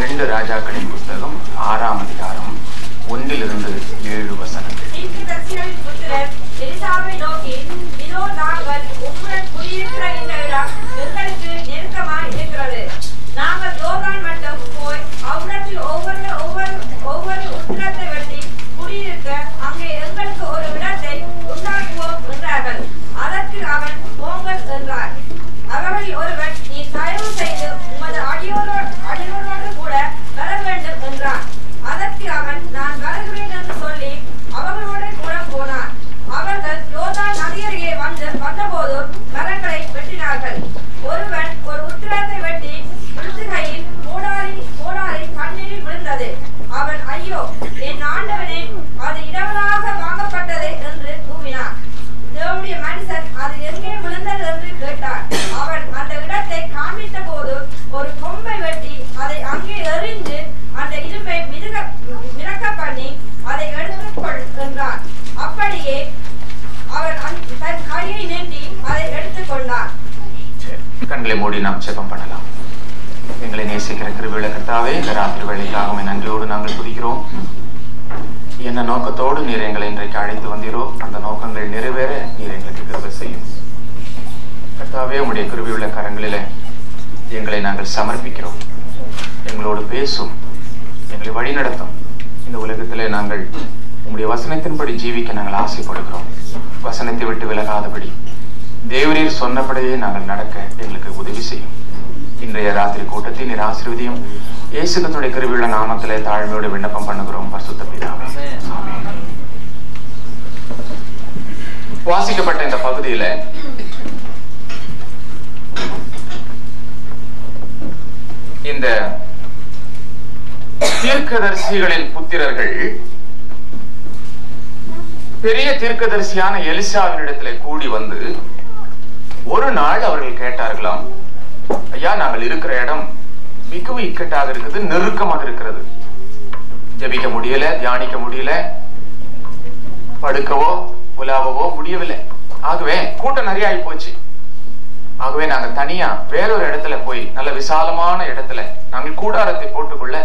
ரெண்டு ராஜாக்களின் புஸ்தகம் ஆறாம் அதிகாரம் ஒன்றிலிருந்து ஏழு வசனங்கள் தீர்க்கதரிசிகளின் புத்திரர் எலிசாவை நோக்கி இதோ நாங்கள் உம்முடன் குடியிருக்கிற இந்த இடம் எங்களுக்கு நெருக்கமாய் இருக்கிறது நாங்கள் யோர்தான் மட்டும் போய் அவ்விடத்தில் ஒவ்வொரு ஒவ்வொரு ஒவ்வொரு உத்திரத்தை வெட்டி குடியிருக்க அங்கே எங்களுக்கு ஒரு இடத்தை உண்டாக்குவோம் என்றார்கள் அதற்கு அவன் போங்கள் என்றார் அவர்களில் ஒருவன் நீ தயவு செய்து உமது அடியோரோ அடியோரோடு கூட வர வேண்டும் என்றான் அதற்கு அவன் நான் வருகிறேன் என்று சொல்லி அவர்களோட கூட போனான் அவர்கள் யோர்தான் நதியருகே வந்து வந்தபோது மரங்களை வெட்டினார்கள் ஒருவன் ஒரு உத்திரத்தை வெட்டி விழுத்துகையில் கோடாரி கோடாரி கண்ணீரில் விழுந்தது அவன் ஐயோ என் ஆண்டவனே அது இடவலாக வாங்கப்பட்டது என்று கூவினான் தேவனுடைய மனுஷன் அது எங்கே விழுந்தது என்று கேட்டான் அவன் அந்த இடத்தை காண்பித்த போது ஒரு கொம்பை வெட்டி அதை அங்கே எறிந்து அந்த இரும்பை மிருக மிரக்க பண்ணி அதை எடுத்துக்கொள் என்றான் அப்படியே அவன் அந்த- தன் கையை நீட்டி அதை எடுத்துக்கொண்டான் சரி, கண்களை மூடி நாம் ஜெபம் பண்ணலாம் எங்களை நேசிக்கிற கிருபியுள்ள கர்த்தாவே இந்த ராத்திரி வேலைக்காக உம்மை நன்றியோடு நாங்கள் துதிக்கிறோம் என்ன நோக்கத்தோடு நீர் எங்களை இன்றைக்கு அழைத்து வந்தீரோ அந்த நோக்கங்கள் நிறைவேற நீர் எங்களுக்கு கிருபை செய்யும். கர்த்தாவே உடைய கிருபியுள்ள கரங்களிலே எங்களை நாங்கள் சமர்ப்பிக்கிறோம். எங்களோடு பேசும் எங்களை வழிநடத்தும். இந்த உலகத்திலே நாங்கள் உங்களுடைய வசனத்தின்படி ஜீவிக்க நாங்கள் ஆசைப்படுகிறோம். வசனத்தை விட்டு விலகாதபடி தேவரீர் சொன்னபடியே நாங்கள் நடக்க எங்களுக்கு உதவி செய்யும். இன்றைய ராத்திரி கூட்டத்தை நீர் ஆசீர்வதியும் இயேசுகத்துடைய கருவியுள்ள நாமத்திலே தாழ்மையோடு விண்ணப்பம் பண்ணுகிறோம். பரிசுத்த பிதாவே. வாசிக்கப்பட்ட இந்த பகுதியில இந்த தீர்க்கதரிசிகளின் புத்திரர்கள் பெரிய தீர்க்கதரிசியான எலிசாவினிடத்திலே கூடி வந்து ஒரு நாள் அவர்கள் கேட்டார்களாம் ஐயா நாங்கள் இருக்கிற இடம் மிகவும் இக்கட்டாக இருக்குது நெருக்கமாக இருக்கிறது. ஜெபிக்க முடியல தியானிக்க முடியல படுக்கவோ உலாவவோ முடியவில்லை. ஆகவே கூட்டம் நிறைய ஆகி போச்சு. ஆகவே நாங்க தனியா வேறொரு இடத்துல போய் நல்ல விசாலமான இடத்துல நாங்கள் கூடாரத்தை போட்டுக்கொள்ள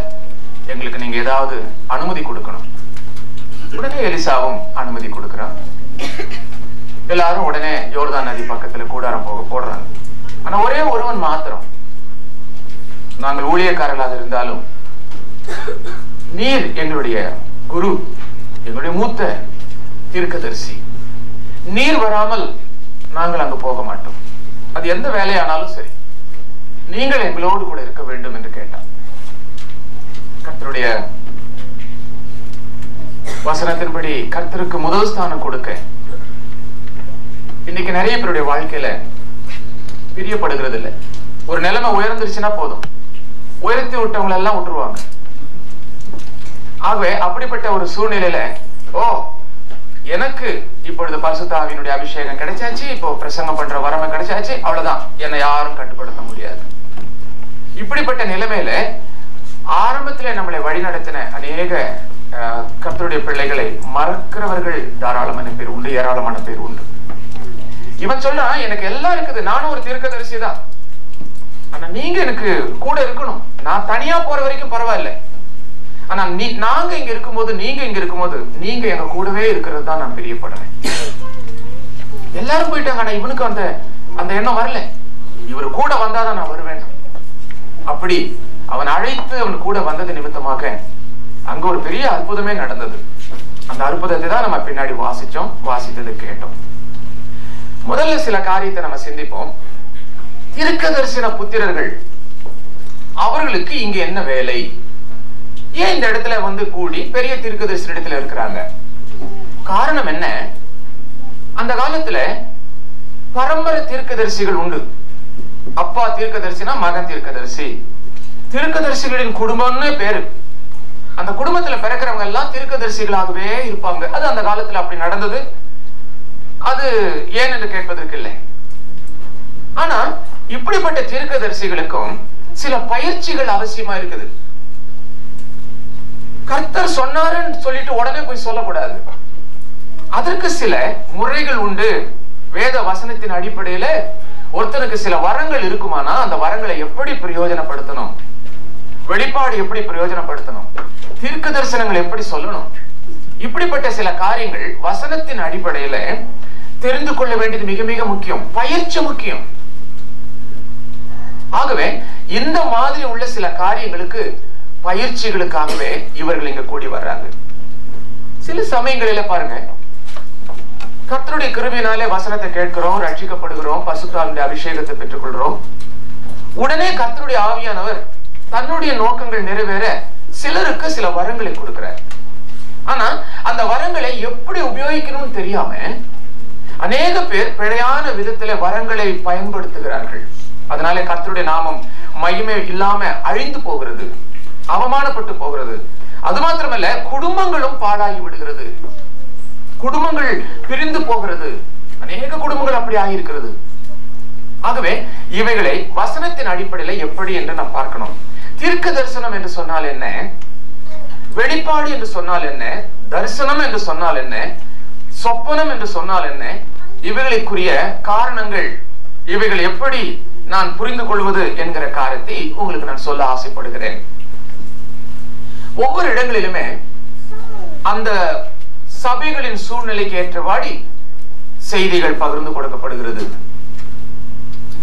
எங்களுக்கு நீங்க ஏதாவது அனுமதி கொடுக்கணும். உடனே எலிசாவும் அனுமதி கொடுக்கிறார். எல்லாரும் உடனே யோர்தான் நதி பக்கத்துல கூடாரம் போக போடுறாங்க. ஆனா ஒரே ஒருவன் மாத்திரம் நாங்கள் ஊழியக்காரர்களாக இருந்தாலும் நீர் எங்களுடைய குரு எங்களுடைய மூத்த தீர்க்கதரிசி. நீர் வராமல் நாங்கள் அங்கு போக மாட்டோம். அது எந்த வேலையானாலும் சரி. நீங்கள் எங்களோடு கூட இருக்க வேண்டும் என்று கேட்டார். கர்த்தருடைய வசனத்தின்படி கர்த்தருக்கு முதல் ஸ்தானம் கொடுக்க இன்னைக்கு நிறைய பேருடைய வாழ்க்கையில பிரியப்படுகிறது இல்லை ஒரு நிலைமை உயர்ந்துருச்சுன்னா போதும். உயர்த்தி விட்டவங்களை எல்லாம் விட்டுருவாங்க. ஆகவே அப்படிப்பட்ட ஒரு சூழ்நிலையில ஓ எனக்கு இப்பொழுது பரிசுத்தாவினுடைய அபிஷேகம் கிடைச்சாச்சு இப்போ பிரசங்கம் பண்ற வரமை கிடைச்சாச்சு அவ்வளவுதான். என்னை யாரும் கட்டுப்படுத்த முடியாது. இப்படிப்பட்ட நிலைமையில ஆரம்பத்திலே நம்மளை வழிநடத்தின அநேக அஹ், கர்த்தருடைய பிள்ளைகளை மறக்கிறவர்கள் தாராளமான பேர் உண்டு ஏராளமான பேர் உண்டு. இவன் சொல்றான் எனக்கு எல்லாம் இருக்குது நானும் ஒரு தீர்க்கதரிசி தான் ஆனா நீங்க எனக்கு கூட இருக்கணும். நான் தனியா போற வரைக்கும் பரவாயில்ல. ஆனா நீ நாங்க இங்க இருக்கும்போது நீங்க இங்க இருக்கும்போது நீங்க எங்க கூடவே இருக்கிறது தான் நான் பிரியப்படுறேன். எல்லாரும் போயிட்டாங்க ஆனா இவனுக்கு அந்த அந்த எண்ணம் வரல. இவர் கூட வந்தாதான் நான் வருவேன். அப்படி அவன் அழைத்து அவன் கூட வந்தது நிமித்தமாக அங்க ஒரு பெரிய அற்புதமே நடந்தது. அந்த அற்புதத்தை தான் நம்ம பின்னாடி வாசிச்சோம் வாசித்தது கேட்டோம். முதல்ல சில காரியத்தை நம்ம சிந்திப்போம். தீர்க்கதரிசன புத்திரர்கள். அவர்களுக்கு இங்க என்ன வேலை? ஏன் இந்த இடத்துல வந்து கூடி பெரிய தீர்க்கதரிசி இடத்துல இருக்கிறாங்க? காரணம் என்ன? அந்த காலத்துல பரம்பரை தீர்க்கதரிசிகள் உண்டு. அப்பா தீர்க்கதரிசினா மகன் தீர்க்கதரிசி. தீர்க்கதரிசிகளின் குடும்பம்னு பேரு. அந்த குடும்பத்துல பிறக்கிறவங்க எல்லாம் தீர்க்கதரிசிகளாகவே இருப்பாங்க. அது அந்த காலத்துல அப்படி நடந்தது. அது ஏன் என்று கேட்பதற்கு இல்லை. ஆனா இப்படிப்பட்ட தீர்க்கதரிசிகளுக்கும் சில பயிற்சிகள் அவசியமா இருக்குது. கர்த்தர் சொன்னாருன்னு சொல்லிட்டு உடனே போய் சொல்லக்கூடாது. அதற்கு சில முறைகள் உண்டு. வேத வசனத்தின் அடிப்படையில ஒருத்தனுக்கு சில வரங்கள் இருக்குமானா அந்த வரங்களை எப்படி பிரயோஜனப்படுத்தணும்? வெளிப்பாடு எப்படி பிரயோஜனப்படுத்தணும்? தீர்க்க தரிசனங்கள் எப்படி சொல்லணும்? இப்படிப்பட்ட சில காரியங்கள் வசனத்தின் அடிப்படையில தெரிந்து கொள்ள வேண்டியது மிக மிக முக்கியம். பயிற்சி முக்கியம். ஆகவே இந்த மாதிரி உள்ள சில காரியங்களுக்கு பயிற்சிகளுக்காகவே இவர்கள் இங்க கூடி வர்றாங்க. சில சமயங்களில பாருங்க. கத்தருடைய கிருபினாலே வசனத்தை கேட்கிறோம் ரட்சிக்கப்படுகிறோம் பசுத்தாளுடைய அபிஷேகத்தை பெற்றுக்கொள்கிறோம். உடனே கத்தருடைய ஆவியானவர் தன்னுடைய நோக்கங்கள் நிறைவேற சிலருக்கு சில வரங்களை கொடுக்கிறார். ஆனா அந்த வரங்களை எப்படி உபயோகிக்கணும்னு தெரியாம அநேக பேர் பிழையான விதத்துல வரங்களை பயன்படுத்துகிறார்கள். அதனால கர்த்தருடைய நாமம் மையமே இல்லாம அழிந்து போகிறது அவமானப்பட்டு போகிறது. அது மாத்திரமல்ல குடும்பங்களும் பாழாகி விடுகிறது. குடும்பங்கள் பிரிந்து போகிறது. அநேக குடும்பங்கள் அப்படி ஆகியிருக்கிறது. ஆகவே இவைகளை வசனத்தின் அடிப்படையில எப்படி என்று நாம் பார்க்கணும். தீர்க்க தரிசனம் என்று சொன்னால் என்ன? வெளிப்பாடு என்று சொன்னால் என்ன? தரிசனம் என்று சொன்னால் என்ன? சொப்பனம் என்று சொன்னால் என்ன? இவைகளுக்குரிய காரணங்கள் இவைகள் எப்படி நான் புரிந்து கொள்வது என்கிற காரியத்தை உங்களுக்கு நான் சொல்ல ஆசைப்படுகிறேன். ஒவ்வொரு இடங்களிலுமே அந்த சபைகளின் சூழ்நிலைக்கு ஏற்றவாடி செய்திகள் பகிர்ந்து கொடுக்கப்படுகிறது.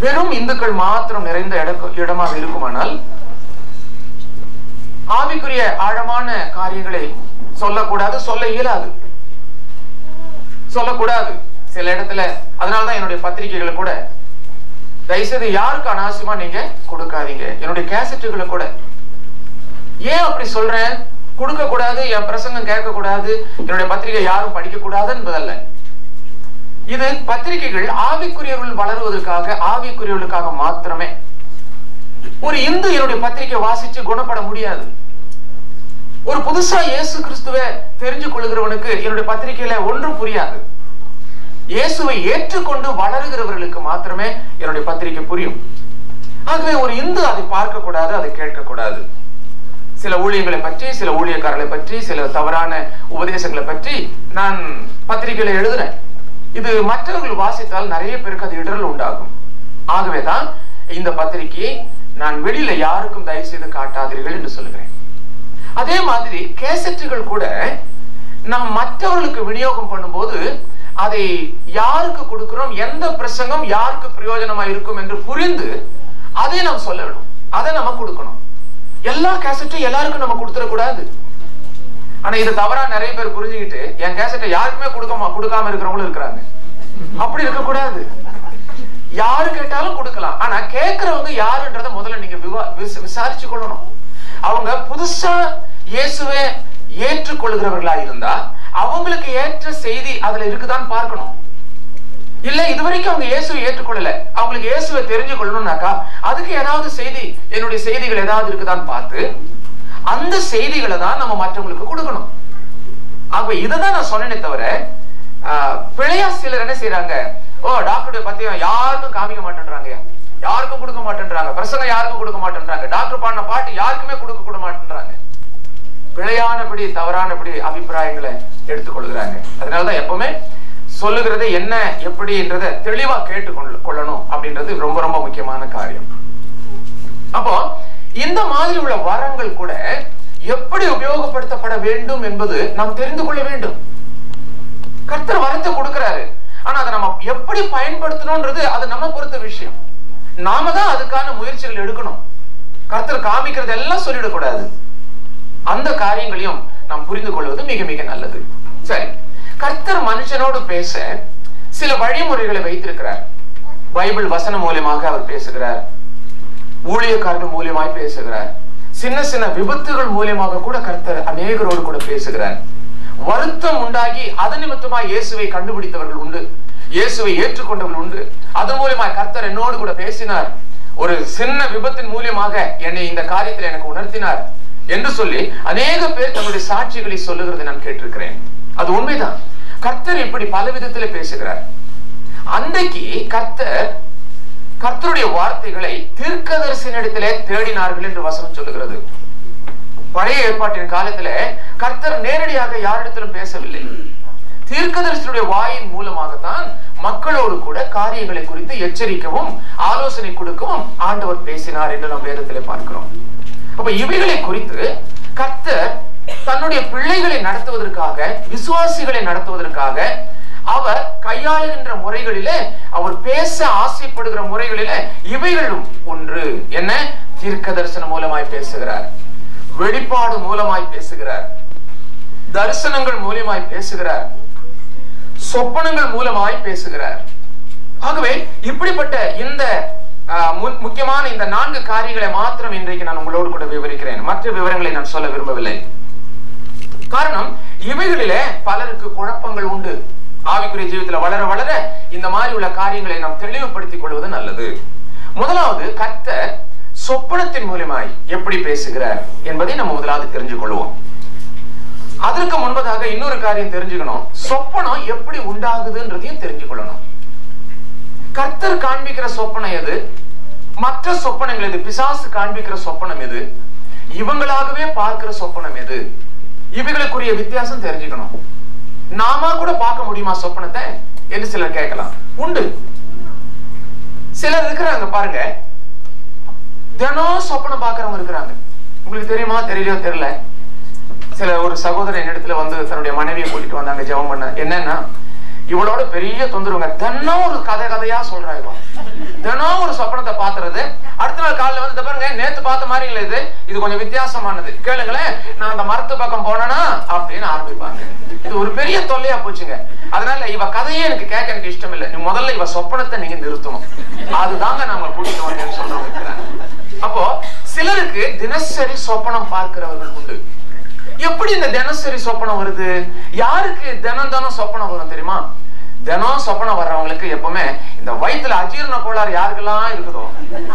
வெறும் இந்துக்கள் மாத்திரம் நிறைந்த இடமாக இருக்குமானால் ஆவிக்குரிய ஆழமான காரியங்களை சொல்லக்கூடாது சொல்ல இயலாது. சொல்லக்கூடாது. சில இடத்துல அதனாலதான் என்னுடைய பத்திரிகைகளை கூட தயவுசெய்து யாருக்கு அனாவசியமா நீங்க கொடுக்காதீங்க? என்னுடைய கேசட்டுகளை கூட. ஏன் அப்படி சொல்றேன்? கொடுக்க கூடாது என் பிரசங்கம் கேட்க கூடாது என்னுடைய பத்திரிகை யாரும் படிக்க கூடாது என்பதல்ல. இது பத்திரிகைகள் ஆவிக்குரியவர்கள் வளருவதற்காக ஆவிக்குரியவர்களுக்காக மாத்திரமே. ஒரு இந்து என்னுடைய பத்திரிகை வாசிச்சு குணப்பட முடியாது. ஒரு புதுசா இயேசு கிறிஸ்துவை தெரிஞ்சு கொள்கிறவனுக்கு என்னுடைய பத்திரிகையில ஒன்றும் புரியாது. இயேசுவை ஏற்றுக்கொண்டு வளருகிறவர்களுக்கு மாத்திரமே என்னுடைய பத்திரிகை புரியும். ஆகவே ஒரு இந்து அதை பார்க்க கூடாது அதை கேட்க கூடாது சில ஊழியங்களை பற்றி சில ஊழியக்காரர்களை பற்றி சில தவறான உபதேசங்களை பற்றி நான் பத்திரிகையில எழுதுறேன். இது மற்றவர்கள் வாசித்தால் நிறைய பேருக்கு அது இடரல் உண்டாகும். ஆகவேதான் இந்த பத்திரிகையை நான் வெளியில யாருக்கும் தயவு செய்து காட்டாதீர்கள் என்று சொல்கிறேன் அதே மாதிரி கேசட்டுகள் கூட நாம் மற்றவர்களுக்கு விநியோகம் பண்ணும்போது அதை யாருக்கு கொடுக்கிறோம்? எந்த பிரசங்கம் யாருக்கு பிரயோஜனமா இருக்கும் என்று புரிந்து அதை நாம் சொல்ல வேணும் அதை நம்ம கொடுக்கணும். எல்லா கேசட்டும் எல்லாருக்கும் நம்ம கொடுத்துடக்கூடாது. ஆனா இது தவறா நிறைய பேர் புரிஞ்சுக்கிட்டு என் கேசட்டை யாருக்குமே கொடுக்கமா கொடுக்காம இருக்கிறவங்களும் இருக்கிறாங்க. அப்படி இருக்கக்கூடாது. யாரு கேட்டாலும் கொடுக்கலாம். ஆனா கேட்கறவங்க யாருன்றத முதல்ல நீங்க விவா விசாரிச்சு கொள்ளணும். அவங்க புதுசா இயேசுவை ஏற்றுக்கொள்கிறவர்களா இருந்தா அவங்களுக்கு ஏற்ற செய்தி அதுல இருக்குதான்னு பார்க்கணும். இல்ல இதுவரைக்கும் அவங்க இயேசுவை ஏற்றுக்கொள்ளல. அவங்களுக்கு இயேசுவை தெரிஞ்சு கொள்ளணும்னாக்கா அதுக்கு ஏதாவது செய்தி என்னுடைய செய்திகள் ஏதாவது இருக்குதான்னு பார்த்து அந்த செய்திகளை தான் நம்ம மற்றவங்களுக்கு கொடுக்கணும். ஆகவே இதைதான் நான் சொன்னேனே தவிர பிழையா சிலர் என்ன செய்யறாங்க ஓ டாக்டருடைய பத்தியம் யாருக்கும் காமிக்க மாட்டேன்றாங்க யாருக்கும் கொடுக்க மாட்டேன்றாங்க. பிரசங்க யாருக்கும் கொடுக்க மாட்டேன்றாங்க. டாக்டர் பாடின பாட்டு யாருக்குமே கொடுக்க கூட மாட்டேன்றாங்க. பிழையானபடி தவறானபடி அபிப்பிராயங்களை எடுத்துக்கொள்கிறாங்க. அதனாலதான் எப்பவுமே சொல்லுகிறது என்ன எப்படின்றத தெளிவா கேட்டுக்கொள்ள கொள்ளணும் அப்படின்றது ரொம்ப ரொம்ப முக்கியமான காரியம். அப்போ இந்த மாதிரி உள்ள வரங்கள் கூட எப்படி உபயோகப்படுத்தப்பட வேண்டும் என்பது நாம் தெரிந்து கொள்ள வேண்டும். கர்த்தர் வரத்தை கொடுக்கிறாரு. ஆனா அதை நம்ம எப்படி பயன்படுத்தணும்ன்றது அது நம்ம பொறுத்த விஷயம். நாம தான் அதுக்கான முயற்சிகள் எடுக்கணும். கர்த்தர் காமிக்கிறது எல்லாம் சொல்லிடக்கூடாது. அந்த காரியங்களையும் நாம் புரிந்து கொள்வது மிக மிக நல்லது. சரி. கர்த்தர் மனுஷனோடு பேச சில வழிமுறைகளை வைத்திருக்கிறார். பைபிள் வசனம் மூலியமாக அவர் பேசுகிறார். ஊழியக்காரர்கள் மூலியமாய் பேசுகிறார். சின்ன சின்ன விபத்துகள் மூலியமாக கூட கர்த்தர் அநேகரோடு கூட பேசுகிறார். வருத்தம் உண்டாகி அது நிமித்தமாக இயேசுவை கண்டுபிடித்தவர்கள் உண்டு. இயேசுவை ஏற்றுக்கொண்டவர்கள் உண்டு. அது மூலியமா கர்த்தர் என்னோடு கூட பேசினார். ஒரு சின்ன விபத்தின் மூலியமாக என்னை இந்த காரியத்தில் எனக்கு உணர்த்தினார். என்று சொல்லி அநேக பேர் தங்களுடைய சாட்சிகளை சொல்லுகிறதை நான் கேட்டிருக்கிறேன். அது உண்மைதான். கர்த்தர் இப்படி பல விதத்துல பேசுகிறார். அன்றைக்கு கர்த்தர் கர்த்தருடைய வார்த்தைகளை தீர்க்கதரிசனிடத்திலே தேடினார்கள் என்று வசனம் சொல்லுகிறது. பழைய ஏற்பாட்டின் காலத்துல கர்த்தர் நேரடியாக யாரிடத்திலும் பேசவில்லை. தீர்க்கதரிசனுடைய வாயின் மூலமாகத்தான் மக்களோடு கூட காரியங்களை குறித்து எச்சரிக்கவும் ஆலோசனை கொடுக்கவும் ஆண்டவர் பேசினார் என்று நாம் வேதத்திலே பார்க்கிறோம். அப்ப இவைகளை குறித்து கர்த்தர் தன்னுடைய பிள்ளைகளை நடத்துவதற்காக விசுவாசிகளை நடத்துவதற்காக அவர் கையாளுகின்ற முறைகளிலே அவர் பேச ஆசைப்படுகிற முறைகளிலே இவைகளும் ஒன்று. என்ன? தீர்க்க தரிசனம் மூலமாய் பேசுகிறார். வெளிப்பாடு மூலமாய் பேசுகிறார். தரிசனங்கள் மூலமாய் பேசுகிறார். சொப்பனங்கள் மூலமாய் பேசுகிறார். ஆகவே இப்படிப்பட்ட இந்த முக்கியமான இந்த நான்கு காரியங்களை மாத்திரம் இன்றைக்கு நான் உங்களோடு கூட விவரிக்கிறேன். மற்ற விவரங்களை நான் சொல்ல விரும்பவில்லை. காரணம் இவைகளிலே பலருக்கு குழப்பங்கள் உண்டு. ஆவிக்குரிய ஜீவத்தில் வளர வளர இந்த மாதிரி உள்ள காரியங்களை நாம் தெளிவுபடுத்திக் கொள்வது நல்லது. முதலாவது கர்த்தர் சொப்பனத்தின் மூலமாய் எப்படி பேசுகிறார் என்பதை நம்ம முதலாவது தெரிஞ்சு கொள்வோம் அதற்கு முன்பதாக இன்னொரு காரியம் தெரிஞ்சுக்கணும். சொப்பனம் எப்படி உண்டாகுதுன்றதையும் தெரிஞ்சு கொள்ளணும் கர்த்தர் காண்பிக்கிற சொப்பனம் எது? மற்ற சொப்பனங்கள் எது? பிசாசு காண்பிக்கிற சொப்பனம் எது? இவங்களாகவே பார்க்கிற சொப்பனம் எது? இவைகளுக்குரிய வித்தியாசம் தெரிஞ்சுக்கணும். நாம கூட பார்க்க முடியுமா சொப்பனத்தை? என்று சிலர் கேட்கலாம். உண்டு. சிலர் இருக்கிறாங்க பாருங்க. தினம் சொப்பனம் பார்க்கறவங்க இருக்கிறாங்க. உங்களுக்கு தெரியுமா? தெரியலையோ? தெரியல. சில ஒரு சகோதரன் என்னிடத்துல வந்து தன்னுடைய மனைவியை கூட்டிட்டு வந்தாங்க ஜெபம் பண்ண. என்னன்னா இவளோட பெரிய தொந்தரவுங்க. தினம் ஒரு கதை கதையா சொல்றா இவன் தினம் ஒரு சொப்பனத்தை பாத்துறது. அடுத்த நாள் காலையில வந்து பாருங்க நேத்து பார்த்த மாதிரி இல்லை இது. இது கொஞ்சம் வித்தியாசமானது. கேளுங்களேன் நான் அந்த மரத்து பக்கம் போனேனா? அப்படின்னு ஆரம்பிப்பாங்க. இது ஒரு பெரிய தொல்லையா போச்சுங்க. அதனால இவ கதையே எனக்கு கேட்க எனக்கு இஷ்டம் இல்லை நீ முதல்ல இவ சொப்பனத்தை நீங்க நிறுத்தணும். அதுதாங்க நாங்க கூட்டிட்டு வந்தேன்னு சொல்றோம் அப்போ சிலருக்கு தினசரி சொப்பனம் பார்க்கிறவர்கள் உண்டு. எப்படி இந்த தினசரி சொப்பனம் வருது? யாருக்கு தினம் தினம் சொப்பனம் வரும் தெரியுமா? தினம் சொப்பனம் வர்றவங்களுக்கு எப்பவுமே இந்த வயித்துல அஜீரண கோளாறு யாருக்கெல்லாம் இருக்குதோ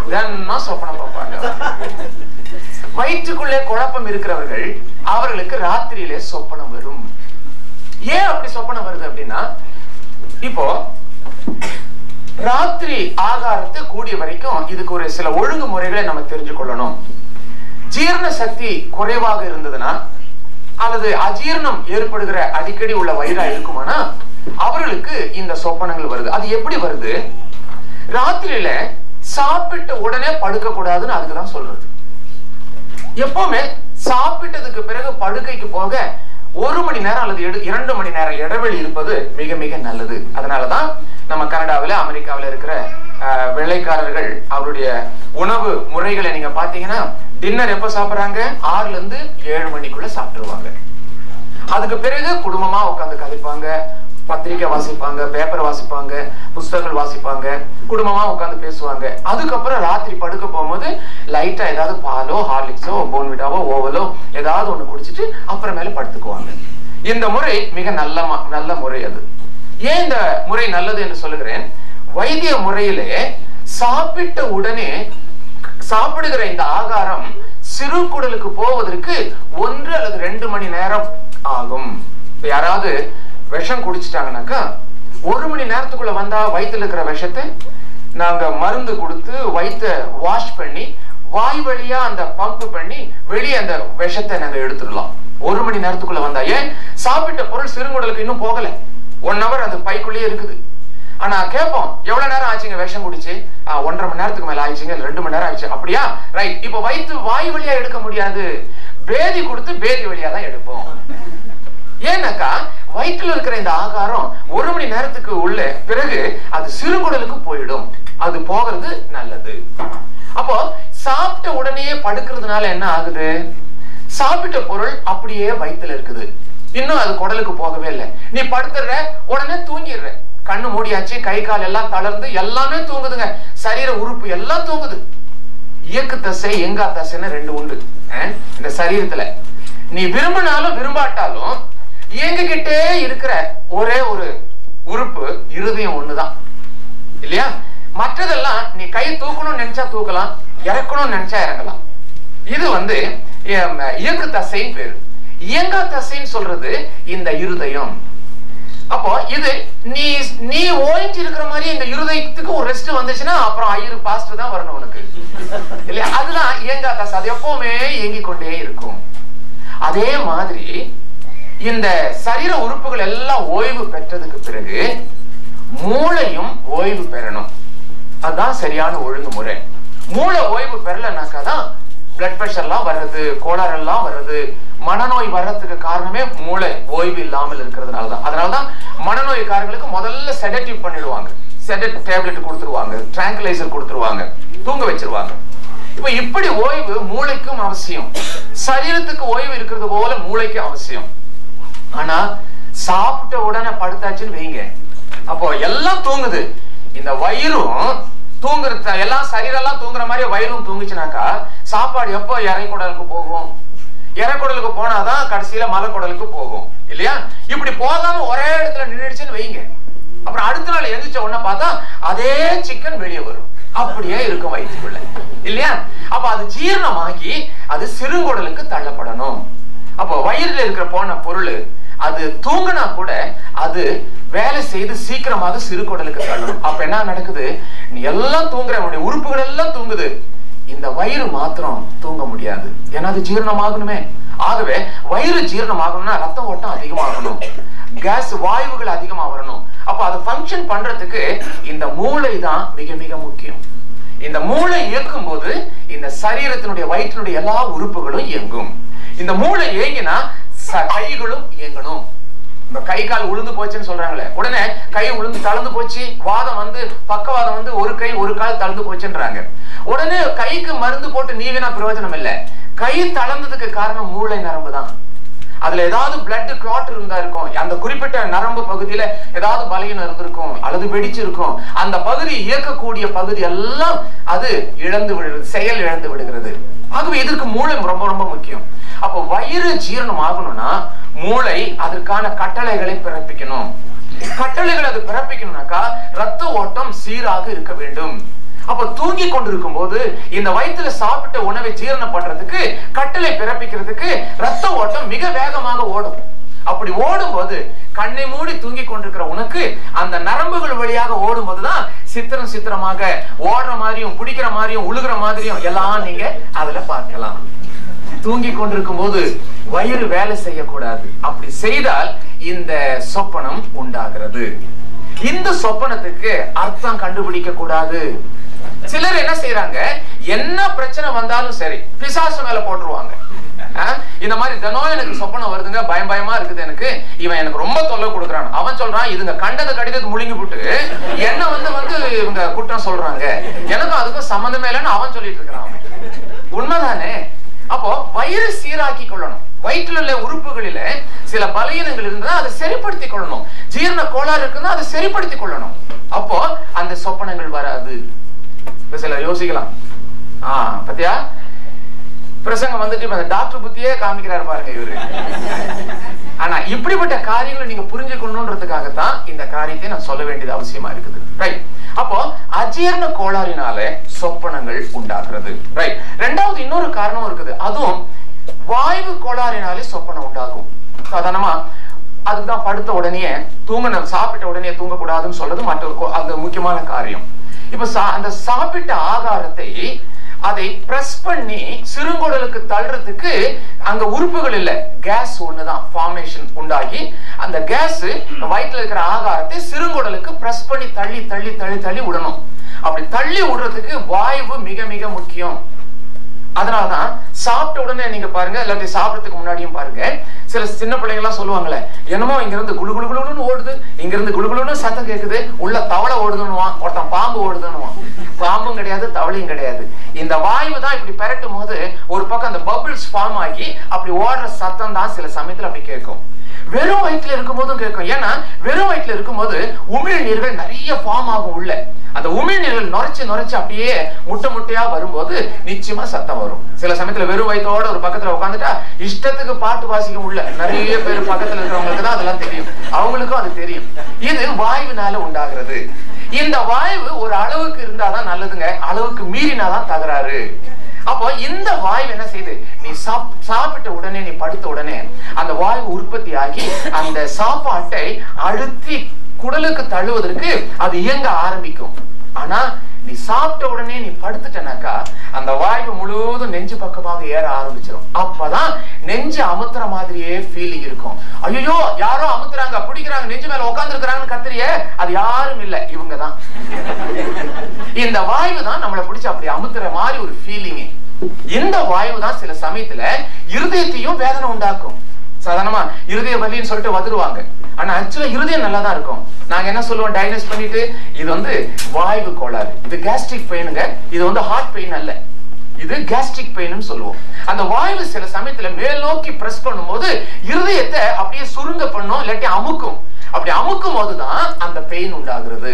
தினம் சொப்பனம் பார்ப்பாங்க. வயிற்றுக்குள்ளே குழப்பம் இருக்கிறவர்கள் அவர்களுக்கு ராத்திரியிலே சொப்பனம் வரும். ஏன் அப்படி சொப்பனம் வருது அப்படின்னா இப்போ ராத்திரி ஆகாரத்தை கூடிய வரைக்கும் இதுக்கு ஒரு சில ஒழுங்குமுறைகளை நம்ம தெரிஞ்சு கொள்ளணும் ஜீரண சக்தி குறைவாக இருந்ததுன்னா அல்லது அஜீரணம் ஏற்படுகிற அடிக்கடி உள்ள வயிறா இருக்குமானா அவர்களுக்கு இந்த சொப்பனங்கள் வருது. அது எப்படி வருது? ராத்திரியில சாப்பிட்ட உடனே படுக்க கூடாதுன்னு அதுக்கு தான் சொல்றது. எப்பவுமே சாப்பிட்டதுக்கு பிறகு படுக்கைக்கு போக ஒரு மணி நேரம் அல்லது எடு- இரண்டு மணி நேரம் இடைவெளி இருப்பது மிக மிக நல்லது. அதனாலதான் நம்ம கனடாவில் அமெரிக்காவில் இருக்கிற அஹ், வெள்ளைக்காரர்கள் அவருடைய உணவு முறைகளை நீங்க பாத்தீங்கன்னா டின்னர் எப்ப சாப்பிடுறாங்க? ஆறுல இருந்து ஏழு மணிக்குள்ள சாப்பிட்டுருவாங்க. அதுக்கு பிறகு குடும்பமா உட்கார்ந்து கதைப்பாங்க. பத்திரிக்கை வாசிப்பாங்க பேப்பர் வாசிப்பாங்க புஸ்தகங்கள் வாசிப்பாங்க குடும்பமா உட்கார்ந்து பேசுவாங்க. அதுக்கப்புறம் ராத்திரி படுக்க போகும்போது லைட்டா ஏதாவது பாலோ ஹார்லிக்ஸோ போன்விட்டாவோ ஓவலோ ஏதாவது ஒண்ணு குடிச்சிட்டு அப்புறமேல படுத்துக்குவாங்க. இந்த முறை மிக நல்ல ம- நல்ல முறை அது. ஏன் இந்த முறை நல்லது என்று சொல்லுகிறேன்? வைத்திய முறையிலே சாப்பிட்ட உடனே சாப்பிடுகிற இந்த ஆகாரம் சிறு குடலுக்கு போவதற்கு ஒன்று அல்லது ரெண்டு மணி நேரம் ஆகும். யாராவது விஷம் குடிச்சிட்டாங்கனாக்கா ஒரு மணி நேரத்துக்குள்ள வந்தா வயிற்றுல இருக்கிற விஷத்தை நாங்க மருந்து கொடுத்து வயிற்ற வாஷ் பண்ணி வாய் வழியா அந்த பம்ப் பண்ணி வெளியே அந்த விஷத்தை நாங்க எடுத்துடலாம். ஒரு மணி நேரத்துக்குள்ள வந்தா. ஏன்? சாப்பிட்ட பொருள் சிறுங்குடலுக்கு இன்னும் போகல. ஒன் ஹவர் அது பைக்குள்ளேயே இருக்குது. ஆனா கேட்போம் எவ்வளவு நேரம் ஆச்சுங்க விஷம் குடிச்சு? ஒன்றரை மணி நேரத்துக்கு மேல ஆயிடுச்சுங்க ரெண்டு மணி நேரம் ஆயிடுச்சு. அப்படியா? ரைட் இப்ப வயிற்று வாய் வழியா எடுக்க முடியாது. பேதி கொடுத்து பேதி வழியா தான் எடுப்போம். ஏன்னாக்கா வயிற்றுல இருக்கிற இந்த ஆகாரம் ஒரு மணி நேரத்துக்கு உள்ள பிறகு அது சிறுகுடலுக்கு போயிடும். அது போகிறது நல்லது. அப்போ சாப்பிட்ட உடனே படுக்கிறதுனால என்ன ஆகுது? சாப்பிட்ட பொருள் அப்படியே வயித்துல இருக்குது. இன்னும் அது குடலுக்கு போகவே இல்லை. நீ படுத்துடுற உடனே தூங்கிடுற. கண்ணு மூடியாச்சு கை கால் எல்லாம் தளர்ந்து எல்லாமே தூங்குதுங்க. சரீர உறுப்பு எல்லாம் தூங்குது. இயக்கு தசை எங்கா தசைன்னு ரெண்டு உண்டு. அஹ், இந்த சரீரத்துல. நீ விரும்பினாலும் விரும்பாட்டாலும் இயங்கிக்கிட்டே இருக்கிற ஒரே ஒரு உறுப்பு இருதயம் ஒண்ணுதான். இல்லையா? மற்றதெல்லாம் நீ கை தூக்கணும்னு நினைச்சா தூக்கலாம் இறக்கணும்னு நினைச்சா இறங்கலாம். இது வந்து இயக்கு தசைன்னு பேரு. இயங்கா தசைன்னு சொல்றது இந்த இருதயம். அப்போ இது நீ நீ ஓய்ஞ்சு இருக்கிற மாதிரி இந்த இருதயத்துக்கு ஒரு ரெஸ்ட் வந்துச்சுன்னா அப்புறம் ஐயரு பாஸ்ட் தான் வரணும் உனக்கு. இல்லையா? அதுதான் இயங்கா தசை. அது எப்பவுமே இயங்கிக் கொண்டே இருக்கும். அதே மாதிரி இந்த சரீர உறுப்புகள் எல்லாம் ஓய்வு பெற்றதுக்கு பிறகு மூளையும் ஓய்வு பெறணும். அதுதான் சரியான ஒழுங்குமுறை. மூளை ஓய்வு பெறலனாக்கா தான் பிளட் ப்ரெஷர்லாம் வர்றது கோளாறெல்லாம் வர்றது மனநோய் வர்றதுக்கு காரணமே மூளை ஓய்வு இல்லாமல் இருக்கிறதுனால தான். அதனால தான் மனநோய்க்காரங்களுக்கு முதல்ல செடட்டிவ் பண்ணிடுவாங்க. செடட் டேப்லெட் கொடுத்துருவாங்க ட்ராங்குலைசர் கொடுத்துருவாங்க தூங்க வச்சிருவாங்க. இப்போ இப்படி ஓய்வு மூளைக்கும் அவசியம். சரீரத்துக்கு ஓய்வு இருக்கிறது போல மூளைக்கு அவசியம். ஆனா சாப்பிட்ட உடனே படுத்தாச்சுன்னு வைங்க. அப்போ எல்லாம் தூங்குது. இந்த வயிறும் தூங்குறது எல்லாம் சரீரெல்லாம் தூங்குற மாதிரி வயிறும் தூங்குச்சுனாக்கா சாப்பாடு எப்போ இறைக்குடலுக்கு போகும்? இறைக்குடலுக்கு போனாதான் கடைசியில மலைக்குடலுக்கு போகும். இல்லையா? இப்படி போகாம ஒரே இடத்துல நின்றுடுச்சுன்னு வைங்க. அப்புறம் அடுத்த நாள் எந்திரிச்ச உடனே பார்த்தா அதே சிக்கன் வெளியே வரும். அப்படியே இருக்கும் வயிற்றுக்குள்ள. இல்லையா? அப்ப அது ஜீரணமாகி அது சிறுங்குடலுக்கு தள்ளப்படணும். அப்போ வயிறுல இருக்கிற போன பொருள் அது தூங்கினா கூட அது வேலை செய்து சீக்கிரமாக சிறுகுடலுக்கு தள்ளும் அப்ப என்ன நடக்குது? நீ எல்லாம் தூங்குற உன்னுடைய உறுப்புகள் எல்லாம் தூங்குது. இந்த வயிறு மாத்திரம் தூங்க முடியாது. ஏன்னா அது ஜீரணமாகணுமே. ஆகவே வயிறு ஜீரணமாகணும்னா ரத்த ஓட்டம் அதிகமாகணும். கேஸ் வாயுகள் அதிகமா வரணும். அப்ப அதை ஃபங்க்ஷன் பண்றதுக்கு இந்த மூளை தான் மிக மிக முக்கியம். இந்த மூளை இயக்கும் போது இந்த சரீரத்தினுடைய வயிற்றினுடைய எல்லா உறுப்புகளும் இயங்கும். இந்த மூளை இயங்கினா கைகளும் இயங்கணும். இந்த கை கால் உளுந்து போச்சுன்னு சொல்றாங்களே உடனே கை உளுந்து தளர்ந்து போச்சு. வாதம் வந்து பக்கவாதம் வந்து ஒரு கை ஒரு கால் தளர்ந்து போச்சுன்றாங்க. உடனே கைக்கு மருந்து போட்டு நீவினா பிரயோஜனம் இல்லை. கை தளர்ந்ததுக்கு காரணம் மூளை நரம்பு தான். அதுல ஏதாவது பிளட் கிளாட் இருந்தா இருக்கும். அந்த குறிப்பிட்ட நரம்பு பகுதியில ஏதாவது பலகீனம் இருந்திருக்கும் அல்லது வெடிச்சிருக்கும். அந்த பகுதி இயக்கக்கூடிய பகுதி எல்லாம் அது இழந்து விடுகிறது செயல் இழந்து விடுகிறது. ஆகவே இதற்கு மூளை ரொம்ப ரொம்ப முக்கியம். அப்போ வயிறு ஜீரணம் ஆகணும்னா மூளை அதற்கான கட்டளைகளை பிறப்பிக்கணும். கட்டளைகள் அது பிறப்பிக்கணும்னாக்கா ரத்த ஓட்டம் சீராக இருக்க வேண்டும். அப்ப தூங்கி கொண்டிருக்கும் போது இந்த வயித்துல சாப்பிட்ட உணவை ஜீரணம் பண்றதுக்கு கட்டளை பிறப்பிக்கிறதுக்கு ரத்த ஓட்டம் மிக வேகமாக ஓடும். அப்படி ஓடும் போது கண்ணை மூடி தூங்கி கொண்டிருக்கிற உனக்கு அந்த நரம்புகள் வழியாக ஓடும்போதுதான் சித்திரம் சித்திரமாக ஓடுற மாதிரியும் பிடிக்கிற மாதிரியும் உழுகிற மாதிரியும் எல்லாம் நீங்க அதுல பார்க்கலாம். தூங்கி கொண்டிருக்கும் போது வயிறு வேலை செய்யக்கூடாது. அப்படி செய்தால் இந்த சொப்பனம் உண்டாகிறது. இந்த சொப்பனத்துக்கு அர்த்தம் கண்டுபிடிக்க கூடாது சிலர் என்ன செய்யறாங்க என்ன பிரச்சனை வந்தாலும் சரி பிசாசு மேல போட்டுருவாங்க. இந்த மாதிரி தினம் எனக்கு சொப்பனம் வருதுங்க பயம் பயமா இருக்குது எனக்கு. இவன் எனக்கு ரொம்ப தொல்லை கொடுக்குறான். அவன் சொல்றான் இதுங்க கண்டது கடிதத்தை முழுங்கி போட்டு. என்ன வந்து வந்து இவங்க குற்றம் சொல்றாங்க. எனக்கும் அதுக்கும் சம்மந்தமே இல்லைன்னு அவன் சொல்லிட்டு இருக்கிறான். உண்மைதானே? அப்போ வயிறு சீராக்கி கொள்ளணும் வயிற்றுல உள்ள உறுப்புகளில சில பலவீனங்கள் இருந்தா அதை சரிப்படுத்திக் கொள்ளணும் ஜீரண கோளாறு இருக்குன்னா அதை சரிப்படுத்திக் கொள்ளணும் அப்போ அந்த சொப்பனங்கள் வராது. இப்ப யோசிக்கலாம். ஆஹ் பத்தியா? பிரசங்கம் வந்துட்டு இப்ப அந்த டாக்டர் புத்தியே காமிக்கிறாரு பாருங்க இவரு. ஆனா இப்படிப்பட்ட காரியங்களை நீங்க புரிஞ்சுக்கணுன்றதுக்காகத்தான் இந்த காரியத்தை நான் சொல்ல வேண்டியது அவசியமா இருக்குது. ரைட் அப்போ அஜீரண கோளாறினாலே சொப்பனங்கள் உண்டாகிறது. ரைட் ரெண்டாவது இன்னொரு காரணம் இருக்குது. அதுவும் வாய்வு கோளாறினாலே சொப்பனம் உண்டாகும். சாதாரணமா அதுதான் படுத்த உடனே தூங்கணும் சாப்பிட்ட உடனே தூங்கக்கூடாதுன்னு சொல்றது மற்றொரு அந்த முக்கியமான காரியம். இப்ப சா- அந்த சாப்பிட்ட ஆகாரத்தை அதை பிரஸ் பண்ணி சிறுங்குடலுக்கு தள்ளுறதுக்கு அங்க உறுப்புகள் இல்ல. கேஸ் ஒண்ணுதான் ஃபார்மேஷன் உண்டாகி அந்த கேஸ் வயிற்றுல இருக்கிற ஆகாரத்தை சிறுங்குடலுக்கு பிரஸ் பண்ணி தள்ளி தள்ளி தள்ளி தள்ளி விடணும். அப்படி தள்ளி விடுறதுக்கு வாய்வு மிக மிக முக்கியம். அதனாலதான் சாப்பிட்ட உடனே நீங்க பாருங்க இல்லாட்டி சாப்பிடறதுக்கு முன்னாடியும் பாருங்க. சில சின்ன பிள்ளைங்க எல்லாம் சொல்லுவாங்களே என்னமோ இங்க இருந்து குளு குளு ஓடுது இங்க இருந்து குளு சத்தம் கேக்குது உள்ள தவளை ஓடுதுன்னுவான் ஒருத்தன் பாம்பு ஓடுதுன்னுவான். பாம்பும் கிடையாது தவளையும் கிடையாது. இந்த வாயு தான் இப்படி பெரட்டும் போது ஒரு பக்கம் அந்த பபிள்ஸ் ஃபார்ம் ஆகி அப்படி ஓடுற சத்தம் தான் சில சமயத்துல அப்படி கேட்கும். வெறும் வயிற்றுல இருக்கும்போதும் கேட்கும். ஏன்னா வெறும் வயிற்றுல இருக்கும்போது உமிழ் நீர்கள் நிறைய ஃபார்ம் ஆகும் உள்ள. அந்த உமிழ்நீர்கள் நுரைச்சு நுரைச்சு அப்படியே முட்டை முட்டையா வரும்போது நிச்சயமா சத்தம் வரும். சில சமயத்துல வெறும் வயிற்றோட ஒரு பக்கத்துல உட்காந்துட்டா இஷ்டத்துக்கு பாட்டு வாசிக்க உள்ள. நிறைய பேர் பக்கத்துல இருக்கிறவங்களுக்கு தான் அதெல்லாம் தெரியும். அவங்களுக்கும் அது தெரியும். இது வாயுவினால உண்டாகிறது. இந்த வாயு ஒரு அளவுக்கு இருந்தாதான் நல்லதுங்க. அளவுக்கு மீறினாதான் தகராறு. அப்போ இந்த வாய்வு என்ன செய்யுது நீ சாப் சாப்பிட்ட உடனே நீ படுத்த உடனே அந்த வாய்வு உற்பத்தி ஆகி அந்த சாப்பாட்டை அழுத்தி குடலுக்கு தள்ளுவதற்கு அது இயங்க ஆரம்பிக்கும். ஆனா நீ சாப்பிட்ட உடனே நீ படுத்துட்டனாக்கா அந்த வாய்வு முழுவதும் நெஞ்சு பக்கமாக ஏற ஆரம்பிச்சிடும் அப்பதான் நெஞ்சு அமுத்துற மாதிரியே ஃபீலிங் இருக்கும். ஐயோ யாரோ அமுத்துறாங்க பிடிக்கிறாங்க நெஞ்சு மேல உட்கார்ந்து இருக்கிறாங்கன்னு அது யாரும் இல்ல இவங்க தான் இந்த வாய்வு தான் நம்மளை பிடிச்சி அப்படி அமுத்துற மாதிரி ஒரு ஃபீலிங் இந்த வாய்வு தான் சில சமயத்துல இருதயத்தையும் வேதனை உண்டாக்கும். சாதாரணமா இருதய வலின்னு சொல்லிட்டு வந்துருவாங்க ஆனா ஆக்சுவலா இருதயம் நல்லா தான் இருக்கும். நாங்க என்ன சொல்லுவோம்? டயக்னோஸ் பண்ணிட்டு இது வந்து வாய்வு கோளாறு. இது கேஸ்ட்ரிக் பெயினுங்க இது வந்து ஹார்ட் பெயின் அல்ல. இது கேஸ்ட்ரிக் பெயின்னு சொல்லுவோம். அந்த வாய்வு சில சமயத்துல மேல் நோக்கி பிரஸ் பண்ணும்போது இருதயத்தை அப்படியே சுருங்க பண்ணும் இல்லாட்டி அமுக்கும். அப்படி அமுக்கும் போதுதான் அந்த பெயின் உண்டாகிறது.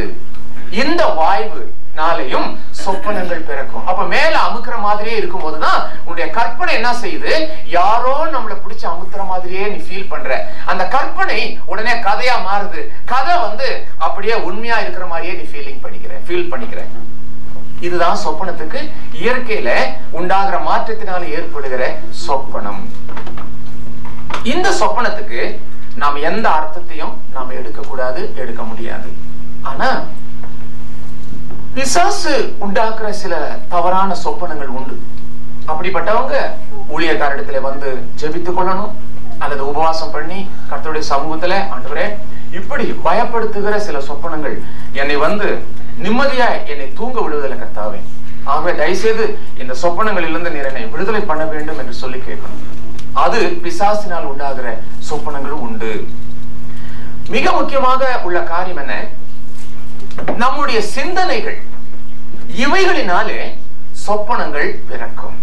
இந்த வாய்வு நாளையும் சொப்பனங்கள் பிறக்கும். அப்ப மேல அமுக்கிற மாதிரியே இருக்கும் போதுதான் உன்னுடைய கற்பனை என்ன செய்யுது? யாரோ நம்மள பிடிச்சு அமுத்துற மாதிரியே நீ ஃபீல் பண்ற. அந்த கற்பனை உடனே கதையா மாறுது. கதை வந்து அப்படியே உண்மையா இருக்கிற மாதிரியே நீ ஃபீலிங் பண்ணிக்கிற ஃபீல் பண்ணிக்கிற. இதுதான் சொப்பனத்துக்கு இயற்கையில உண்டாகிற மாற்றத்தினால ஏற்படுகிற சொப்பனம். இந்த சொப்பனத்துக்கு நாம் எந்த அர்த்தத்தையும் நாம் எடுக்க கூடாது எடுக்க முடியாது. ஆனா பிசாசு உண்டாக்குற சில தவறான சொப்பனங்கள் உண்டு. அப்படிப்பட்டவங்க ஊழியக்காரிடத்துல வந்து ஜெபித்துக் கொள்ளணும் அல்லது உபவாசம் பண்ணி கர்த்தருடைய சமூகத்துல ஆண்டவரே இப்படி பயப்படுத்துகிற சில சொப்பனங்கள் என்னை வந்து நிம்மதியா என்னை தூங்க விடுவதில்லை கத்தாவே ஆகவே தயவுசெய்து இந்த சொப்பனங்களிலிருந்து நீர் என்னை விடுதலை பண்ண வேண்டும் என்று சொல்லி கேட்கணும். அது பிசாசினால் உண்டாகிற சொப்பனங்களும் உண்டு. மிக முக்கியமாக உள்ள காரியம் என்ன? நம்முடைய சிந்தனைகள் இவைகளினாலே சொப்பனங்கள் பிறக்கும்.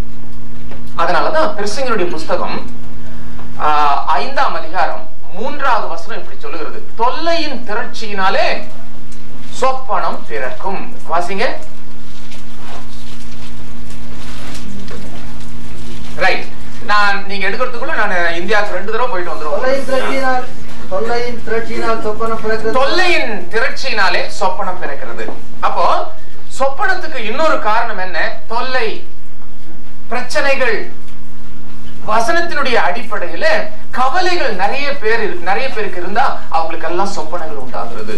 அதனாலதான் பெருசங்களுடைய புஸ்தகம் ஆஹ், ஐந்தாம் அதிகாரம் மூன்றாவது வசனம் இப்படி சொல்லுகிறது. தொல்லையின் திரட்சியினாலே சொப்பனம் பிறக்கும். வாசிங்க. ரைட் நான் நீங்க எடுக்கிறதுக்குள்ள நான் இந்தியாவுக்கு ரெண்டு தடவை போயிட்டு வந்துருவோம். தொல்லையின் திரட்சியினால் சொப்பனம் பிறக்கிறது. தொல்லையின் திரட்சியினாலே சொப்பனம் பிறக்கிறது. அப்போ சொப்பனத்துக்கு இன்னொரு காரணம் என்ன? தொல்லை பிரச்சனைகள் வசனத்தினுடைய அடிப்படையில கவலைகள் நிறைய பேர் நிறைய பேருக்கு இருந்தா அவங்களுக்கு எல்லாம் சொப்பனங்கள் உண்டாகிறது.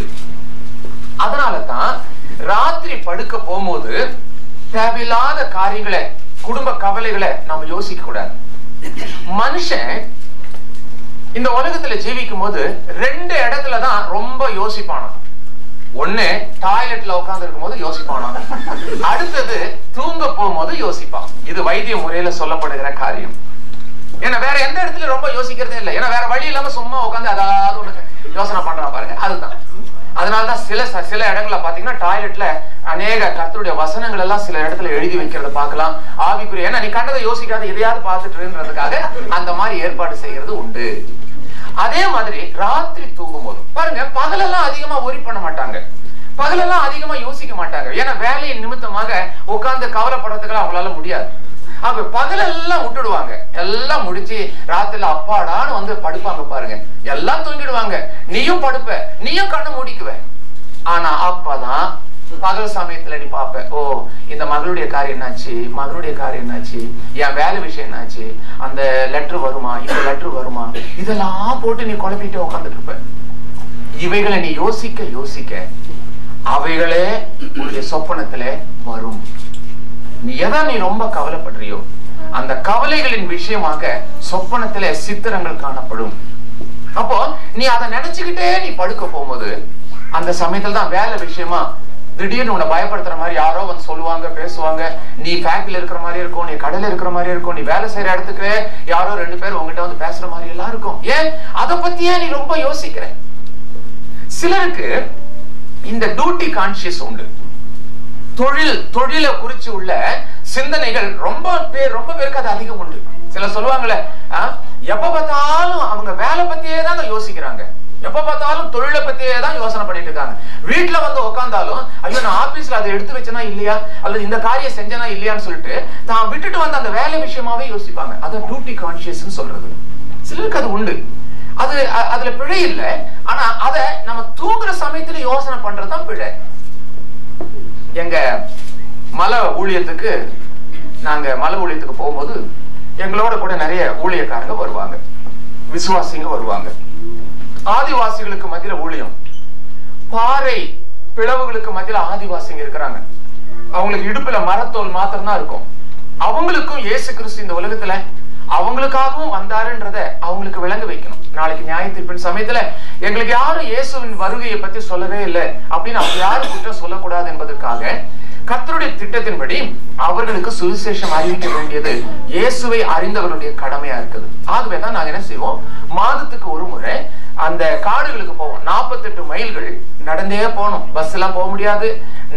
அதனாலதான் ராத்திரி படுக்க போகும்போது தேவையில்லாத காரியங்களை குடும்ப கவலைகளை நாம யோசிக்க கூடாது மனுஷன் இந்த உலகத்துல ஜீவிக்கும் போது ரெண்டு இடத்துல தான் ரொம்ப யோசிப்பானா. ஒண்ணு டாய்லெட்ல உட்கார்ந்து இருக்கும் போது யோசிப்பானா. அடுத்தது தூங்க போகும்போது யோசிப்பான். இது வைத்திய முறையில சொல்லப்படுகிற காரியம். ஏன்னா வேற எந்த இடத்துல ரொம்ப யோசிக்கிறதே இல்லை. ஏன்னா வேற வழி இல்லாம சும்மா உட்காந்து அதாவது ஒண்ணு யோசனை பண்றான் பாருங்க. அதுதான். அதனாலதான் சில ச- சில இடங்கள்ல பாத்தீங்கன்னா டாய்லெட்ல அநேக கத்தருடைய வசனங்கள் எல்லாம் சில இடத்துல எழுதி வைக்கிறத பார்க்கலாம். ஆவிக்குரிய ஏன்னா நீ கண்டதை யோசிக்காத எதையாவது பார்த்துட்டுன்றதுக்காக அந்த மாதிரி ஏற்பாடு செய்யறது உண்டு. அதே மாதிரி ராத்திரி தூங்கும் போது பாருங்க பகலெல்லாம் அதிகமா ஒரி பண்ண மாட்டாங்க. பகலெல்லாம் அதிகமா யோசிக்க மாட்டாங்க. ஏன்னா வேலையின் நிமித்தமாக உட்கார்ந்து கவலைப்படுறதுக்கெல்லாம் அவங்களால முடியாது. அவங்க பகலெல்லாம் விட்டுடுவாங்க. எல்லாம் முடிச்சு ராத்திரில அப்பாடான்னு வந்து படுப்பாங்க பாருங்க. எல்லாம் தூங்கிடுவாங்க. நீயும் படுப்ப. நீயும் கண்ணு முடிக்குவ. ஆனா அப்பதான் பகல் சமயத்துல நீ பாப்ப ஓ இந்த மகளுடைய காரியம் என்னாச்சு? மகனுடைய காரியம் என்னாச்சு? என் வேலை விஷயம் என்னாச்சு? அந்த லெட்டர் வருமா? இந்த லெட்டர் வருமா? இதெல்லாம் போட்டு நீ குழப்பிட்டு உட்காந்துட்டு இருப்ப. இவைகளை நீ யோசிக்க யோசிக்க அவைகளே உன்னுடைய சொப்பனத்துல வரும். நீ எதை நீ ரொம்ப கவலைப்படுறியோ அந்த கவலைகளின் விஷயமாக சொப்பனத்துல சித்திரங்கள் காணப்படும். அப்போ நீ அதை நினைச்சுக்கிட்டே நீ படுக்க போகும்போது அந்த சமயத்துல தான் வேலை விஷயமா திடீர்னு உன்னை பயப்படுத்துற மாதிரி யாரோ வந்து சொல்லுவாங்க பேசுவாங்க. நீ ஃபேக்டரியில இருக்கிற மாதிரி இருக்கும் நீ கடையில இருக்கிற மாதிரி இருக்கும் நீ வேலை செய்யற இடத்துக்கு யாரோ ரெண்டு பேர் உங்ககிட்ட வந்து பேசுற மாதிரி எல்லாம் இருக்கும். ஏன்? அதை பத்தியே நீ ரொம்ப யோசிக்கிற. சிலருக்கு இந்த டியூட்டி கான்சியஸ் உண்டு. தொழில் தொழிலை குறிச்சு உள்ள சிந்தனைகள் ரொம்ப பேர் ரொம்ப பேருக்கு அது அதிகம் உண்டு. சில சொல்லுவாங்களே எப்ப பார்த்தாலும் அவங்க வேலை பத்தியே தாங்க யோசிக்கிறாங்க. எப்ப பார்த்தாலும் தொழிலை பத்தியே தான் யோசனை பண்ணிட்டு இருக்காங்க. வீட்டுல வந்து உட்கார்ந்தாலும் ஐயோ நான் ஆபீஸ்ல அதை எடுத்து வச்சனா இல்லையா? அல்லது இந்த காரியம் செஞ்சனா இல்லையான்னு சொல்லிட்டு தான் விட்டுட்டு வந்து அந்த வேலை விஷயமாவே யோசிப்பாங்க. அதை டியூட்டி கான்சியஸ் சொல்றது. சிலருக்கு அது உண்டு. அது அதுல பிழை இல்லை. ஆனா அதை நம்ம தூங்குற சமயத்துல யோசனை பண்றதுதான் பிழை. எங்க மலை ஊழியத்துக்கு நாங்க மலை ஊழியத்துக்கு போகும்போது எங்களோட கூட நிறைய ஊழியக்காரங்க வருவாங்க. விசுவாசிங்க வருவாங்க. ஆதிவாசிகளுக்கு மத்தியில ஊழியம். பாறை பிளவுகளுக்கு மத்தியில ஆதிவாசிங்க இருக்கிறாங்க. அவங்களுக்கு இடுப்புல மரத்தோல் மாத்திரம் தான் இருக்கும். அவங்களுக்கும் இயேசு கிறிஸ்து இந்த உலகத்துல அவங்களுக்காகவும் வந்தாருன்றத அவங்களுக்கு விளங்க வைக்கணும். நாளைக்கு நியாய தீர்ப்பின் சமயத்துல எங்களுக்கு யாரும் இயேசுவின் வருகையை பத்தி சொல்லவே இல்லை அப்படின்னு அவங்க யாரும் குற்றம் சொல்லக்கூடாது என்பதற்காக கத்தருடைய திட்டத்தின்படி அவர்களுக்கு சுவிசேஷம் அறிவிக்க வேண்டியது இயேசுவை அறிந்தவர்களுடைய கடமையா இருக்குது. ஆகவே தான் நாங்க என்ன செய்வோம்? மாதத்துக்கு ஒரு முறை அந்த காடுகளுக்கு போவோம். 48 மைல்கள் நடந்தே போகணும். பஸ் எல்லாம் போக முடியாது.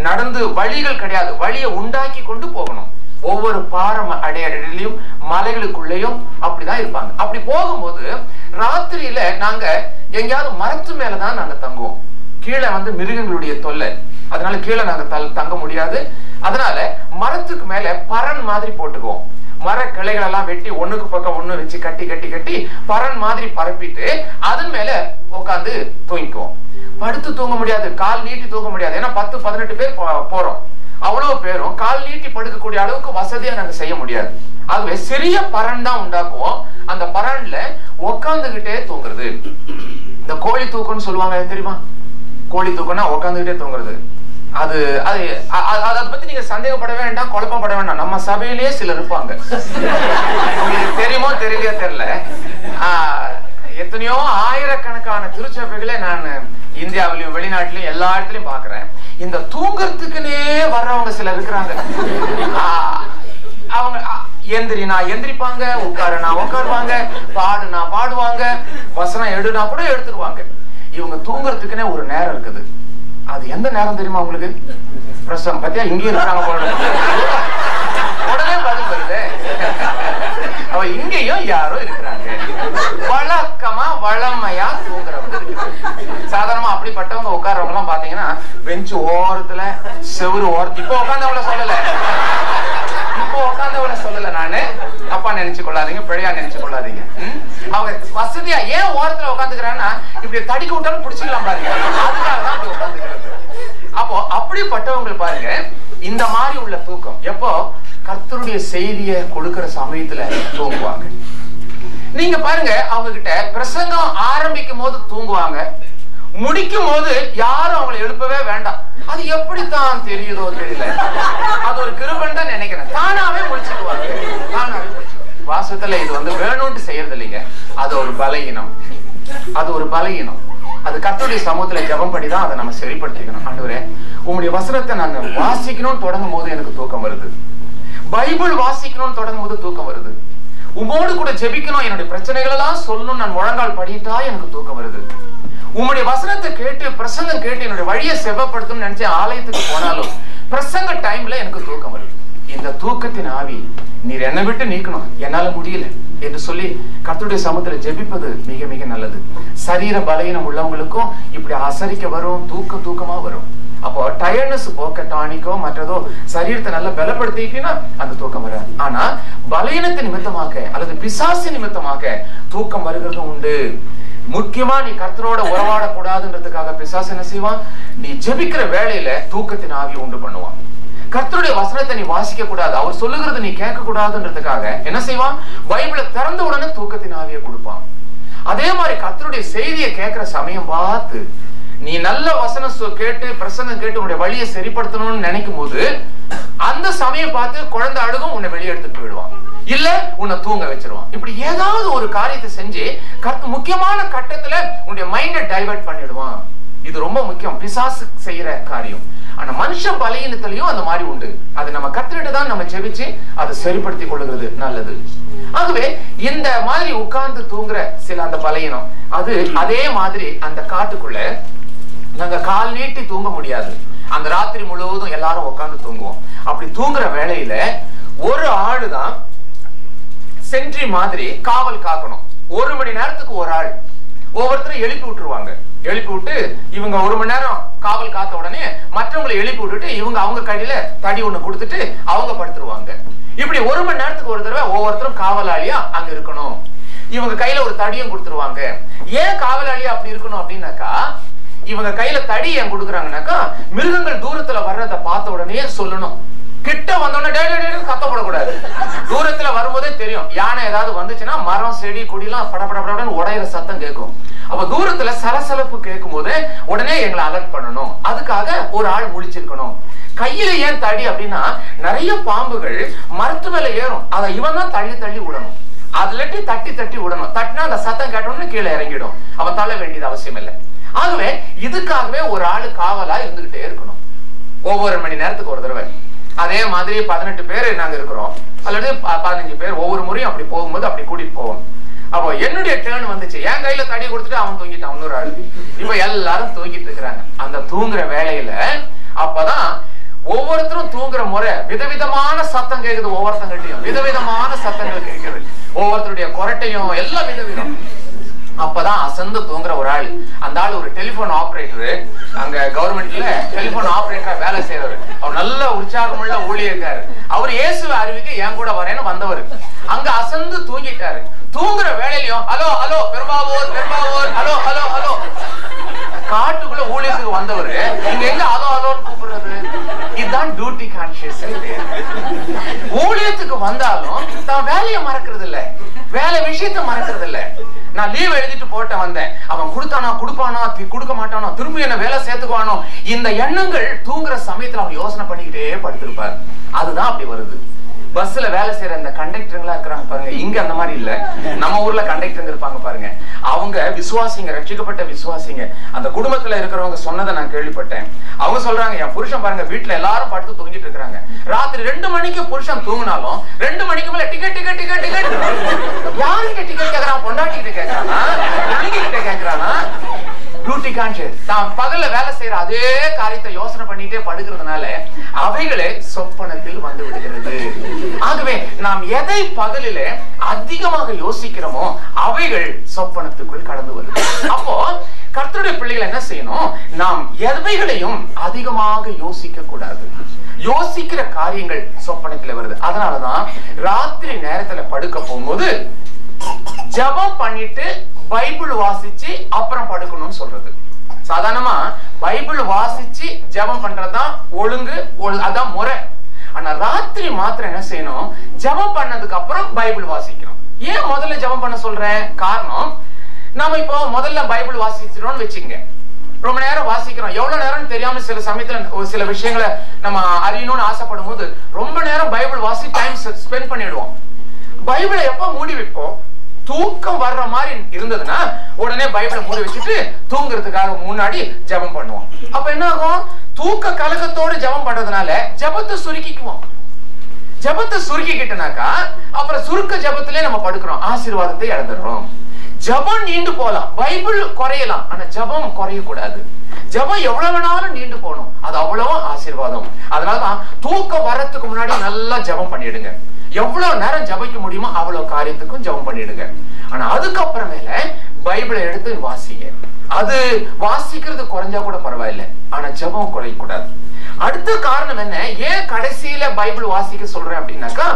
நடந்து வழிகள் கிடையாது. வழியை உண்டாக்கி கொண்டு போகணும். ஒவ்வொரு பாறை அடையாளத்திலையும் மலைகளுக்குள்ளேயும் அப்படிதான் இருப்பாங்க. அப்படி போகும்போது ராத்திரியில நாங்க எங்கேயாவது மரத்து மேலதான் நாங்க தங்குவோம். கீழே வந்து மிருகங்களுடைய தொல்லை. அதனால கீழே நாங்க தங்க முடியாது. அதனால மரத்துக்கு மேல பரன் மாதிரி போட்டுக்குவோம். மர கிளைகள் எல்லாம் வெட்டி ஒண்ணுக்கு பக்கம் ஒண்ணு வச்சு கட்டி கட்டி கட்டி பரன் மாதிரி பரப்பிட்டு அதன் மேல உட்காந்து தூங்கிக்குவோம். படுத்து தூங்க முடியாது. கால் நீட்டி தூங்க முடியாது. ஏன்னா பத்து பதினெட்டு பேர் போ- போறோம். அவ்வளவு பேரும் கால் நீட்டி படுக்கக்கூடிய அளவுக்கு வசதியா நாங்க செய்ய முடியாது. ஆகவே சிறிய பரன் தான் உண்டாக்குவோம். அந்த பரன்ல உக்காந்துகிட்டே தூங்குறது. இந்த கோழி தூக்கம்னு சொல்லுவாங்க தெரியுமா? கோழி தூக்கம்னா உட்காந்துக்கிட்டே தூங்குறது. அது அது அதை பத்தி நீங்க சந்தேகப்பட வேண்டாம் குழப்பப்பட வேண்டாம். நம்ம சபையிலேயே சிலர் இருப்பாங்க. உங்களுக்கு தெரியுமோ தெரியலையோ தெரியல. ஆஹ், எத்தனையோ ஆயிரக்கணக்கான திருச்சபைகளை நான் இந்தியாவிலையும் வெளிநாட்டிலையும் எல்லா இடத்துலயும் பாக்குறேன் இந்த தூங்கறதுக்குன்னே வர்றவங்க சிலர் இருக்கிறாங்க. அவங்க எந்திரினா எந்திரிப்பாங்க உட்காருனா உட்காருவாங்க பாடுனா பாடுவாங்க வசனம் எடுனா கூட எடுத்துருவாங்க. இவங்க தூங்குறதுக்குன்னே ஒரு நேரம் இருக்குது. அது எந்த நேரம் தெரியுமா உங்களுக்கு? பிரசவம். பத்தியா இங்கேயும் இருக்காங்க உடனே பதில் வருது. அவ இங்கேயும் யாரோ இருக்கிறாங்க. வழக்கமா வளமையா தூங்குறவங்க. சாதாரணமா அப்படிப்பட்டவங்க உட்கார்றவங்க எல்லாம் பாத்தீங்கன்னா பெஞ்சு ஓரத்துல செவுரு ஓரத்து இப்போ உட்காந்தவங்கள சொல்லல. இப்போ உட்காந்தவங்கள சொல்லல நானு. அப்பா நினைச்சு கொள்ளாதீங்க பிழையா நினைச்சு கொள்ளாதீங்க. அவங்க வசதியா ஏன் ஓரத்துல உட்காந்துக்கிறான்னா இப்படி தடிக்க விட்டாலும் பிடிச்சிக்கலாம் பாருங்க. அதுக்காக தான் அப்படி உட்காந்துக்கிறது. அப்போ அப்படிப்பட்டவங்க பாருங்க இந்த மாதிரி உள்ள தூக்கம். எப்போ? கர்த்தருடைய செய்தியை கொடுக்கிற சமயத்துல தூங்குவாங்க. நீங்க பாருங்க அவங்க கிட்ட பிரசங்கம் ஆரம்பிக்கும் போது தூங்குவாங்க. முடிக்கும் போது யாரும் அவங்களை எழுப்பவே வேண்டாம். அது எப்படித்தான் தெரியுதோ தெரியல. அது ஒரு கிருபன் தான் நினைக்கிறேன். தானாவே முடிச்சுக்குவாங்க தானாவே வாசத்துல இது வந்து வேணும்னு செய்யறது இல்லைங்க. அது ஒரு பலகீனம். அது ஒரு பலகீனம். அது கத்துடைய சமூகத்துல ஜெபம் பண்ணி தான் அதை நம்ம சரிப்படுத்திக்கணும். ஆண்டவரே உங்களுடைய வசனத்தை நான் வாசிக்கணும்னு தொடங்கும் போது எனக்கு தூக்கம் வருது. பைபிள் வாசிக்கணும்னு தொடங்கும் போது தூக்கம் வருது. உமோடு கூட ஜெபிக்கணும். என்னுடைய பிரச்சனைகள் எல்லாம் சொல்லணும் நான் முழங்கால் படிட்டா எனக்கு தூக்கம் வருது. உம்முடைய வசனத்தை கேட்டு பிரசங்கம் கேட்டு என்னுடைய வழியை செவ்வப்படுத்தணும்னு நினைச்சு ஆலயத்துக்கு போனாலும் பிரசங்க டைம்ல எனக்கு தூக்கம் வருது. இந்த தூக்கத்தின் ஆவி நீர் என்னை விட்டு நீக்கணும். என்னால முடியல என்று சொல்லி கத்துடைய சமத்துல ஜெபிப்பது மிக மிக நல்லது. சரீர பலகீனம் உள்ளவங்களுக்கும் இப்படி அசரிக்க வரும் தூக்க தூக்கமா வரும். அப்போ டயர்னஸ் போக்க டானிக்கோ மற்றதோ சரீரத்தை நல்லா பலப்படுத்திட்டீங்கன்னா அந்த தூக்கம் வராது. ஆனா பலகீனத்தை நிமித்தமாக அல்லது பிசாசு நிமித்தமாக தூக்கம் வருகிறதும் உண்டு. முக்கியமா நீ கர்த்தரோட உறவாடக்கூடாதுன்றதுக்காக பிசாசு என்ன செய்வான்? நீ ஜெபிக்கிற வேலையில தூக்கத்தின் ஆவி உண்டு பண்ணுவான். கர்த்தருடைய வசனத்தை நீ வாசிக்க கூடாது. அவர் சொல்லுகிறது நீ கேட்க கூடாதுன்றதுக்காக என்ன செய்வான்? பைபிளை திறந்த உடனே தூக்கத்தின் ஆவியை கொடுப்பான். அதே மாதிரி கர்த்தருடைய செய்தியை கேட்கிற சமயம் பார்த்து நீ நல்ல வசனம் கேட்டு பிரசங்கம் கேட்டு உன்னுடைய வழியை சரிப்படுத்தணும்னு நினைக்கும் போது அந்த சமயம் பார்த்து குழந்தை அழுகும் உன்னை வெளியே எடுத்துட்டு போயிடுவான். இல்ல உன்னை தூங்க வச்சிருவான். இப்படி ஏதாவது ஒரு காரியத்தை செஞ்சு முக்கியமான கட்டத்துல உன்னுடைய மைண்டை டைவர்ட் பண்ணிடுவான். இது ரொம்ப முக்கியம். பிசாசு செய்யற காரியம். ஆனா மனுஷ பலகீனத்திலையும் அந்த மாதிரி உண்டு. அது நம்ம கத்துக்கிட்டு தான் நம்ம ஜெபிச்சு அதை சரிப்படுத்திக் கொள்ளுகிறது நல்லது. ஆகவே இந்த மாதிரி உட்கார்ந்து தூங்குற சில அந்த பலகீனம் அது அதே மாதிரி அந்த காட்டுக்குள்ள நாங்க கால் நீட்டி தூங்க முடியாது. அந்த ராத்திரி முழுவதும் எல்லாரும் உட்கார்ந்து தூங்குவோம். அப்படி தூங்குற வேலையில ஒரு ஆளுதான் சென்றி மாதிரி காவல் காக்கணும். ஒரு மணி நேரத்துக்கு ஒரு ஆள். ஒவ்வொருத்தரும் எழுப்பி விட்டுருவாங்க. எழுப்பி விட்டு இவங்க ஒரு மணி நேரம் காவல் காத்த உடனே மற்றவங்களை எழுப்பி விட்டுட்டு இவங்க அவங்க கடையில தடி ஒண்ணு கொடுத்துட்டு அவங்க படுத்துருவாங்க. இப்படி ஒரு மணி நேரத்துக்கு ஒரு தடவை ஒவ்வொருத்தரும் காவலாளியா அங்க இருக்கணும். இவங்க கையில ஒரு தடியும் கொடுத்துருவாங்க. ஏன் காவலாளியா அப்படி இருக்கணும் அப்படின்னாக்கா இவங்க கையில தடி ஏன் கொடுக்குறாங்கனாக்கா மிருகங்கள் தூரத்துல வர்றத பார்த்த உடனே சொல்லணும். கிட்ட வந்தோடனே டே டே கத்தப்படக்கூடாது தூரத்துல வரும்போதே தெரியும். யானை ஏதாவது வந்துச்சுன்னா மரம் செடி கொடிலாம் படப்படப்படன்னு உடையிற சத்தம் கேட்கும். அப்ப தூரத்துல சலசலப்பு கேட்கும் போது உடனே எங்களை அலர்ட் பண்ணணும். அதுக்காக ஒரு ஆள் முழிச்சிருக்கணும். கையில ஏன் தடி அப்படின்னா நிறைய பாம்புகள் மரத்து மேல ஏறும். அதை இவன் தான் தள்ளி தள்ளி விடணும். அதுலட்டி தட்டி தட்டி விடணும். தட்டினா அந்த சத்தம் கேட்டோம்னு கீழே இறங்கிடும். அவன் தள்ள வேண்டியது அவசியம் இல்லை. ஆகவே இதுக்காகவே ஒரு ஆளு காவலா இருந்துகிட்டே இருக்கணும். ஒவ்வொரு மணி நேரத்துக்கு ஒரு தடவை. அதே மாதிரி பதினெட்டு பேர் நாங்க இருக்கிறோம். அல்லது பதினஞ்சு பேர். ஒவ்வொரு முறையும் அப்படி போகும்போது அப்படி கூட்டிட்டு போவோம். அப்போ என்னுடைய டேர்ன் வந்துச்சு. என் கையில தடி கொடுத்துட்டு அவன் தூங்கிட்டான். இன்னொரு ஆள். இப்ப எல்லாரும் தூங்கிட்டு இருக்கிறாங்க. அந்த தூங்குற வேலையில அப்பதான் ஒவ்வொருத்தரும் தூங்குற முறை விதவிதமான சத்தம் கேக்குது ஒவ்வொருத்தங்கிட்டையும். விதவிதமான சத்தங்கள் கேக்குது. ஒவ்வொருத்தருடைய கொரட்டையும் எல்லாம் விதவிதம். அப்பதான் அசந்து தூங்குற ஒரு ஆள். அந்த ஆள் ஒரு டெலிபோன் ஆபரேட்டர் அங்க கவர்மெண்ட்ல டெலிபோன் ஆபரேட்டரா வேலை செய்யறவர் அவர் நல்ல உற்சாகமுள்ள ஊழியர்காரு அவர் இயேசுவை அறிவிக்க என் கூட வரேன்னு வந்தவர். அங்க அசந்து தூங்கிட்டாரு. தூங்குற வேலையிலயும் hello hello Perumavoor Perumavoor hello hello hello. காட்டுக்குள்ள ஊழியத்துக்கு வந்தவர் இங்க எங்க ஹலோ ஹலோன்னு கூப்பிடுறது? இதுதான் டியூட்டி கான்சியஸ் ஊழியத்துக்கு வந்தாலும் தான் வேலையை மறக்கிறது இல்ல வேலை விஷயத்த மறக்கிறது இல்ல நான் லீவ் எழுதிட்டு போட்ட வந்தேன். அவன் கொடுத்தானா கொடுப்பானா கொடுக்க மாட்டானோ திரும்பி என்ன வேலை சேர்த்துக்குவானோ இந்த எண்ணங்கள் தூங்குற சமயத்துல அவன் யோசனை பண்ணிக்கிட்டே படுத்திருப்பார். அதுதான் அப்படி வருது. பஸ்ல வேலை செய்யற அந்த கண்டக்டருங்களா இருக்கிறாங்க பாருங்க. இங்க அந்த மாதிரி இல்ல. நம்ம ஊர்ல கண்டக்டருங்க இருப்பாங்க பாருங்க. அவங்க விசுவாசிங்க ரட்சிக்கப்பட்ட விசுவாசிங்க. அந்த குடும்பத்துல இருக்கிறவங்க சொன்னதை நான் கேள்விப்பட்டேன். அவங்க சொல்றாங்க என் புருஷன் பாருங்க வீட்டுல எல்லாரும் படுத்து தூங்கிட்டு இருக்கிறாங்க. ராத்திரி ரெண்டு மணிக்கு புருஷன் தூங்கினாலும் ரெண்டு மணிக்கு மேல டிக்கெட் டிக்கெட் டிக்கெட் டிக்கெட் யாருக்கிட்ட டிக்கெட் கேக்குறான்? பொண்டாட்டிக்கிட்ட கேக்குறானா? கிட்ட கேக்குறானா? டியூட்டி கான்ஷியஸ் தான் பகல்ல வேலை செய்யற அதே காரியத்தை யோசனை பண்ணிட்டே படுக்கிறதுனால அவைகளே சொப்பனத்தில் வந்து விடுகிறது. ஆகவே நாம் எதை பகலிலே அதிகமாக யோசிக்கிறோமோ அவைகள் சொப்பனத்துக்குள் கடந்து வருது. அப்போ கர்த்தருடைய பிள்ளைகள் என்ன செய்யணும்? நாம் எவைகளையும் அதிகமாக யோசிக்க கூடாது. யோசிக்கிற காரியங்கள் சொப்பனத்துல வருது. அதனாலதான் ராத்திரி நேரத்துல படுக்க போகும்போது ஜெபம் பண்ணிட்டு பைபிள் வாசிச்சு அப்புறம் படுக்கணும்னு சொல்றது. சாதாரணமா பைபிள் வாசிச்சு ஜெபம் பண்றதுதான் ஒழுங்கு அதான் முறை. ஆனா ராத்திரி மாத்திரம் என்ன செய்யணும்? ஜெபம் பண்ணதுக்கு அப்புறம் பைபிள் வாசிக்கணும். ஏன் முதல்ல ஜெபம் பண்ண சொல்றேன் காரணம் நாம இப்போ முதல்ல பைபிள் வாசிச்சிட்டோம்னு வச்சுங்க ரொம்ப நேரம் வாசிக்கிறோம். எவ்வளவு நேரம் தெரியாம சில சமயத்துல ஒரு சில விஷயங்களை நம்ம அறியணும்னு ஆசைப்படும் போது ரொம்ப நேரம் பைபிள் வாசி டைம் ஸ்பெண்ட் பண்ணிடுவோம். பைபிளை எப்ப மூடி வைப்போம்? தூக்கம் வர்ற மாதிரி இருந்ததுன்னா உடனே பைபிளை மூடி வச்சுட்டு தூங்குறதுக்காக முன்னாடி ஜெபம் பண்ணுவோம். அப்ப என்ன ஆகும்? தூக்க கலக்கத்தோடு ஜெபம் பண்றதுனால ஜெபத்தை சுருக்கிக்குவோம். ஜெபத்தை சுருக்கிக்கிட்டனாக்கா அப்புறம் சுருக்க ஜபத்திலே நம்ம படுக்கிறோம். ஆசீர்வாதத்தை இழந்துடுறோம். ஜெபம் நீண்டு போலாம் பைபிள் குறையலாம். ஆனா ஜெபம் குறையக்கூடாது. ஜெபம் எவ்வளவு வேணாலும் நீண்டு போகணும். அது அவ்வளவு ஆசீர்வாதம். அதனாலதான் தூக்கம் வரத்துக்கு முன்னாடி நல்லா ஜெபம் பண்ணிடுங்க. எவ்வளவு நேரம் ஜெபிக்க முடியுமோ அவ்வளவு காரியத்துக்கும் ஜெபம் பண்ணிடுங்க. ஆனா அதுக்கப்புறமேல பைபிளை எடுத்து வாசிங்க. அது வாசிக்கிறது குறைஞ்சா கூட பரவாயில்லை ஆனா ஜெபம் குறையக்கூடாது அடுத்த காரணம் என்ன? ஏன் கடைசியில பைபிள் வாசிக்க சொல்றேன் அப்படின்னாக்கா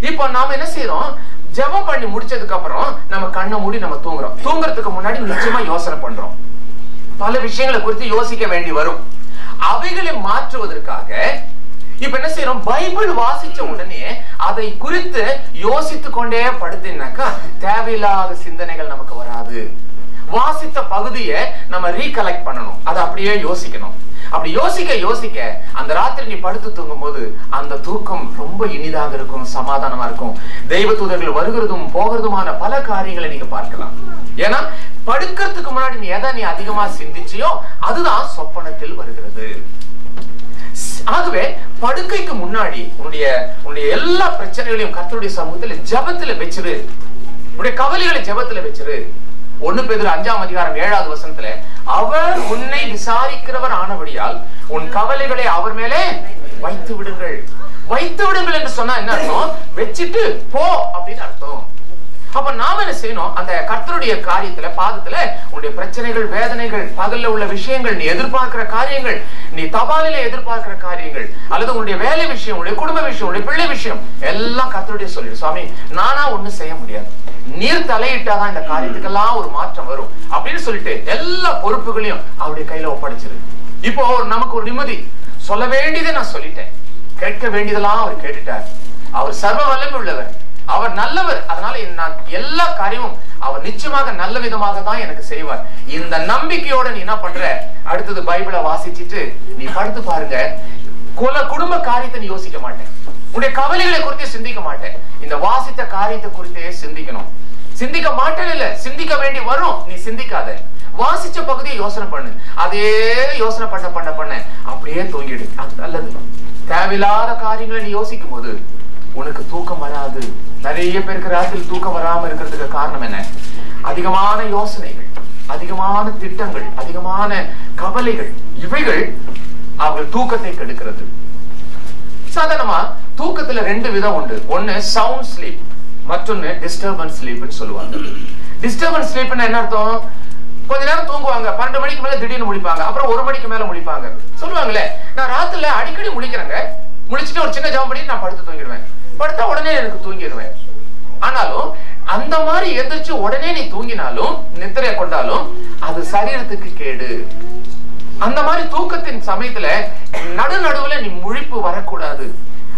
இப்போ நாம என்ன செய்யறோம் ஜெபம் பண்ணி முடிச்சதுக்கு அப்புறம் நம்ம கண்ணை மூடி நம்ம தூங்குறோம். தூங்குறதுக்கு முன்னாடி நிச்சயமா யோசனை பண்றோம். பல விஷயங்களை குறித்து யோசிக்க வேண்டி வரும். அவைகளை மாற்றுவதற்காக இப்ப என்ன செய்யறோம் பைபிள் வாசிச்ச உடனே அதை குறித்து யோசித்து கொண்டே படுத்தினாக்கா தேவையில்லாத சிந்தனைகள் நமக்கு வராது. வாசித்த பகுதியை நம்ம ரீகலெக்ட் பண்ணணும். அதை அப்படியே யோசிக்கணும். அப்படி யோசிக்க யோசிக்க அந்த ராத்திரி நீ படுத்து தூங்கும் போது அந்த தூக்கம் ரொம்ப இனிதாக இருக்கும் சமாதானமா இருக்கும். தெய்வ தூதர்கள் வருகிறதும் போகிறதுமான பல காரியங்களை நீங்க பார்க்கலாம். ஏன்னா படுக்கிறதுக்கு முன்னாடி நீ எதை நீ அதிகமா சிந்திச்சியோ அதுதான் சொப்பனத்தில் வருகிறது. ஆகவே படுக்கைக்கு முன்னாடி உன்னுடைய உன்னுடைய எல்லா பிரச்சனைகளையும் கத்தருடைய சமூகத்துல ஜெபத்துல வச்சிரு. உன்னுடைய கவலைகளை ஜெபத்துல வச்சிரு. ஒண்ணு பேர் அஞ்சாம் அதிகாரம் ஏழாவது வசனத்துல அவர் உன்னை விசாரிக்கிறவர் ஆனபடியால் உன் கவலைகளை அவர் மேலே வைத்து விடுங்கள் வைத்து விடுங்கள் என்று சொன்னா என்ன அர்த்தம்? வச்சுட்டு போ அப்படின்னு அர்த்தம். அப்ப நாம என்ன செய்யணும்? அந்த கர்த்தருடைய காரியத்துல பாதத்துல உன்னுடைய பிரச்சனைகள் வேதனைகள் பகல்ல உள்ள விஷயங்கள் நீ எதிர்பார்க்கிற காரியங்கள் நீ தபாலில எதிர்பார்க்கிற காரியங்கள் அல்லது உன்னுடைய வேலை விஷயம் உன்னுடைய குடும்ப விஷயம் உன்னுடைய பிள்ளை விஷயம் எல்லாம் கர்த்தருடைய சொல்லிடு. சுவாமி நானா ஒண்ணும் செய்ய முடியாது. நீர் தலையிட்டாதான் இந்த காரியத்துக்கெல்லாம் ஒரு மாற்றம் வரும். அப்படின்னு சொல்லிட்டு எல்லா பொறுப்புகளையும் அவருடைய கையில ஒப்படைச்சிரு. இப்போ நமக்கு ஒரு நிம்மதி. சொல்ல வேண்டியதை நான் சொல்லிட்டேன். கேட்க வேண்டியதெல்லாம் அவர் கேட்டுட்டார். அவர் சர்வ வல்லமை உள்ளவர். அவர் நல்லவர். அதனால நான் எல்லா காரியமும் அவர் நிச்சயமாக நல்ல விதமாக தான் எனக்கு செய்வார். இந்த நம்பிக்கையோட நீ என்ன பண்ற? அடுத்தது பைபிளை வாசிச்சுட்டு நீ படுத்து பாருங்க. குல குடும்ப காரியத்தை நீ யோசிக்க மாட்டேன். உன்னுடைய கவலைகளை குறித்து சிந்திக்க மாட்டேன். இந்த வாசித்த காரியத்தை குறித்தே சிந்திக்கணும். சிந்திக்க மாட்டேன் இல்ல சிந்திக்க வேண்டி வரும். நீ சிந்திக்காத. வாசிச்ச பகுதியை யோசனை பண்ணு. அதே யோசனை பண்ண பண்ண பண்ண அப்படியே தூங்கிடு. அது நல்லது. தேவையில்லாத காரியங்களை நீ யோசிக்கும் போது உனக்கு தூக்கம் வராது. நிறைய பேருக்கு ராத்திரி தூக்கம் வராம இருக்கிறதுக்கு காரணம் என்ன? அதிகமான யோசனைகள் அதிகமான திட்டங்கள் அதிகமான கவலைகள் இவைகள் அவர்கள் தூக்கத்தை கெடுக்கிறது. சாதாரணமா தூக்கத்துல ரெண்டு விதம் உண்டு. ஒண்ணு சவுண்ட் ஸ்லீப் மற்றொன்னு டிஸ்டர்பன்ஸ் ஸ்லீப்னு சொல்லுவாங்க. டிஸ்டர்பன்ஸ் ஸ்லீப்னா என்ன அர்த்தம்? கொஞ்ச நேரம் தூங்குவாங்க. பன்னெண்டு மணிக்கு மேல திடீர்னு முழிப்பாங்க. அப்புறம் ஒரு மணிக்கு மேல முழிப்பாங்க. சொல்லுவாங்களே நான் ராத்துல அடிக்கடி முடிக்கிறேங்க முழிச்சிட்டு ஒரு சின்ன ஜாம் பண்ணி நான் படுத்து தூங்கிடுவேன். படுத்தா உடனே எனக்கு தூங்கிடுவேன். ஆனாலும் அந்த மாதிரி எந்திரிச்சு உடனே நீ தூங்கினாலும் நித்திரை கொண்டாலும் அது சரீரத்துக்கு கேடு. அந்த மாதிரி தூக்கத்தின் சமயத்துல நடு நடுவுல நீ முழிப்பு வரக்கூடாது.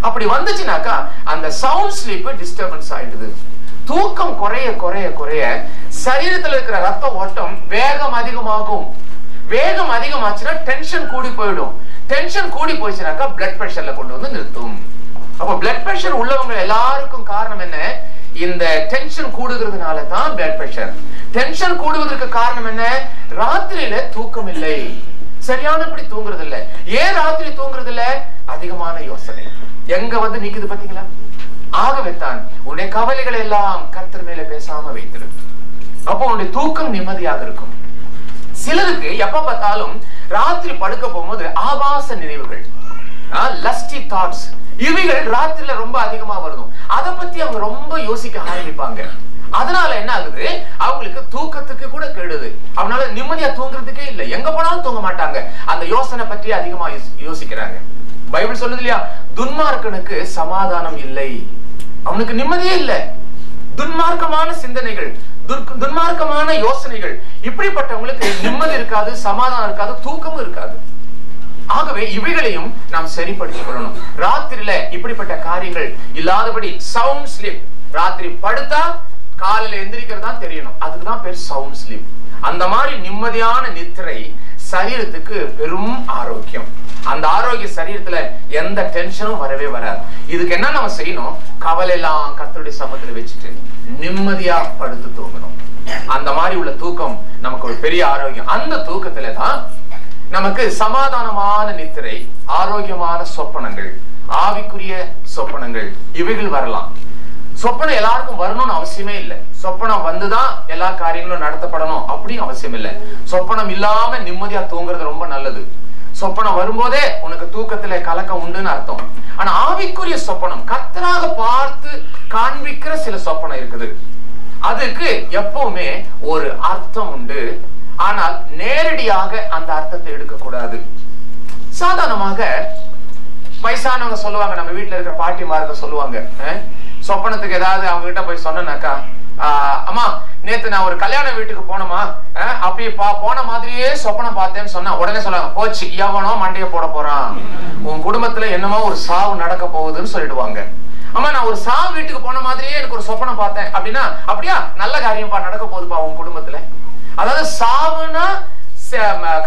அப்படி வந்துச்சுனாக்கா அந்த சவுண்ட் ஸ்லீப் டிஸ்டர்பன்ஸ் ஆயிடுது. தூக்கம் குறைய குறைய குறைய சரீரத்துல இருக்கிற ரத்த ஓட்டம் வேகம் அதிகமாகும். வேகம் அதிகமாச்சுன்னா டென்ஷன் கூடி போயிடும். டென்ஷன் கூடி போயிடுச்சுனாக்கா பிளட் பிரஷர்ல கொண்டு வந்து நிறுத்தும். அப்போ பிளட் பிரஷர் உள்ளவங்க எல்லாருக்கும் காரணம் என்ன? இந்த டென்ஷன் கூடுகிறதுனால தான் பிளட் பிரஷர் டென்ஷன் கூடுவதற்கு காரணம் என்ன? ராத்திரியில தூக்கம் இல்லை சரியானபடி தூங்குறது இல்ல ஏன் ராத்திரி தூங்குறது இல்ல அதிகமான யோசனை. எங்க வந்து நிக்குது பாத்தீங்களா? ஆகவே தான் உன்னுடைய கவலைகளை எல்லாம் கர்த்தர் மேல பேசாம வைத்திரு. அப்போ உன்னுடைய தூக்கம் நிம்மதியாக இருக்கும். சிலருக்கு எப்ப பார்த்தாலும் ராத்திரி படுக்க போகும்போது ஆபாச நினைவுகள் லஸ்டி தாட்ஸ் இவைகள் ராத்திரில ரொம்ப அதிகமா வருதும். அதை பத்தி அவங்க ரொம்ப யோசிக்க ஆரம்பிப்பாங்க. அதனால என்ன ஆகுது? அவங்களுக்கு தூக்கத்துக்கு கூட கெடுது. அவனால நிம்மதியா தூங்குறதுக்கே இல்லை. எங்க போனாலும் தூங்க மாட்டாங்க. அந்த யோசனை பற்றி அதிகமா யோசிக்கிறாங்க. பைபிள் சொல்லுது இல்லையா? துன்மார்க்கனுக்கு சமாதானம் இல்லை. அவனுக்கு நிம்மதியே இல்லை. துன்மார்க்கமான சிந்தனைகள் துன்மார்க்கமான யோசனைகள். இப்படிப்பட்டவங்களுக்கு நிம்மதி இருக்காது சமாதானம் இருக்காது தூக்கமும் இருக்காது. ஆகவே இவைகளையும் நாம் சரிப்படுத்திக் கொள்ளணும் ராத்திரியில இப்படிப்பட்ட காரியங்கள் இல்லாதபடி சவுண்ட் ஸ்லிப் ராத்திரி படுத்தா காலையில எந்திரிக்கிறதா தெரியணும். அதுக்குதான் பேர் சவுண்ட் ஸ்லிப் அந்த மாதிரி நிம்மதியான நித்திரை சரீரத்துக்கு பெரும் ஆரோக்கியம். அந்த ஆரோக்கிய சரீரத்துல எந்த டென்ஷனும் வரவே வராது. இதுக்கு என்ன நம்ம செய்யணும்? கவலை எல்லாம் கத்தருடைய சமத்துல வச்சுட்டு நிம்மதியா படுத்து தூங்கணும். அந்த மாதிரி உள்ள தூக்கம் நமக்கு ஒரு பெரிய ஆரோக்கியம். அந்த தூக்கத்துல தான் நமக்கு சமாதானமான நித்திரை ஆரோக்கியமான சொப்பனங்கள் ஆவிக்குரிய சொப்பனங்கள் இவைகள் வரலாம். சொப்பனம் எல்லாருக்கும் வரணும்னு அவசியமே இல்லை. சொப்பனம் வந்துதான் எல்லா காரியங்களும் நடத்தப்படணும் அப்படியும் அவசியம் இல்லை. சொப்பனம் இல்லாம நிம்மதியா தூங்குறது ரொம்ப நல்லது. சொப்பனம் வரும்போதே உனக்கு தூக்கத்துல கலக்கம் உண்டுன்னு அர்த்தம். ஆனா ஆவிக்குரிய சொப்பனம் கத்தராக பார்த்து காண்பிக்கிற சில சொப்பனம் இருக்குது. அதுக்கு எப்பவுமே ஒரு அர்த்தம் உண்டு. ஆனால் நேரடியாக அந்த அர்த்தத்தை எடுக்க கூடாது சாதாரணமாக வயசானவங்க சொல்லுவாங்க நம்ம வீட்டுல இருக்கிற பாட்டிமார்கள் சொல்லுவாங்க சொப்பனத்துக்கு ஏதாவது அவங்க கிட்ட போய் சொன்னனாக்கா ஆஹ், அம்மா நேத்து நான் ஒரு கல்யாண வீட்டுக்கு போனோமா அப்படி பா போன மாதிரியே சொப்பனம் பார்த்தேன்னு சொன்னா உடனே சொல்லுவாங்க போச்சு எவனோ மண்டைய போட போறான். உன் குடும்பத்துல என்னமோ ஒரு சாவு நடக்க போகுதுன்னு சொல்லிடுவாங்க. அம்மா நான் ஒரு சாவு வீட்டுக்கு போன மாதிரியே எனக்கு ஒரு சொப்பனம் பார்த்தேன். அப்படின்னா அப்படியா? நல்ல காரியம்ப்பா நடக்க போகுதுப்பா உன் குடும்பத்துல. அதாவது சாவுனா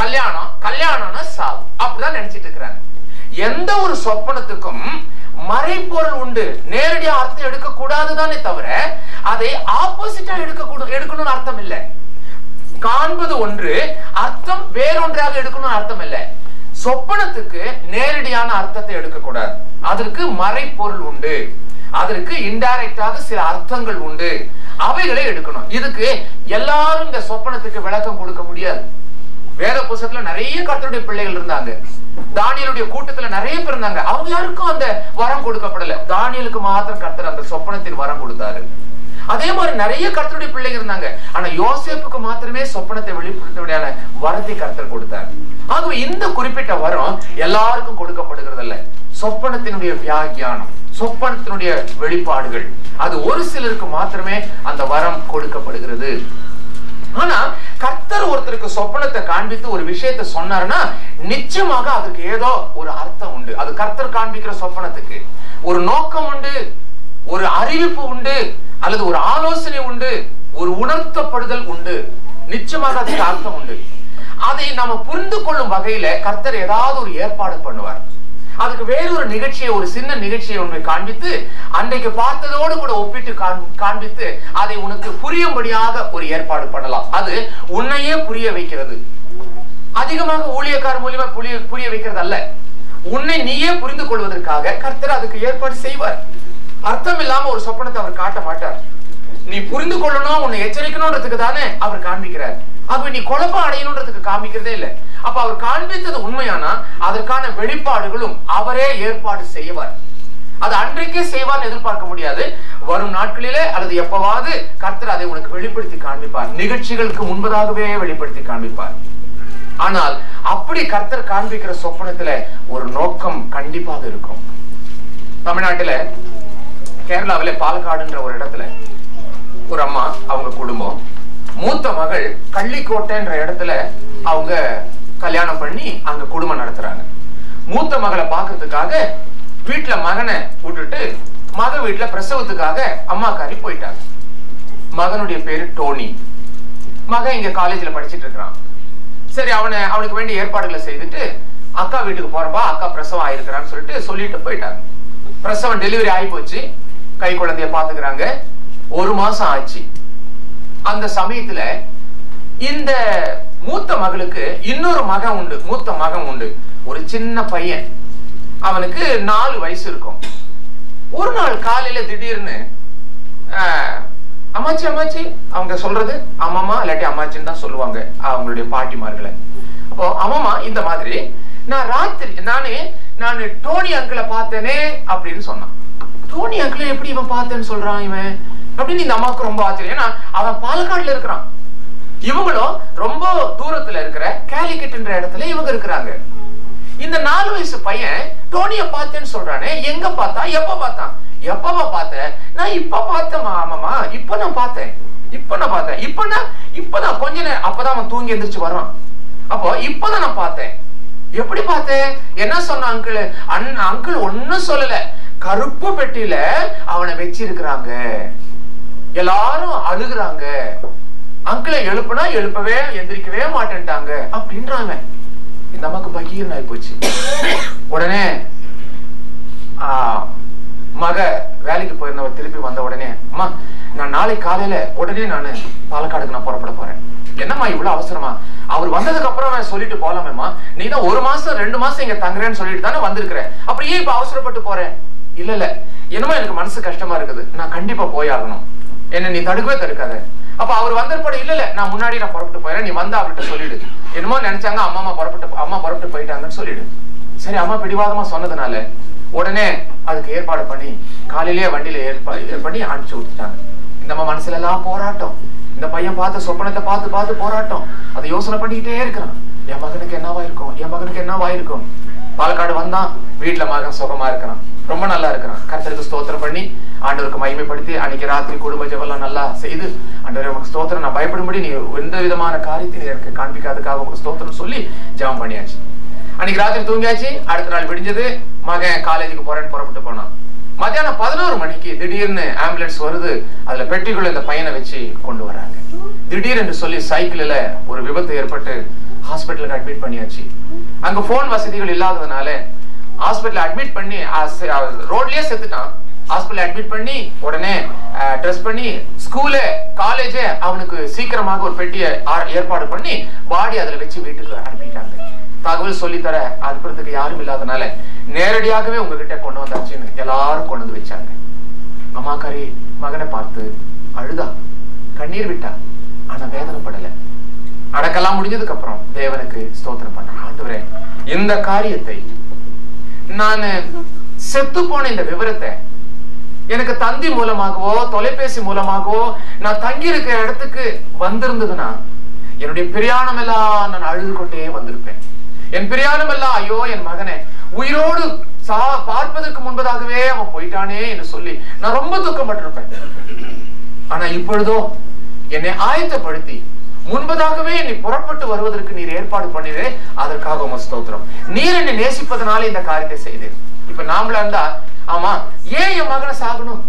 கல்யாணம். கல்யாணம்னா சாவு. அப்படிதான் நினைச்சிட்டு இருக்கிறாங்க. எந்த ஒரு சொப்பனத்துக்கும் மறைப்பொருள் உண்டு. நேரடியா அர்த்தம் எடுக்க கூடாதுதானே தவிர அதை ஆப்போசிட்டா எடுக்க எடுக்கணும்னு அர்த்தம் இல்லை. காண்பது ஒன்று அர்த்தம் வேறொன்றாக எடுக்கணும்னு அர்த்தம் இல்லை. சொப்பனத்துக்கு நேரடியான அர்த்தத்தை எடுக்கக்கூடாது. அதற்கு மறைப்பொருள் உண்டு. அதற்கு இன்டைரக்டாக சில அர்த்தங்கள் உண்டு. அவைகளை எடுக்கணும். இதுக்கு எல்லாரும் இந்த சொப்பனத்துக்கு விளக்கம் கொடுக்க முடியாது. வேத புஸ்தகத்துல நிறைய கத்தருடைய பிள்ளைகள் இருந்தாங்க. தானியலுடைய கூட்டத்துல நிறைய பேர் இருந்தாங்க. அவங்க யாருக்கும் அந்த வரம் கொடுக்கப்படல. தானியலுக்கு மாத்திரம் கர்த்தர் அந்த சொப்பனத்தின் வரம் கொடுத்தாரு. அதே மாதிரி நிறைய கர்த்தருடைய பிள்ளைங்க இருந்தாங்க. ஆனா யோசேப்புக்கு மாத்திரமே சொப்பனத்தை வெளிப்படுத்தபடியான வரத்தை கர்த்தர் கொடுத்தார். ஆகவே இந்த குறிப்பிட்ட வரம் எல்லாருக்கும் கொடுக்கப்படுகிறது இல்ல சொப்பனத்தினுடைய வியாக்கியானம் சொப்பனத்தினுடைய வெளிப்பாடுகள். அது ஒரு சிலருக்கு மாத்திரமே அந்த வரம் கொடுக்கப்படுகிறது. ஆனா கர்த்தர் ஒருத்தருக்கு சொப்பனத்தை காண்பித்து ஒரு விஷயத்தை சொன்னாருன்னா நிச்சயமாக அதுக்கு ஏதோ ஒரு அர்த்தம் உண்டு. அது கர்த்தர் காண்பிக்கிற சொப்பனத்துக்கு. ஒரு நோக்கம் உண்டு ஒரு அறிவிப்பு உண்டு அல்லது ஒரு ஆலோசனை உண்டு ஒரு உணர்த்தப்படுதல் உண்டு. நிச்சயமாக அதுக்கு அர்த்தம் உண்டு. அதை நம்ம புரிந்து கொள்ளும் வகையில கர்த்தர் ஏதாவது ஒரு ஏற்பாடு பண்ணுவார். அதுக்கு வேறொரு நிகழ்ச்சியை ஒரு சின்ன நிகழ்ச்சியை உன்னை காண்பித்து அன்றைக்கு பார்த்ததோடு கூட ஒப்பிட்டு காண்- காண்பித்து அதை உனக்கு புரியும்படியாக ஒரு ஏற்பாடு பண்ணலாம். அது உன்னையே புரிய வைக்கிறது. அதிகமாக ஊழியக்கார் மூலியமா புரிய புரிய வைக்கிறது அல்ல உன்னை நீயே புரிந்து கொள்வதற்காக கர்த்தர் அதுக்கு ஏற்பாடு செய்வார். அர்த்தம் இல்லாம ஒரு சொப்பனத்தை அவர் காட்ட மாட்டார். நீ புரிந்து கொள்ளணும் உன்னை எச்சரிக்கணும்ன்றதுக்கு தானே அவர் காண்பிக்கிறார். அப்ப நீ குழப்பம் அடையணுன்றதுக்கு காமிக்கிறதே இல்லை. அப்ப அவர் காண்பித்தது உண்மையானா? அதற்கான வெளிப்பாடுகளும் அவரே ஏற்பாடு செய்வார். அது அன்றைக்கே செய்வான்னு எதிர்பார்க்க முடியாது. வரும் நாட்களிலே அல்லது எப்பவாவது கர்த்தர் அதை உனக்கு வெளிப்படுத்தி காண்பிப்பார். நிகழ்ச்சிகளுக்கு முன்பதாகவே வெளிப்படுத்தி காண்பிப்பார். ஆனால் அப்படி கர்த்தர் காண்பிக்கிற சொப்பனத்துல ஒரு நோக்கம் கண்டிப்பாக இருக்கும். தமிழ்நாட்டில கேரளாவில பாலக்காடுன்ற ஒரு இடத்துல ஒரு அம்மா அவங்க குடும்பம். மூத்த மகள் கள்ளிக்கோட்டைன்ற இடத்துல அவங்க கல்யாணம் பண்ணி அங்க குடும்பம் நடத்துறாங்க. மூத்த மகளை பார்க்கறதுக்காக வீட்டுல மகனை விட்டுட்டு மக வீட்டுல பிரசவத்துக்காக அம்மாக்காரி போயிட்டாங்க. மகனுடைய பேரு டோனி. மகன் இங்க காலேஜ்ல படிச்சிட்டு இருக்கிறான். சரி அவனை அவனுக்கு வேண்டிய ஏற்பாடுகளை செய்துட்டு அக்கா வீட்டுக்கு போறப்பா அக்கா பிரசவம் ஆயிருக்கிறான்னு சொல்லிட்டு சொல்லிட்டு போயிட்டாங்க. பிரசவம் டெலிவரி ஆகி போச்சு. கை குழந்தைய பாத்துக்கிறாங்க ஒரு மாசம் ஆச்சு. அந்த சமயத்துல இந்த மூத்த மகளுக்கு இன்னொரு மகன் உண்டு மூத்த மகன் உண்டு. ஒரு சின்ன பையன். அவனுக்கு நாலு வயசு இருக்கும். ஒரு நாள் காலையில திடீர்னு ஆஹ், அம்மாச்சி அம்மாச்சி அவங்க சொல்றது அம்மாமா இல்லாட்டி அம்மாச்சின்னு தான் சொல்லுவாங்க அவங்களுடைய பாட்டிமார்களை. அப்போ அம்மாமா இந்த மாதிரி நான் ராத்திரி நானே நான் டோனி அங்கிளை பார்த்தேனே அப்படின்னு சொன்னான். டோனி அங்கிளை எப்படி இவன் பார்த்தேன்னு சொல்றான் இவன்? அப்படின்னு இந்த அம்மாவுக்கு ரொம்ப ஆச்சரியம். ஏன்னா அவன் பாலக்காடுல இருக்கிறான். இவங்களும் ரொம்ப தூரத்துல இருக்கிற கேலிக்கட்ன்ற இடத்துல இவங்க இருக்கிறாங்க. இந்த நாலு வயசு பையன் டோனிய பார்த்தேன்னு சொல்றானே எங்க பார்த்தா? எப்ப பார்த்தான் எப்பவா பார்த்த? நான் இப்ப பார்த்தேன் ஆமாமா இப்ப நான் பார்த்தேன். இப்ப நான் பார்த்தேன். இப்ப நான் இப்பதான் கொஞ்ச நேரம் அப்பதான் அவன் தூங்கி எந்திரிச்சு வர்றான். அப்போ இப்பதான் நான் பார்த்தேன். எப்படி பார்த்தேன்? என்ன சொன்ன அங்கிள்? அண்ணன் அங்கிள் ஒன்னும் சொல்லல. கருப்பு பெட்டியில அவனை வச்சிருக்கிறாங்க. எல்லாரும் அழுகுறாங்க. அங்கிளை எழுப்புனா எழுப்பவே எந்திரிக்கவே மாட்டேன்ட்டாங்க. அப்படின்றாங்க. இந்த அம்மாக்கு பகீர் ஆகி போச்சு உடனே மக வேலைக்கு போயிருந்தவ திருப்பி வந்த உடனே அம்மா நான் நாளை காலையில உடனே நான் பாலக்காடுக்கு நான் புறப்பட போறேன். என்னம்மா இவ்வளவு அவசரமா? அவர் வந்ததுக்கு அப்புறம் நான் சொல்லிட்டு போலாமேம்மா. நீ தான் ஒரு மாசம் ரெண்டு மாசம் இங்க தங்குறேன்னு சொல்லிட்டு தானே வந்திருக்கிற. அப்புறம் ஏன் இப்ப அவசரப்பட்டு போறேன்? இல்ல இல்ல. என்னமோ எனக்கு மனசு கஷ்டமா இருக்குது. நான் கண்டிப்பா போயாகணும் என்ன நீ தடுக்கவே தடுக்காத. அப்ப அவர் வந்தற்பட இல்ல இல்ல நான் முன்னாடி நான் புறப்பட்டு போயிடறேன். நீ வந்து அவர்கிட்ட சொல்லிடு. என்னமோ நினைச்சாங்க அம்மா அம்மா புறப்பட்டு அம்மா புறப்பட்டு போயிட்டாங்கன்னு சொல்லிடு. சரி அம்மா பிடிவாதமா சொன்னதுனால உடனே அதுக்கு ஏற்பாடு பண்ணி காலையிலேயே வண்டியில ஏற்பாடு பண்ணி அனுப்பிச்சு விட்டுட்டாங்க. இந்த அம்மா மனசுல எல்லாம் போராட்டம். இந்த பையன் பார்த்து சொப்பனத்தை பார்த்து பார்த்து போராட்டம். அதை யோசனை பண்ணிக்கிட்டே இருக்கிறான். என் மகனுக்கு என்னவா இருக்கும்? என் மகனுக்கு என்னவா இருக்கும்? பாலக்காடு வந்தான். வீட்டுல மகன் சுகமா இருக்கிறான். ரொம்ப நல்லா இருக்கிறான். கருத்தருக்கு ஸ்தோத்திரம் பண்ணி ஆண்டவருக்கு மகிமைப்படுத்தி அன்னைக்கு ராத்திரி குடும்ப ஜெபம்லாம் நல்லா செய்து ஆண்டவரே உமக்கு ஸ்தோத்திரம். நான் பயப்படும்படி நீ எந்த விதமான காரியத்தை நீ எனக்கு காண்பிக்காததுக்காக உங்களுக்கு ஸ்தோத்திரம் சொல்லி ஜெபம் பண்ணியாச்சு. அன்னைக்கு ராத்திரி தூங்கியாச்சு. அடுத்த நாள் விடிஞ்சது. மகன் காலேஜுக்கு போறேன்னு புறப்பட்டு போனான். மத்தியானம் பதினோரு மணிக்கு திடீர்னு ஆம்புலன்ஸ் வருது. அதுல பெட்டிக்குள்ள இந்த பையனை வச்சு கொண்டு வராங்க. திடீர் என்று சொல்லி சைக்கிள்ல ஒரு விபத்து ஏற்பட்டு ஹாஸ்பிட்டலுக்கு அட்மிட் பண்ணியாச்சு. அங்க போன் வசதிகள் இல்லாததுனால ஹாஸ்பிட்டல் அட்மிட் பண்ணி ரோட்லயே செத்துட்டான். ஹாஸ்பிட்டல் அட்மிட் பண்ணி உடனே ட்ரெஸ் பண்ணி ஸ்கூலு காலேஜே அவனுக்கு சீக்கிரமாக ஒரு பெட்டியை ஆ- ஏற்பாடு பண்ணி பாடி அதுல வச்சு வீட்டுக்கு அனுப்பிட்டாங்க. தகவல் சொல்லித்தர அனுப்புறதுக்கு யாரும் இல்லாதனால நேரடியாகவே உங்ககிட்ட கொண்டு வந்தாச்சுன்னு எல்லாரும் கொண்டு வந்து வச்சாங்க. அம்மாக்காரி மகனை பார்த்து அழுதா. கண்ணீர் விட்டா. ஆனா வேதனைப்படல. அடக்கெல்லாம் முடிஞ்சதுக்கு அப்புறம் தேவனுக்கு ஸ்தோத்திரம் பண்ண ஆண்டவரே இந்த காரியத்தை நான் செத்து போன இந்த விவரத்தை எனக்கு தந்தி மூலமாகவோ தொலைபேசி மூலமாகவோ நான் தங்கி இருக்கிற இடத்துக்கு வந்திருந்ததுன்னா என்னுடைய பிரியாணம் எல்லாம் நான் அழுது கொண்டே வந்திருப்பேன். என் பிரியாணம் எல்லாம் ஐயோ என் மகனே உயிரோடு சா பார்ப்பதற்கு முன்பதாகவே அவன் போயிட்டானே என்று சொல்லி நான் ரொம்ப துக்கப்பட்டிருப்பேன். ஆனா இப்பொழுதோ என்னை ஆயத்தப்படுத்தி முன்பதாகவே என்னை புறப்பட்டு வருவதற்கு நீர் ஏற்பாடு பண்ணிடு அதற்காக உங்க ஸ்தோத்திரம். நீர் என்னை நேசிப்பதனால இந்த காரியத்தை செய்தேன். இப்ப நாமளா இருந்தா ஆமா ஏன் என் மகனை சாகணும்?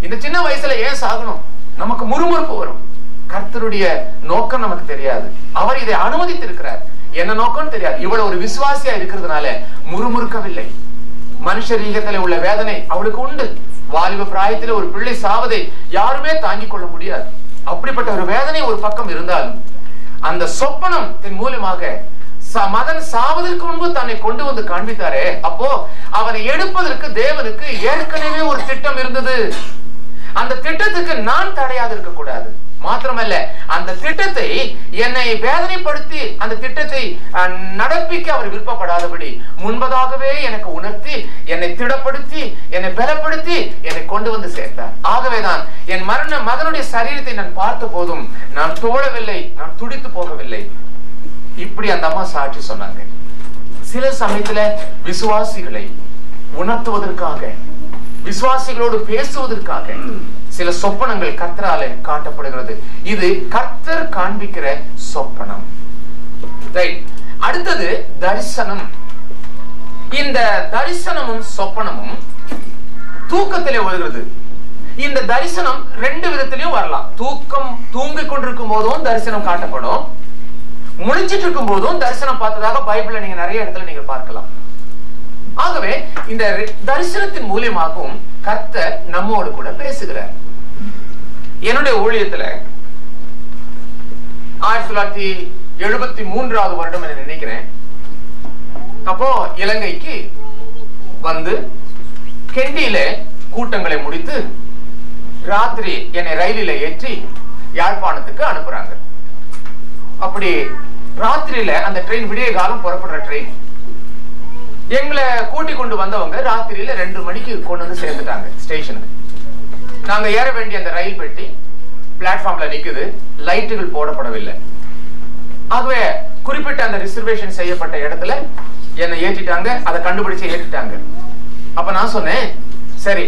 இந்த சின்ன வயசுல ஏன் சாகணும்? நமக்கு முறுமுறுப்பு வரும். கர்த்தருடைய நோக்கம் நமக்கு தெரியாது. அவர் இதை அனுமதித்திருக்கிறார். என்ன நோக்கம்னு தெரியாது. இவ்வளவு ஒரு விசுவாசியா இருக்கிறதுனால முறுமுறுக்கவில்லை. மனுஷ ரீகத்துல உள்ள வேதனை அவளுக்கு உண்டு. வாலிப பிராயத்துல ஒரு பிள்ளை சாவதை யாருமே தாங்கிக் கொள்ள முடியாது. அப்படிப்பட்ட ஒரு வேதனை ஒரு பக்கம் இருந்தாலும் அந்த சொப்பனம் மூலமாக மதன் சாவதற்கு முன்பு தன்னை கொண்டு வந்து காண்பித்தாரே. அப்போ அவனை எடுப்பதற்கு தேவனுக்கு ஏற்கனவே ஒரு திட்டம் இருந்தது. அந்த திட்டத்துக்கு நான் தடையாக இருக்க கூடாது மாத்திரமல்ல அந்த திட்டத்தை என்னை வேதனைப்படுத்தி அந்த திட்டத்தை அஹ், நடப்பிக்க அவர் விருப்பப்படாதபடி முன்பதாகவே எனக்கு உணர்த்தி என்னை திடப்படுத்தி என்னை பலப்படுத்தி என்னை கொண்டு வந்து சேர்த்தார். ஆகவேதான் என் மரண மகனுடைய சரீரத்தை நான் பார்த்த போதும் நான் தோழவில்லை நான் துடித்து போகவில்லை. இப்படி அந்த அம்மா சாட்சி சொன்னாங்க. சில சமயத்துல விசுவாசிகளை உணர்த்துவதற்காக விசுவாசிகளோடு பேசுவதற்காக சில சொப்பனங்கள் கர்த்தராலே காட்டப்படுகிறது. இது கர்த்தர் காண்பிக்கிற சொப்பனம். அடுத்தது தரிசனம். இந்த தரிசனமும் சொப்பனமும் தூக்கத்திலே வருகிறது இந்த தரிசனம் ரெண்டு விதத்திலையும் வரலாம். தூக்கம் தூங்கிக் கொண்டிருக்கும் போதும் தரிசனம் காட்டப்படும். முடிஞ்சிட்டு இருக்கும் போதும் தரிசனம் பார்த்ததாக பைபிள்ல நீங்க நிறைய இடத்துல நீங்க பார்க்கலாம். ஆகவே இந்த தரிசனத்தின் மூலியமாகவும் கர்த்தர் நம்மோடு கூட பேசுகிறார். என்னுடைய ஊழியத்துல ஆயிரத்தி தொள்ளாயிரத்தி எழுபத்தி மூன்றாவது வருடம் என நினைக்கிறேன். அப்போ இலங்கைக்கு வந்து கெண்டியில கூட்டங்களை முடித்து ராத்திரி என்னை ரயிலில ஏற்றி யாழ்ப்பாணத்துக்கு அனுப்புறாங்க. அப்படி ராத்திரியில அந்த ட்ரெயின் விடிய காலம் புறப்படுற ட்ரெயின் எங்களை கூட்டி கொண்டு வந்தவங்க ராத்திரியில ரெண்டு மணிக்கு கொண்டு வந்து சேர்ந்துட்டாங்க ஸ்டேஷனுக்கு நாங்க ஏற வேண்டிய அந்த ரயில் பெட்டி பிளாட்ஃபார்ம்ல நிக்குது. லைட்டுகள் போடப்படவில்லை. ஆகவே குறிப்பிட்ட அந்த ரிசர்வேஷன் செய்யப்பட்ட இடத்துல என்னை ஏற்றிட்டாங்க. அதை கண்டுபிடிச்சு ஏற்றிட்டாங்க அப்ப நான் சொன்னேன் சரி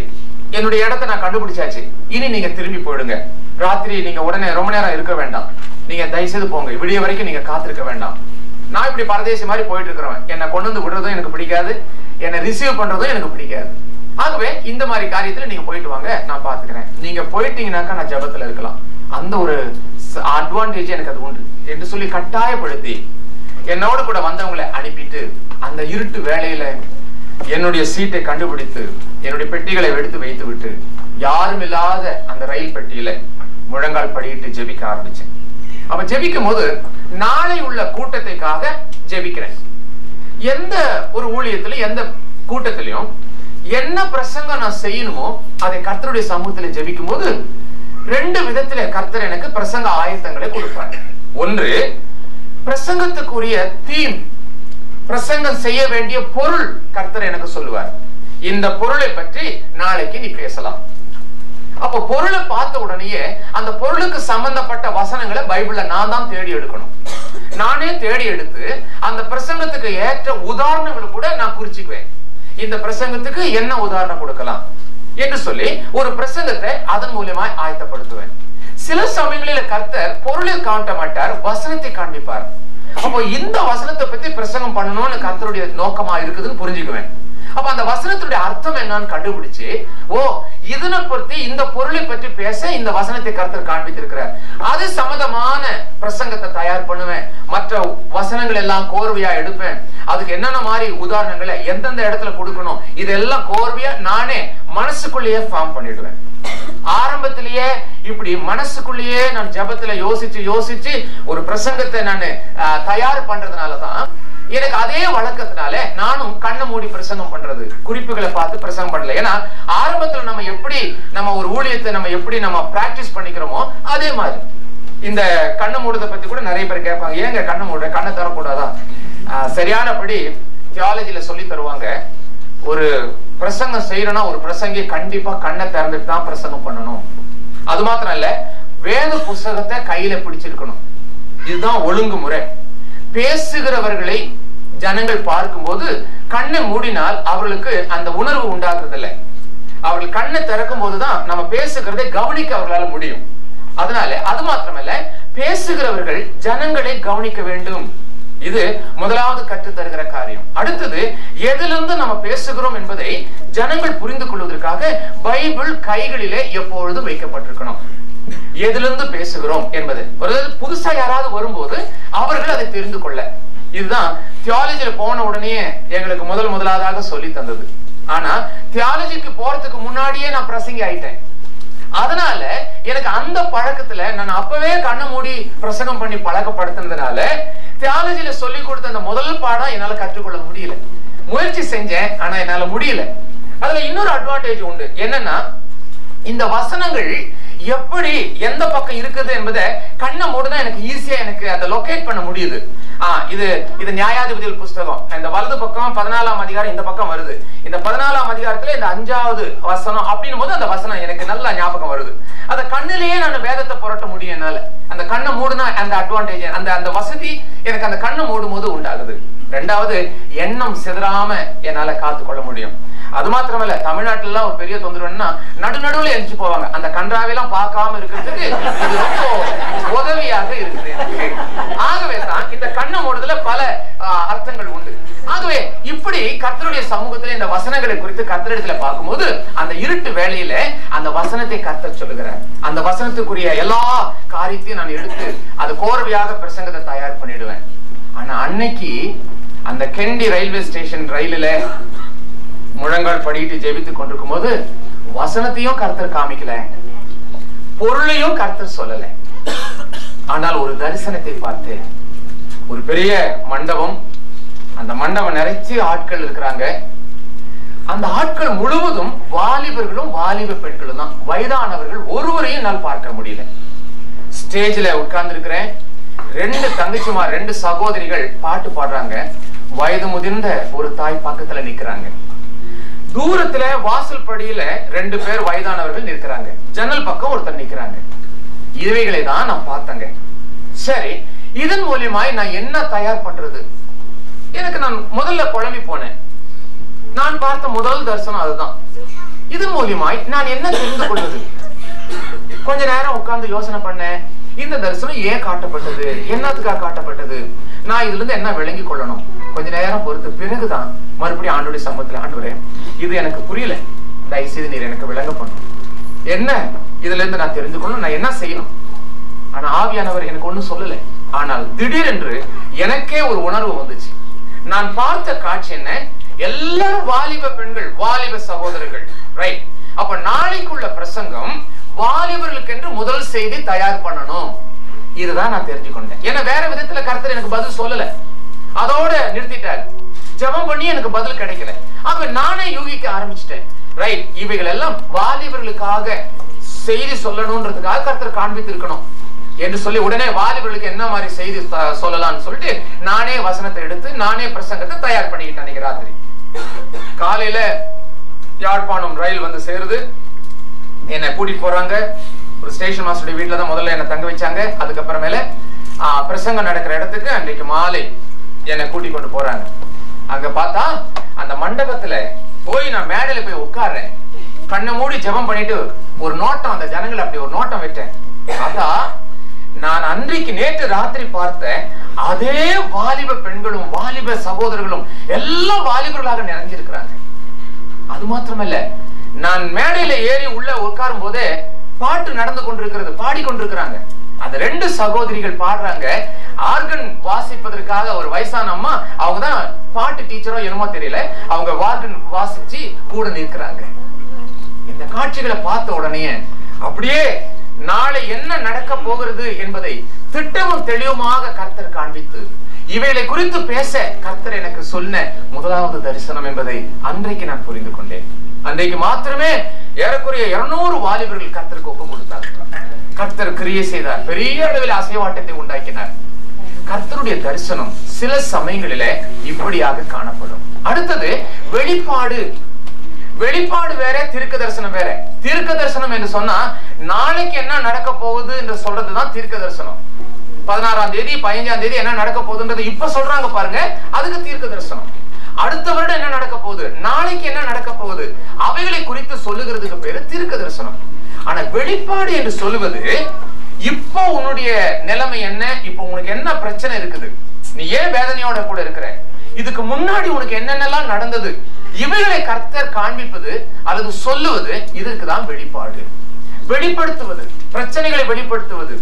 என்னுடைய இடத்த நான் கண்டுபிடிச்சாச்சு. இனி நீங்க திரும்பி போயிடுங்க. ராத்திரி நீங்க உடனே ரொம்ப நேரம் இருக்க வேண்டாம். நீங்க தயவுசெய்து போங்க. விடிய வரைக்கும் நீங்க காத்திருக்க வேண்டாம். நான் இப்படி பரதேசி மாதிரி போயிட்டு இருக்கிறவன் என்னை கொண்டு வந்து விடுறதும் எனக்கு பிடிக்காது. என்னை ரிசீவ் பண்றதும் எனக்கு பிடிக்காது. ஆகவே இந்த மாதிரி காரியத்துல நீங்க போயிட்டு வாங்க. நான் பாத்துக்கிறேன். நீங்க போயிட்டீங்கன்னாக்கா நான் ஜபத்துல இருக்கலாம். அந்த ஒரு அட்வான்டேஜ் எனக்கு அது உண்டு. என்று சொல்லி கட்டாயப்படுத்தி என்னோட கூட வந்தவங்களை அனுப்பிட்டு அந்த இருட்டு வேலையில என்னுடைய சீட்டை கண்டுபிடித்து என்னுடைய பெட்டிகளை எடுத்து வைத்து விட்டு யாரும் இல்லாத அந்த ரயில் பெட்டியில முழங்கால் படியிட்டு ஜெபிக்க ஆரம்பிச்சேன். அப்ப ஜெபிக்கும் போது நாளை உள்ள கூட்டத்தைக்காக ஜெபிக்கிறேன். எந்த ஒரு ஊழியத்துல எந்த கூட்டத்திலையும் என்ன பிரசங்கம் நான் செய்யணுமோ அதை கர்த்தருடைய சமூகத்துல ஜெபிக்கும் போது ரெண்டு விதத்துல கர்த்தர் எனக்கு பிரசங்க ஆயத்தங்களை கொடுப்பார். ஒன்று பிரசங்கத்துக்குரிய தீம் பிரசங்கம் செய்ய வேண்டிய பொருள் கர்த்தர் எனக்கு சொல்லுவார். இந்த பொருளை பற்றி நாளைக்கு நீ பேசலாம். அப்ப பொருளை பார்த்த உடனேயே அந்த பொருளுக்கு சம்பந்தப்பட்ட வசனங்களை பைபிள்ல நான் தான் தேடி எடுக்கணும். நானே தேடி எடுத்து அந்த பிரசங்கத்துக்கு ஏற்ற உதாரணங்களை கூட நான் குறிச்சுக்குவேன். இந்த பிரசங்கத்துக்கு என்ன உதாரணம் கொடுக்கலாம்? என்று சொல்லி ஒரு பிரசங்கத்தை அதன் மூலியமா ஆயத்தப்படுத்துவேன். சில சமயங்களில கர்த்தர் பொருளை காட்ட மாட்டார் வசனத்தை காண்பிப்பார். அப்போ இந்த வசனத்தை பத்தி பிரசங்கம் பண்ணணும்னு கர்த்தருடைய நோக்கமா இருக்குதுன்னு புரிஞ்சுக்குவேன். அப்ப அந்த வசனத்துடைய அர்த்தம் என்னன்னு கண்டுபிடிச்சு ஓ இதனை பத்தி இந்த பொருளை பற்றி பேச இந்த வசனத்தை கருத்தர் காண்பித்திருக்கிறார். அது சம்பந்தமான பிரசங்கத்தை தயார் பண்ணுவேன். மற்ற வசனங்கள் எல்லாம் கோர்வையா எடுப்பேன். அதுக்கு என்னென்ன மாதிரி உதாரணங்களை எந்தெந்த இடத்துல கொடுக்கணும் இதெல்லாம் கோர்வையா நானே மனசுக்குள்ளேயே ஃபார்ம் பண்ணிடுவேன். ஆரம்பத்திலேயே இப்படி மனசுக்குள்ளேயே நான் ஜெபத்துல யோசிச்சு யோசிச்சு ஒரு பிரசங்கத்தை நான் தயார் பண்றதுனாலதான் எனக்கு அதே வழக்கத்தினால நானும் கண்ணை மூடி பிரசங்கம் பண்றது குறிப்புகளை பார்த்து பிரசங்கம் பண்ணல. ஏன்னா ஆரம்பத்துல நம்ம எப்படி நம்ம ஒரு ஊழியத்தை நம்ம எப்படி நம்ம பிராக்டிஸ் பண்ணிக்கிறோமோ அதே மாதிரி. இந்த கண்ணை மூடுறதை பத்தி கூட நிறைய பேர் கேட்பாங்க. ஏங்க கண்ணை மூடுற? கண்ணை தரக்கூடாதா? சரியானபடி தியாலஜியில சொல்லி தருவாங்க. ஒரு பிரசங்கம் செய்யறோம்னா ஒரு பிரசங்கி கண்டிப்பா கண்ணை திறந்துட்டு தான் பிரசங்கம் பண்ணணும். அது மாத்திரம் இல்ல வேத புஸ்தகத்தை கையில பிடிச்சிருக்கணும். இதுதான் ஒழுங்குமுறை பேசுகிறவர்களை ஜனங்கள் பார்க்கும்போது கண்ணை மூடினால் அவர்களுக்கு அந்த உணர்வு உண்டாக்குறது இல்லை அவர்கள் கண்ணை திறக்கும் போதுதான் நம்ம பேசுகிறதை கவனிக்க அவர்களால முடியும். அதனால அது மாத்திரமல்ல பேசுகிறவர்கள் ஜனங்களை கவனிக்க வேண்டும். இது முதலாவது கற்று தருகிற காரியம். அடுத்தது எதிலிருந்து நம்ம பேசுகிறோம் என்பதை ஜனங்கள் புரிந்து கொள்வதற்காக பைபிள் கைகளிலே எப்பொழுதும் வைக்கப்பட்டிருக்கணும். எதிலிருந்து பேசுகிறோம் என்பது. ஒரு புதுசா யாராவது வரும்போது அவர்கள் அதை தெரிந்து கொள்ள. இதுதான் தியாலஜியில் போன உடனே எங்களுக்கு முதல் முதலாவதாக சொல்லி தந்தது. ஆனா தியாலஜிக்கு போறதுக்கு முன்னாடியே நான் பிரசங்கி ஆயிட்டேன். அதனால எனக்கு அந்த பழக்கத்துல நான் அப்பவே கண்ணை மூடி பிரசங்கம் பண்ணி பழக்கப்படுத்தினதுனால தியாலஜியில சொல்லி கொடுத்த அந்த முதல் பாடம் என்னால கற்றுக்கொள்ள முடியல. முயற்சி செஞ்சேன் ஆனா என்னால முடியல. அதுல இன்னொரு அட்வான்டேஜ் உண்டு. என்னன்னா இந்த வசனங்கள் எப்படி எந்த பக்கம் இருக்குது என்பதை கண்ணை மூடுதான் எனக்கு ஈஸியா எனக்கு அதை லொகேட் பண்ண முடியுது. இது இது நியாயாதிபதிகள் புஸ்தகம். இந்த வலது பக்கம் பதினாலாம் அதிகாரம் இந்த பக்கம் வருது. இந்த பதினாலாம் அதிகாரத்துல இந்த அஞ்சாவது வசனம் அப்படின்னும் போது அந்த வசனம் எனக்கு நல்லா ஞாபகம் வருது. அந்த கண்ணிலேயே நான் வேதத்தை புரட்ட முடியும் என்னால. அந்த கண்ணை மூடுனா அந்த அட்வான்டேஜ் அந்த அந்த வசதி எனக்கு அந்த கண்ணை மூடும் போது உண்டாகுது. ரெண்டாவது எண்ணம் சிதறாம என்னால காத்துக்கொள்ள முடியும். அது மாத்திரமல்ல தமிழ்நாட்டுல ஒரு பெரிய தொந்தரவு என்னன்னா நடு போவாங்க. அந்த கன்றாவெல்லாம் பார்க்காம இருக்கிறதுக்கு இது ரொம்ப உதவியாக இருக்குது ஆகவே தான் இந்த கண்ணை மூடுதல பல அர்த்தங்கள் உண்டு. ஆகவே இப்படி கர்த்தருடைய சமூகத்துல இந்த வசனங்களை குறித்து கர்த்தரிடத்துல பார்க்கும்போது அந்த இருட்டு வேலையில அந்த வசனத்தை கர்த்தர் சொல்லுகிறார். அந்த வசனத்துக்குரிய எல்லா காரியத்தையும் நான் எடுத்து அது கோர்வையாக பிரசங்கத்தை தயார் பண்ணிடுவேன். ஆனா அன்னைக்கு அந்த கெண்டி ரயில்வே ஸ்டேஷன் ரயிலில் முழங்கால் படிட்டு ஜெபித்துக் கொண்டிருக்கும் போது வசனத்தையும் கர்த்தர் காமிக்கல. பொருளையும் கர்த்தர் சொல்லல. ஆனால் ஒரு தரிசனத்தை பார்த்து ஒரு பெரிய மண்டபம் அந்த மண்டபம் நிறைச்சு ஆட்கள் இருக்கிறாங்க. அந்த ஆட்கள் முழுவதும் வாலிபர்களும் வாலிப பெண்களும் தான். வயதானவர்கள் ஒருவரையும் என்னால் பார்க்க முடியல. ஸ்டேஜ்ல உட்கார்ந்து இருக்கிறேன் ரெண்டு தங்கச்சிமார் ரெண்டு சகோதரிகள் பாட்டு பாடுறாங்க. வயது முதிர்ந்த ஒரு தாய் பக்கத்துல நிக்கிறாங்க. தூரத்துல வாசல் படியில ரெண்டு பேர் வயதானவர்கள் நிற்கிறாங்க. ஜன்னல் பக்கம் ஒருத்தர் நிற்கிறாங்க இவைகளை தான் நான் பார்த்தேங்க. சரி இதன் மூலியமாய் நான் என்ன தயார் பண்றது? எனக்கு நான் முதல்ல குழம்பி போனேன். நான் பார்த்த முதல் தரிசனம் அதுதான். இதன் மூலியமாய் நான் என்ன தெரிந்து கொள்வது கொஞ்ச நேரம் உட்கார்ந்து யோசனை பண்ணேன் இந்த தரிசனம் ஏன் காட்டப்பட்டது? என்னத்துக்காக காட்டப்பட்டது? நான் இதுல இருந்து என்ன விளங்கி கொள்ளணும்? கொஞ்ச நேரம் பொறுத்து பிறகுதான் மறுபடியும் ஆண்டுடைய சமூகத்துல ஆண்டுவரே இது எனக்கு புரியல. தயவுசெய்து நீர் எனக்கு விளங்க பண்ணும். என்ன? இதுல இருந்து நான் தெரிஞ்சுக்கணும். நான் என்ன செய்யணும்? ஆனா ஆவியானவர் எனக்கு ஒண்ணும் சொல்லல. ஆனால் திடீரென்று எனக்கே ஒரு உணர்வு வந்துச்சு. நான் பார்த்த காட்சி என்ன? எல்லாரும் வாலிப பெண்கள் வாலிப சகோதரர்கள். ரைட் அப்ப நாளைக்குள்ள பிரசங்கம் வாலிபர்களுக்கு என்று முதல் செய்தி தயார் பண்ணணும். இதுதான் நான் தெரிஞ்சுக்கொண்டேன். ஏன்னா வேற விதத்துல கருத்தர் எனக்கு பதில் சொல்லல. அதோட நிறுத்திட்டாரு. ஜபம் பண்ணி எனக்கு பதில் கிடைக்கல. ஆக நானே யூகிக்க ஆரம்பிச்சிட்டேன். ரைட் இவைகள் எல்லாம் வாலிபர்களுக்காக செய்தி சொல்லணும்ன்றதுக்காக கருத்தர் காண்பித்திருக்கணும். என்று சொல்லி உடனே வாலிபர்களுக்கு என்ன மாதிரி செய்தி த- சொல்லலாம்னு சொல்லிட்டு நானே வசனத்தை எடுத்து நானே பிரசங்கத்தை தயார் பண்ணிக்கிட்டேன் அன்னைக்கு ராத்திரி. காலையில யாழ்ப்பாணம் ரயில் வந்து சேருது. என்னை கூட்டிட்டு போறாங்க. ஒரு ஸ்டேஷன் மாஸ்டருடைய வீட்டுல தான் முதல்ல என்னை தங்க வச்சாங்க. அதுக்கப்புறமேல பிரசங்கம் நடக்கிற இடத்துக்கு அன்றைக்கு மாலை. என்னை கூட்டி கொண்டு போறாங்க. அங்க பார்த்தா அந்த மண்டபத்துல போய் நான் மேடையில போய் உட்காடுறேன் கண்ணை மூடி ஜெபம் பண்ணிட்டு ஒரு நோட்டம் அந்த ஜனங்களை அப்படி ஒரு நோட்டம் விட்டேன். பார்த்தா நான் அன்றைக்கு நேற்று ராத்திரி பார்த்தேன் அதே வாலிப பெண்களும் வாலிப சகோதரர்களும் எல்லாம் வாலிபர்களாக நிறைஞ்சிருக்கிறாங்க. அது மாத்திரமல்ல நான் மேடையில ஏறி உள்ள உட்காரும் போதே பாட்டு நடந்து கொண்டிருக்கிறது பாடிக்கொண்டிருக்கிறாங்க. அந்த ரெண்டு சகோதரிகள் பாடுறாங்க. ஆர்கன் வாசிப்பதற்காக ஒரு வயசான அம்மா அவங்க தான் பாட்டு டீச்சரோ என்னமோ தெரியல. அவங்க வார்கன் வாசிச்சு கூட நிற்கிறாங்க. இந்த காட்சிகளை பார்த்த உடனே அப்படியே நாளை என்ன நடக்க போகிறது என்பதை திட்டமும் தெளிவுமாக கர்த்தர் காண்பித்து இவைகளை குறித்து பேச கர்த்தர் எனக்கு சொன்ன முதலாவது தரிசனம் என்பதை அன்றைக்கு நான் புரிந்து கொண்டேன். அன்றைக்கு மாத்திரமே ஏறக்குறைய இருநூறு வாலிபர்கள் கர்த்தருக்கு ஒப்பு கொடுத்தார்கள். கர்த்தர் கிரியை செய்தார். பெரிய அளவில் அசைவாட்டத்தை உண்டாக்கினார். கர்த்தருடைய தரிசனம் சில சமயங்களிலே இப்படியாக காணப்படும். அடுத்தது வெளிப்பாடு. வெளிப்பாடு வேற தீர்க்க தரிசனம் வேற. தீர்க்க தரிசனம் என்று சொன்னா நாளைக்கு என்ன நடக்க போகுது என்று சொல்றதுதான் தீர்க்க தரிசனம். பதினாறாம் தேதி பதினஞ்சாம் தேதி என்ன நடக்க போகுதுன்றது இப்ப சொல்றாங்க பாருங்க அதுக்கு தீர்க்க தரிசனம். அடுத்த வருடம் என்ன நடக்க போகுது? நாளைக்கு என்ன நடக்க போகுது? அவைகளை குறித்து சொல்லுகிறதுக்கு பேரு தீர்க்க தரிசனம். ஆனா வெளிப்பாடு என்று சொல்லுவது இப்போ உன்னுடைய நிலைமை என்ன? இப்போ உனக்கு என்ன பிரச்சனை இருக்குது? நீ ஏன் வேதனையோட கூட இருக்கிற? இதுக்கு முன்னாடி உனக்கு என்னென்னலாம் நடந்தது? இவைகளை கர்த்தர் காண்பிப்பது அல்லது சொல்லுவது இதற்கு தான் வெளிப்பாடு. வெளிப்படுத்துவது பிரச்சனைகளை வெளிப்படுத்துவது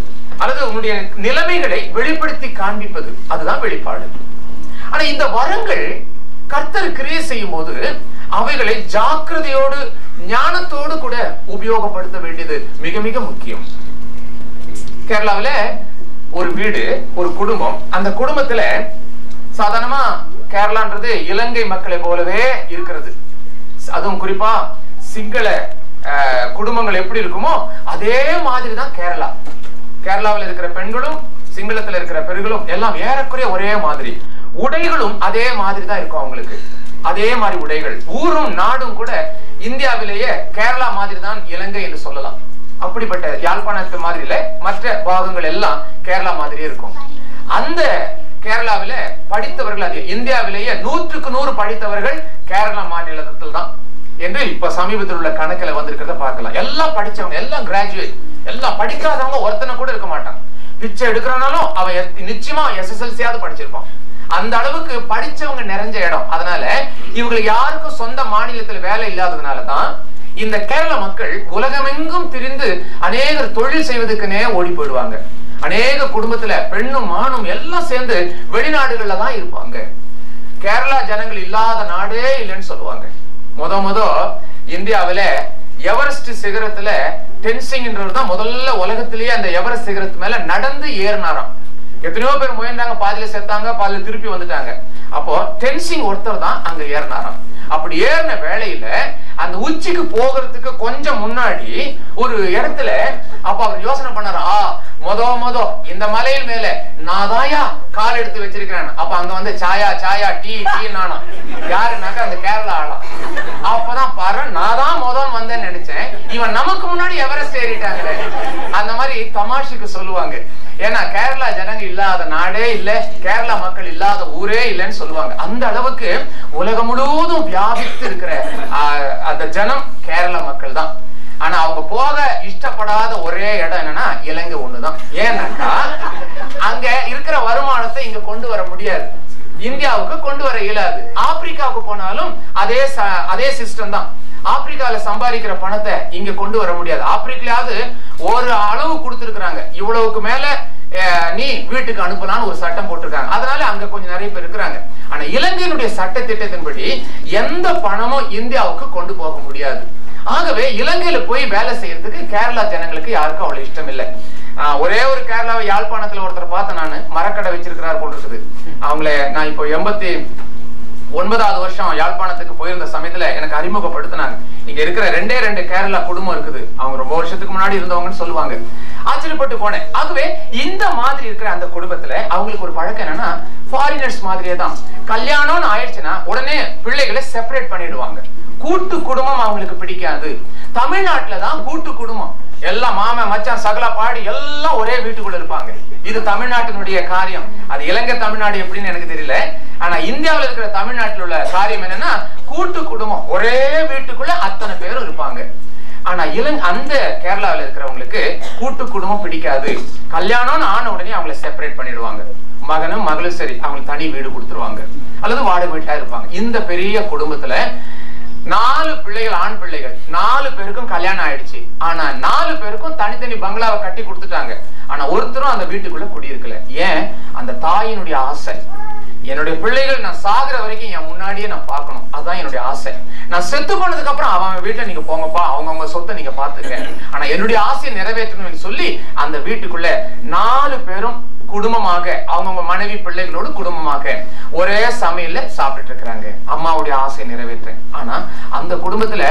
அல்லது உன்னுடைய நிலைமைகளை வெளிப்படுத்தி காண்பிப்பது அதுதான் வெளிப்பாடு. ஆனா இந்த வரங்கள் கர்த்தர் கிரியை செய்யும் போது அவைகளை ஜாக்கிரதையோடு ஞானத்தோடு கூட உபயோகப்படுத்த வேண்டியது மிக மிக முக்கியம். கேரளாவில ஒரு வீடு ஒரு குடும்பம். அந்த குடும்பத்துல சாதாரணமா கேரளான்றது இலங்கை மக்களை போலவே இருக்கிறது. அதுவும் குறிப்பா சிங்கள அஹ், குடும்பங்கள் எப்படி இருக்குமோ அதே மாதிரி தான் கேரளா. கேரளாவில் இருக்கிற பெண்களும் சிங்களத்துல இருக்கிற பெண்களும் எல்லாம் ஏறக்குறைய ஒரே மாதிரி. உடைகளும் அதே மாதிரி தான் இருக்கும் அவங்களுக்கு. அதே மாதிரி உடைகள். ஊரும் நாடும் கூட இந்தியாவிலேயே கேரளா மாதிரி தான் இலங்கை என்று சொல்லலாம். அப்படிப்பட்ட யாழ்ப்பாணத்து மாதிரில மற்ற பாகங்கள் எல்லாம் கேரளா மாதிரியே இருக்கும். அந்த கேரளாவில படித்தவர்கள் அது இந்தியாவிலேயே நூற்றுக்கு நூறு படித்தவர்கள் கேரளா மாநிலத்தில் தான். என்று இப்ப சமீபத்தில் உள்ள கணக்குல வந்திருக்கிறத பார்க்கலாம். எல்லாம் படிச்சவங்க எல்லாம் கிராஜுவேட் எல்லாம் படிக்காதவங்க ஒருத்தனை கூட இருக்க மாட்டான். பிச்சை எடுக்கிறனாலும் அவன் நிச்சயமா எஸ்எஸ்எல்சியாவது படிச்சிருப்பான். அந்த அளவுக்கு படிச்சவங்க நிறைஞ்ச இடம். அதனால இவங்களுக்கு யாருக்கும் சொந்த மாநிலத்துல வேலை இல்லாததுனால தான் இந்த கேரள மக்கள் உலகமெங்கும் திரிந்து அநேகர் தொழில் செய்வதற்குனே ஓடி போயிடுவாங்க. அநேக குடும்பத்துல பெண்ணும் மானும் எல்லாம் சேர்ந்து வெளிநாடுகள்ல தான் இருப்பாங்க. கேரளா ஜனங்கள் இல்லாத நாடே இல்லைன்னு சொல்லுவாங்க. முத முத இந்தியாவில எவரெஸ்ட் சிகரத்துல டென்சிங்ன்றவர் தான் முதல்ல உலகத்திலேயே அந்த எவரெஸ்ட் சிகரத்து மேல நடந்து ஏறினாராம். எத்தனையோ பேர் முயன்றாங்க பாதியில செத்தாங்க பாதியில திருப்பி வந்துட்டாங்க. அப்போ டென்சிங் ஒருத்தர் தான் அங்க ஏறினாராம். அப்படி ஏறின வேலையில அந்த உச்சிக்கு போகிறதுக்கு கொஞ்சம் முன்னாடி ஒரு இடத்துல அப்ப அவர் யோசனை பண்ணாரா ஆ மொத மொத இந்த மலையில் மேல நான் தாயா கால் எடுத்து வச்சிருக்கிறேன். அப்ப அங்க வந்து சாயா சாயா டீ டீ நானா யாருனாக்கா அந்த கேரளா ஆளா? அப்பதான் பாரு நான் தான் மொதல் வந்தேன்னு நினைச்சேன். இவன் நமக்கு முன்னாடி எவரெஸ்ட் ஏறிட்டாங்களே. அந்த மாதிரி தமாஷுக்கு சொல்லுவாங்க. ஏன்னா கேரளா ஜனங்க இல்லாத நாடே இல்லை கேரளா மக்கள் இல்லாத ஊரே இல்லைன்னு சொல்லுவாங்க. அந்த அளவுக்கு உலகம் முழுவதும் வியாபித்து இருக்கிற அந்த ஜனம் கேரள மக்கள் தான். ஆனா அவங்க போக இஷ்டப்படாத ஒரே இடம் என்னன்னா இலங்கை ஒண்ணுதான். ஏன்னாக்கா அங்க இருக்கிற வருமானத்தை இங்க கொண்டு வர முடியாது. இந்தியாவுக்கு கொண்டு வர இயலாது. ஆப்பிரிக்காவுக்கு போனாலும் அதே அதே சிஸ்டம் தான். ஆப்பிரிக்கால சம்பாதிக்கிற பணத்தை இங்க கொண்டு வர முடியாது. ஆப்பிரிக்காவது ஒரு அளவு கொடுத்துருக்குறாங்க. இவ்வளவுக்கு மேல நீ வீட்டுக்கு அனுப்பலாம்னு ஒரு சட்டம் போட்டிருக்காங்க. அதனால அங்க கொஞ்சம் நிறைய பேர் இருக்கிறாங்க. ஆனா இலங்கையினுடைய சட்ட திட்டத்தின்படி எந்த பணமும் இந்தியாவுக்கு கொண்டு போக முடியாது. ஆகவே இலங்கையில போய் வேலை செய்யறதுக்கு கேரளா ஜனங்களுக்கு யாருக்கும் அவ்வளவு இஷ்டம் இல்லை ஒரே ஒரு கேரளாவை யாழ்ப்பாணத்துல ஒருத்தர் பார்த்தேன் நான். மரக்கடை வச்சிருக்கிறார் போல் இருக்குது. அவங்கள நான் இப்போ எண்பத்தி ஒன்பதாவது வருஷம் யாழ்ப்பாணத்துக்கு போயிருந்த சமயத்துல எனக்கு அறிமுகப்படுத்தினாங்க. இங்க இருக்கிற ரெண்டே ரெண்டு கேரளா குடும்பம் இருக்குது. அவங்க ரொம்ப வருஷத்துக்கு முன்னாடி இருந்தவங்கன்னு சொல்லுவாங்க. ஆச்சரியப்பட்டு போனேன். ஆகவே இந்த மாதிரி இருக்கிற அந்த குடும்பத்துல அவங்களுக்கு ஒரு பழக்கம் என்னன்னா ஃபாரினர்ஸ் மாதிரியே தான். கல்யாணம்னு ஆயிடுச்சுன்னா உடனே பிள்ளைகளை செப்பரேட் பண்ணிடுவாங்க. கூட்டு குடும்பம் அவங்களுக்கு பிடிக்காது. தமிழ்நாட்டுல தான் கூட்டு குடும்பம். எல்லாம் மாமன் மச்சான் சகல பாடி எல்லாம் ஒரே வீட்டுக்குள்ள இருப்பாங்க. இது தமிழ்நாட்டினுடைய காரியம். அது இலங்கை தமிழ்நாடு எப்படின்னு எனக்கு தெரியல. ஆனா இந்தியாவுல இருக்கிற தமிழ்நாட்டில் உள்ள காரியம் என்னன்னா கூட்டு குடும்பம். ஒரே வீட்டுக்குள்ள அத்தனை பேரும் இருப்பாங்க. ஆனா இலங் அந்த கேரளாவில் இருக்கிறவங்களுக்கு கூட்டு குடும்பம் பிடிக்காது. கல்யாணம்னு ஆன உடனே அவங்கள செப்பரேட் பண்ணிடுவாங்க. மகனும் மகளும் சரி அவங்களுக்கு தனி வீடு கொடுத்துருவாங்க. அல்லது வாடகை வீட்டா இருப்பாங்க. இந்த பெரிய குடும்பத்துல நாலு பிள்ளைகள் ஆண் பிள்ளைகள் நாலு பேருக்கும் கல்யாணம் ஆயிடுச்சு. ஆனா நாலு பேருக்கும் தனித்தனி பங்களாவை கட்டி கொடுத்துட்டாங்க. ஆனா ஒருத்தரும் அந்த வீட்டுக்குள்ள குடியிருக்கல. ஏன்? அந்த தாயினுடைய ஆசை. என்னுடைய பிள்ளைகள் நான் சாகுற வரைக்கும் என் முன்னாடியே நான் பார்க்கணும். அதுதான் என்னுடைய ஆசை. நான் செத்து போனதுக்கு அப்புறம் அவன் அவன் வீட்டுல நீங்க போங்கப்பா அவங்கவுங்க சொத்தை நீங்க பாத்துக்க ஆனா என்னுடைய ஆசையை நிறைவேற்றணும்னு சொல்லி அந்த வீட்டுக்குள்ள நாலு பேரும் குடும்பமாக அவங்கவுங்க மனைவி பிள்ளைகளோடு குடும்பமாக ஒரே சமையல்ல சாப்பிட்டுட்டு இருக்கிறாங்க. அம்மாவுடைய ஆசையை நிறைவேற்றேன் ஆனா அந்த குடும்பத்துல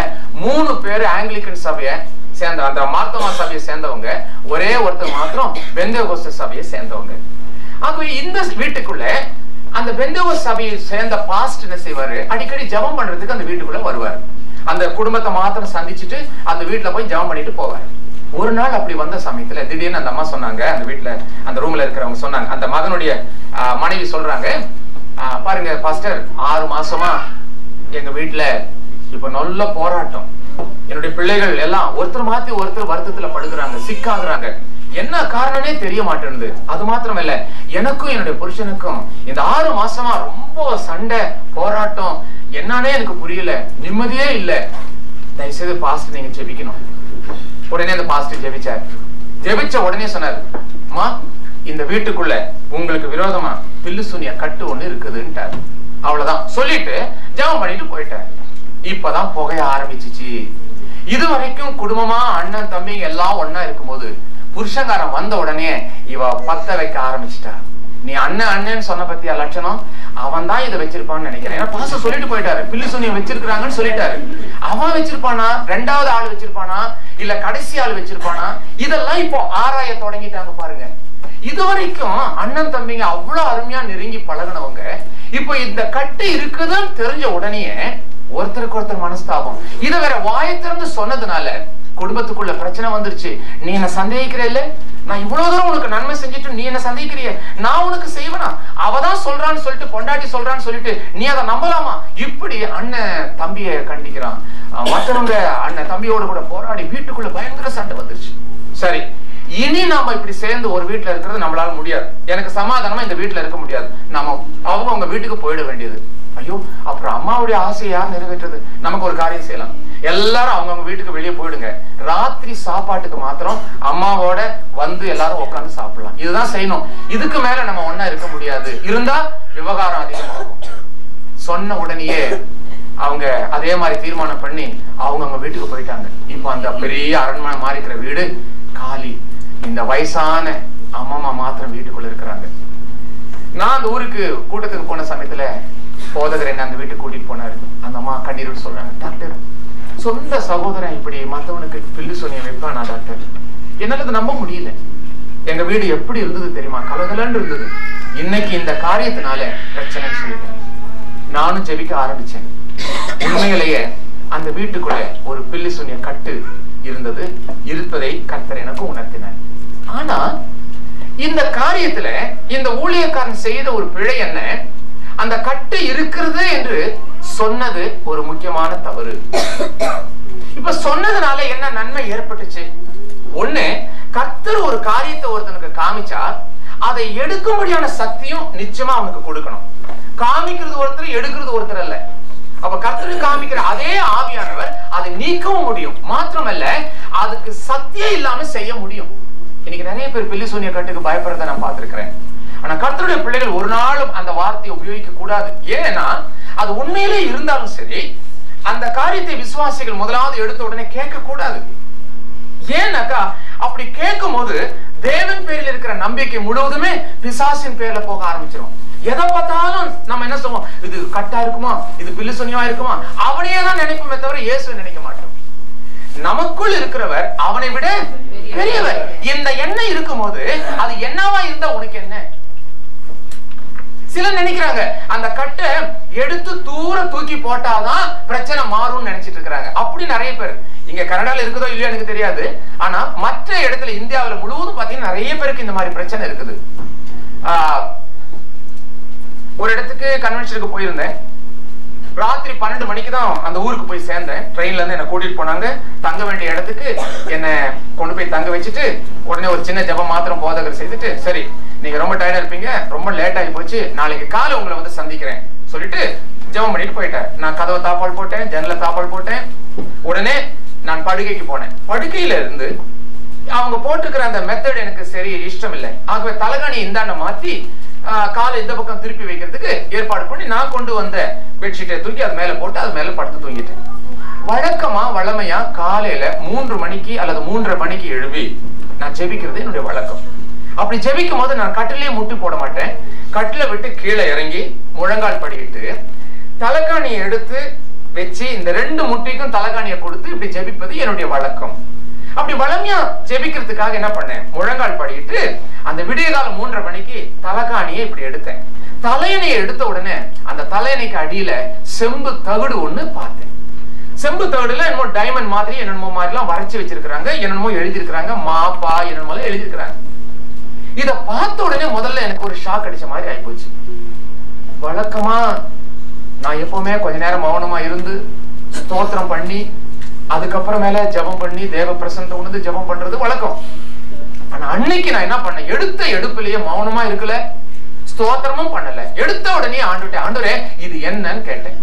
மூணு பேர் ஆங்கிலிக்கன் சபையை சேர்ந்த அந்த மார்த்தமா சபையை சேர்ந்தவங்க ஒரே ஒருத்தர் மாத்திரம் பெந்தகோஸ்த சபையை சேர்ந்தவங்க. அப்ப இந்த வீட்டுக்குள்ள அந்த பெந்தவர் சபையை சேர்ந்த பாஸ்ட் என்ன செய்வாரு? அடிக்கடி ஜபம் பண்றதுக்கு அந்த வீட்டுக்குள்ள வருவார். அந்த குடும்பத்தை மாத்திரம் சந்திச்சுட்டு அந்த வீட்டுல போய் ஜெபம் பண்ணிட்டு போவார். ஒரு நாள் அப்படி வந்த சமயத்துல திடீர்னு அந்த அம்மா சொன்னாங்க அந்த வீட்டுல அந்த ரூம்ல இருக்கிறவங்க சொன்னாங்க அந்த மகனுடைய மனைவி சொல்றாங்க பாருங்க பாஸ்டர் ஆறு மாசமா எங்க வீட்டுல இப்ப நல்ல போராட்டம். என்னுடைய பிள்ளைகள் எல்லாம் ஒருத்தர் மாத்தி ஒருத்தர் வருத்தத்துல படுகிறாங்க சிக்காகிறாங்க. என்ன காரணமே தெரிய மாட்டேன்து அது மாத்திரம் இல்ல எனக்கும் என்னுடைய புருஷனுக்கும் இந்த ஆறு மாசமா ரொம்ப சண்டை போராட்டம் என்னன்னே எனக்கு புரியல நிம்மதியே இல்ல. தயவுசெய்து பாஸ்ட் நீங்க ஜெபிக்கணும். உடனே அந்த பாஸ்ட் ஜெபிச்சார். ஜெபிச்ச உடனே சொன்னார் அம்மா இந்த வீட்டுக்குள்ள உங்களுக்கு விரோதமா பில்லு சுனிய கட்டு ஒண்ணு இருக்குதுன்ட்டார். அவ்வளவுதான். சொல்லிட்டு ஜெபம் பண்ணிட்டு போயிட்டார். இப்பதான் புகைய ஆரம்பிச்சிச்சு. இது வரைக்கும் குடும்பமா அண்ணன் தம்பி எல்லாம் ஒன்னா இருக்கும்போது புருஷங்காரன் வந்த உடனே இவ பத்த வைக்க ஆரம்பிச்சிட்டா. நீ அண்ணன் அண்ணன் சொன்ன பத்தியா லட்சணம்? அவன் தான் இதை வச்சிருப்பான்னு நினைக்கிறேன். ஏன்னா பாச சொல்லிட்டு போயிட்டாரு. பில்லு சுனியம் வச்சிருக்காங்கன்னு சொல்லிட்டாரு. அவன் வச்சிருப்பானா? ரெண்டாவது ஆள் வச்சிருப்பானா? இல்ல கடைசி ஆள் வச்சிருப்பானா? இதெல்லாம் இப்போ ஆராய தொடங்கிட்டாங்க பாருங்க. இது வரைக்கும் அண்ணன் தம்பிங்க அவ்வளவு அருமையா நெருங்கி பழகுனவங்க. இப்போ இந்த கட்டு இருக்குதுன்னு தெரிஞ்ச உடனே ஒருத்தருக்கு ஒருத்தர் மனஸ்தாபம். இதை வேற வாயை திறந்து சொன்னதுனால குடும்பத்துக்குள்ள பிரச்சனை வந்துருச்சு. நீ என்ன சந்தேகிக்கிற இல்லை? நான் இவ்வளவு தூரம் உனக்கு நன்மை செஞ்சுட்டு நீ என்ன சந்திக்கிறிய நான் உனக்கு செய்வனா? அவதான் சொல்றான்னு சொல்லிட்டு பொண்டாட்டி சொல்றான்னு சொல்லிட்டு நீ அதை நம்பலாமா? இப்படி அண்ணன் தம்பிய கண்டிக்கிறான். மற்றவங்க அண்ணன் தம்பியோட கூட போராடி வீட்டுக்குள்ள பயங்கர சண்டை வந்துருச்சு. சரி இனி நாம இப்படி சேர்ந்து ஒரு வீட்டுல இருக்கிறது நம்மளால முடியாது. எனக்கு சமாதானமா இந்த வீட்டுல இருக்க முடியாது. நாம அவங்க அவங்க வீட்டுக்கு போயிட வேண்டியது. ஐயோ அப்புறம் அம்மாவுடைய ஆசையா நிறைவேற்றது நமக்கு ஒரு காரியம் செய்யலாம். எல்லாரும் அவங்கவுங்க வீட்டுக்கு வெளியே போயிடுங்க. ராத்திரி சாப்பாட்டுக்கு மாத்திரம் அம்மாவோட வந்து எல்லாரும் உட்காந்து சாப்பிடலாம். இதுதான் செய்யணும். இதுக்கு மேல நம்ம ஒன்னா இருக்க முடியாது. இருந்தா விவகாரம் அதிகமாகும். சொன்ன உடனேயே அவங்க அதே மாதிரி தீர்மானம் பண்ணி அவங்க அவங்க வீட்டுக்கு போயிட்டாங்க. இப்போ அந்த பெரிய அரண்மனை மாதிரி இருக்கிற வீடு காலி. இந்த வயசான அம்மா மாத்திரம் வீட்டுக்குள்ள இருக்கிறாங்க. நான் அந்த ஊருக்கு கூட்டத்துக்கு போன சமயத்துல போதகர் என்ன அந்த வீட்டுக்கு கூட்டிட்டு போனாரு. அந்த அம்மா கண்ணீர் சொல்றாங்க டாக்டர் சொந்த சகோதரன் இப்படி மத்தவனுக்கு பில்லு சொன்னிய வைப்பானா டாக்டர்? என்னால அதை நம்ப முடியல. எங்க வீடு எப்படி இருந்தது தெரியுமா? கலகலன்னு இருந்தது. இன்னைக்கு இந்த காரியத்தினால பிரச்சனை சொல்லிட்டேன். நானும் ஜெபிக்க ஆரம்பிச்சேன். உண்மையிலேயே அந்த வீட்டுக்குள்ள ஒரு பில்லு சொன்னிய கட்டு இருந்தது. இருப்பதை கர்த்தர் எனக்கு உணர்த்தினார். ஆனா இந்த காரியத்துல இந்த ஊழியக்காரன் செய்த ஒரு பிழை என்ன? அந்த கட்டு இருக்கிறது என்று சொன்னது ஒரு முக்கியமான தவறு. இப்ப சொன்னதுனால என்ன நன்மை ஏற்பட்டுச்சு? ஒண்ணு கத்தர் ஒரு காரியத்தை ஒருத்தனுக்கு காமிச்சா அதை எடுக்கும்படியான சக்தியும் நிச்சயமா அவனுக்கு கொடுக்கணும். காமிக்கிறது ஒருத்தர் எடுக்கிறது ஒருத்தர் அல்ல. அப்ப கத்தரு காமிக்கிற அதே ஆவியானவர் அதை நீக்கவும் முடியும். மாத்திரமல்ல அதுக்கு சக்தியே இல்லாம செய்ய முடியும். இன்னைக்கு நிறைய பேர் பில்லி சூனிய கட்டுக்கு பயப்படுறத நான் பார்த்திருக்கிறேன். ஆனா கர்த்தருடைய பிள்ளைகள் ஒரு நாளும் அந்த வார்த்தையை உபயோகிக்க கூடாது. ஏன்னா அது உண்மையிலே இருந்தாலும் சரி அந்த காரியத்தை விசுவாசிகள் முதலாவது எடுத்த உடனே கேட்க கூடாது. ஏன்னாக்கா அப்படி கேட்கும் போது தேவன் பேரில் இருக்கிற நம்பிக்கை முழுவதுமே பிசாசின் பேர்ல போக ஆரம்பிச்சிடும் எதை பார்த்தாலும் நம்ம என்ன சொல்லுவோம்? இது கட்டா இருக்குமா? இது பில்லு சொன்னியா இருக்குமா? அவனையே தான் நினைப்போமே தவிர இயேசுவை நினைக்க மாட்டோம். நமக்குள் இருக்கிறவர் அவனை விட பெரியவர். இந்த எண்ணெய் இருக்கும்போது அது என்னவா இருந்தா உனக்கு என்ன? சிலர் நினைக்கிறாங்க அந்த கட்டை எடுத்து தூர தூக்கி போட்டாதான் பிரச்சனை மாறும்னு நினைச்சிட்டு இருக்கிறாங்க. அப்படி நிறைய பேர். இங்க கனடால இருக்குதோ இல்லையோ எனக்கு தெரியாது. ஆனா மற்ற இடத்துல இந்தியாவுல முழுவதும் பாத்தீங்கன்னா நிறைய பேருக்கு இந்த மாதிரி பிரச்சனை இருக்குது. ஆஹ், ஒரு இடத்துக்கு கன்வென்ஷனுக்கு போயிருந்தேன். ராத்திரி பன்னெண்டு மணிக்கு தான் அந்த ஊருக்கு போய் சேர்ந்தேன். ட்ரெயின்ல இருந்து என்ன கூட்டிட்டு போனாங்க. தங்க வேண்டிய இடத்துக்கு என்ன கொண்டு போய் தங்க வச்சுட்டு உடனே ஒரு சின்ன ஜபம் மாத்திரம் போதகர் செய்துட்டு சரி நீங்க ரொம்ப டயர்டா இருப்பீங்க ரொம்ப லேட் ஆகி போச்சு. நாளைக்கு காலை உங்களை வந்து சந்திக்கிறேன். சொல்லிட்டு ஜெபம் பண்ணிட்டு போயிட்டார். நான் கதவை தாப்பால் போட்டேன் ஜன்னல தாப்பால் போட்டேன். உடனே நான் படுகைக்கு போனேன். படுக்கையில இருந்து அவங்க போட்டுக்கிற அந்த மெத்தட் எனக்கு சரி இஷ்டம் இல்லை ஆகவே தலகாணி இந்தாண்ட மாத்தி காலை இந்த பக்கம் திருப்பி வைக்கிறதுக்கு ஏற்பாடு பண்ணி நான் கொண்டு வந்த பெட்ஷீட்டை தூக்கி அது மேல போட்டு அது மேல படுத்து தூங்கிட்டேன். வழக்கமா வழமையா காலையில மூன்று மணிக்கு அல்லது மூன்றரை மணிக்கு எழுப்பி நான் ஜெபிக்கிறது என்னுடைய வழக்கம். அப்படி ஜெபிக்கும் போது நான் கட்டிலே முட்டி போட மாட்டேன். கட்டில விட்டு கீழே இறங்கி முழங்கால் படிக்கிட்டு தலைக்காணியை எடுத்து வச்சு இந்த ரெண்டு முட்டிக்கும் தலைகாணியை கொடுத்து இப்படி ஜெபிப்பது என்னுடைய வழக்கம். அப்படி வளமையா ஜெபிக்கிறதுக்காக என்ன பண்ணேன்? முழங்கால் படிக்கிட்டு அந்த விடிய காலம் மூன்றரை மணிக்கு தலைகாணியை இப்படி எடுத்தேன். தலையணையை எடுத்த உடனே அந்த தலையணைக்கு அடியில செம்பு தகுடு ஒண்ணு பார்த்தேன். செம்பு தகுடுல என்னமோ டைமண்ட் மாதிரி என்னென்னமோ மாதிரி எல்லாம் வரைச்சு வச்சிருக்கிறாங்க என்னென்னமோ எழுதியிருக்கிறாங்க மாப்பா என்னென்னமோ எழுதியிருக்கிறாங்க. இத பார்த்த உடனே முதல்ல எனக்கு ஒரு ஷாக் அடிச்ச மாதிரி ஆயிப்போச்சு. வழக்கமா நான் எப்பவுமே கொஞ்ச நேரம் மௌனமா இருந்து ஸ்தோத்திரம் பண்ணி அதுக்கப்புறமேல ஜெபம் பண்ணி தேவ பிரசந்த உணர்ந்து ஜெபம் பண்றது வழக்கம். ஆனா அன்னைக்கு நான் என்ன பண்ணேன்? எடுத்த எடுப்பிலேயே மௌனமா இருக்கல ஸ்தோத்திரமும் பண்ணல. எடுத்த உடனே ஆண்டுட்டேன் ஆண்டுரே இது என்னன்னு கேட்டேன்.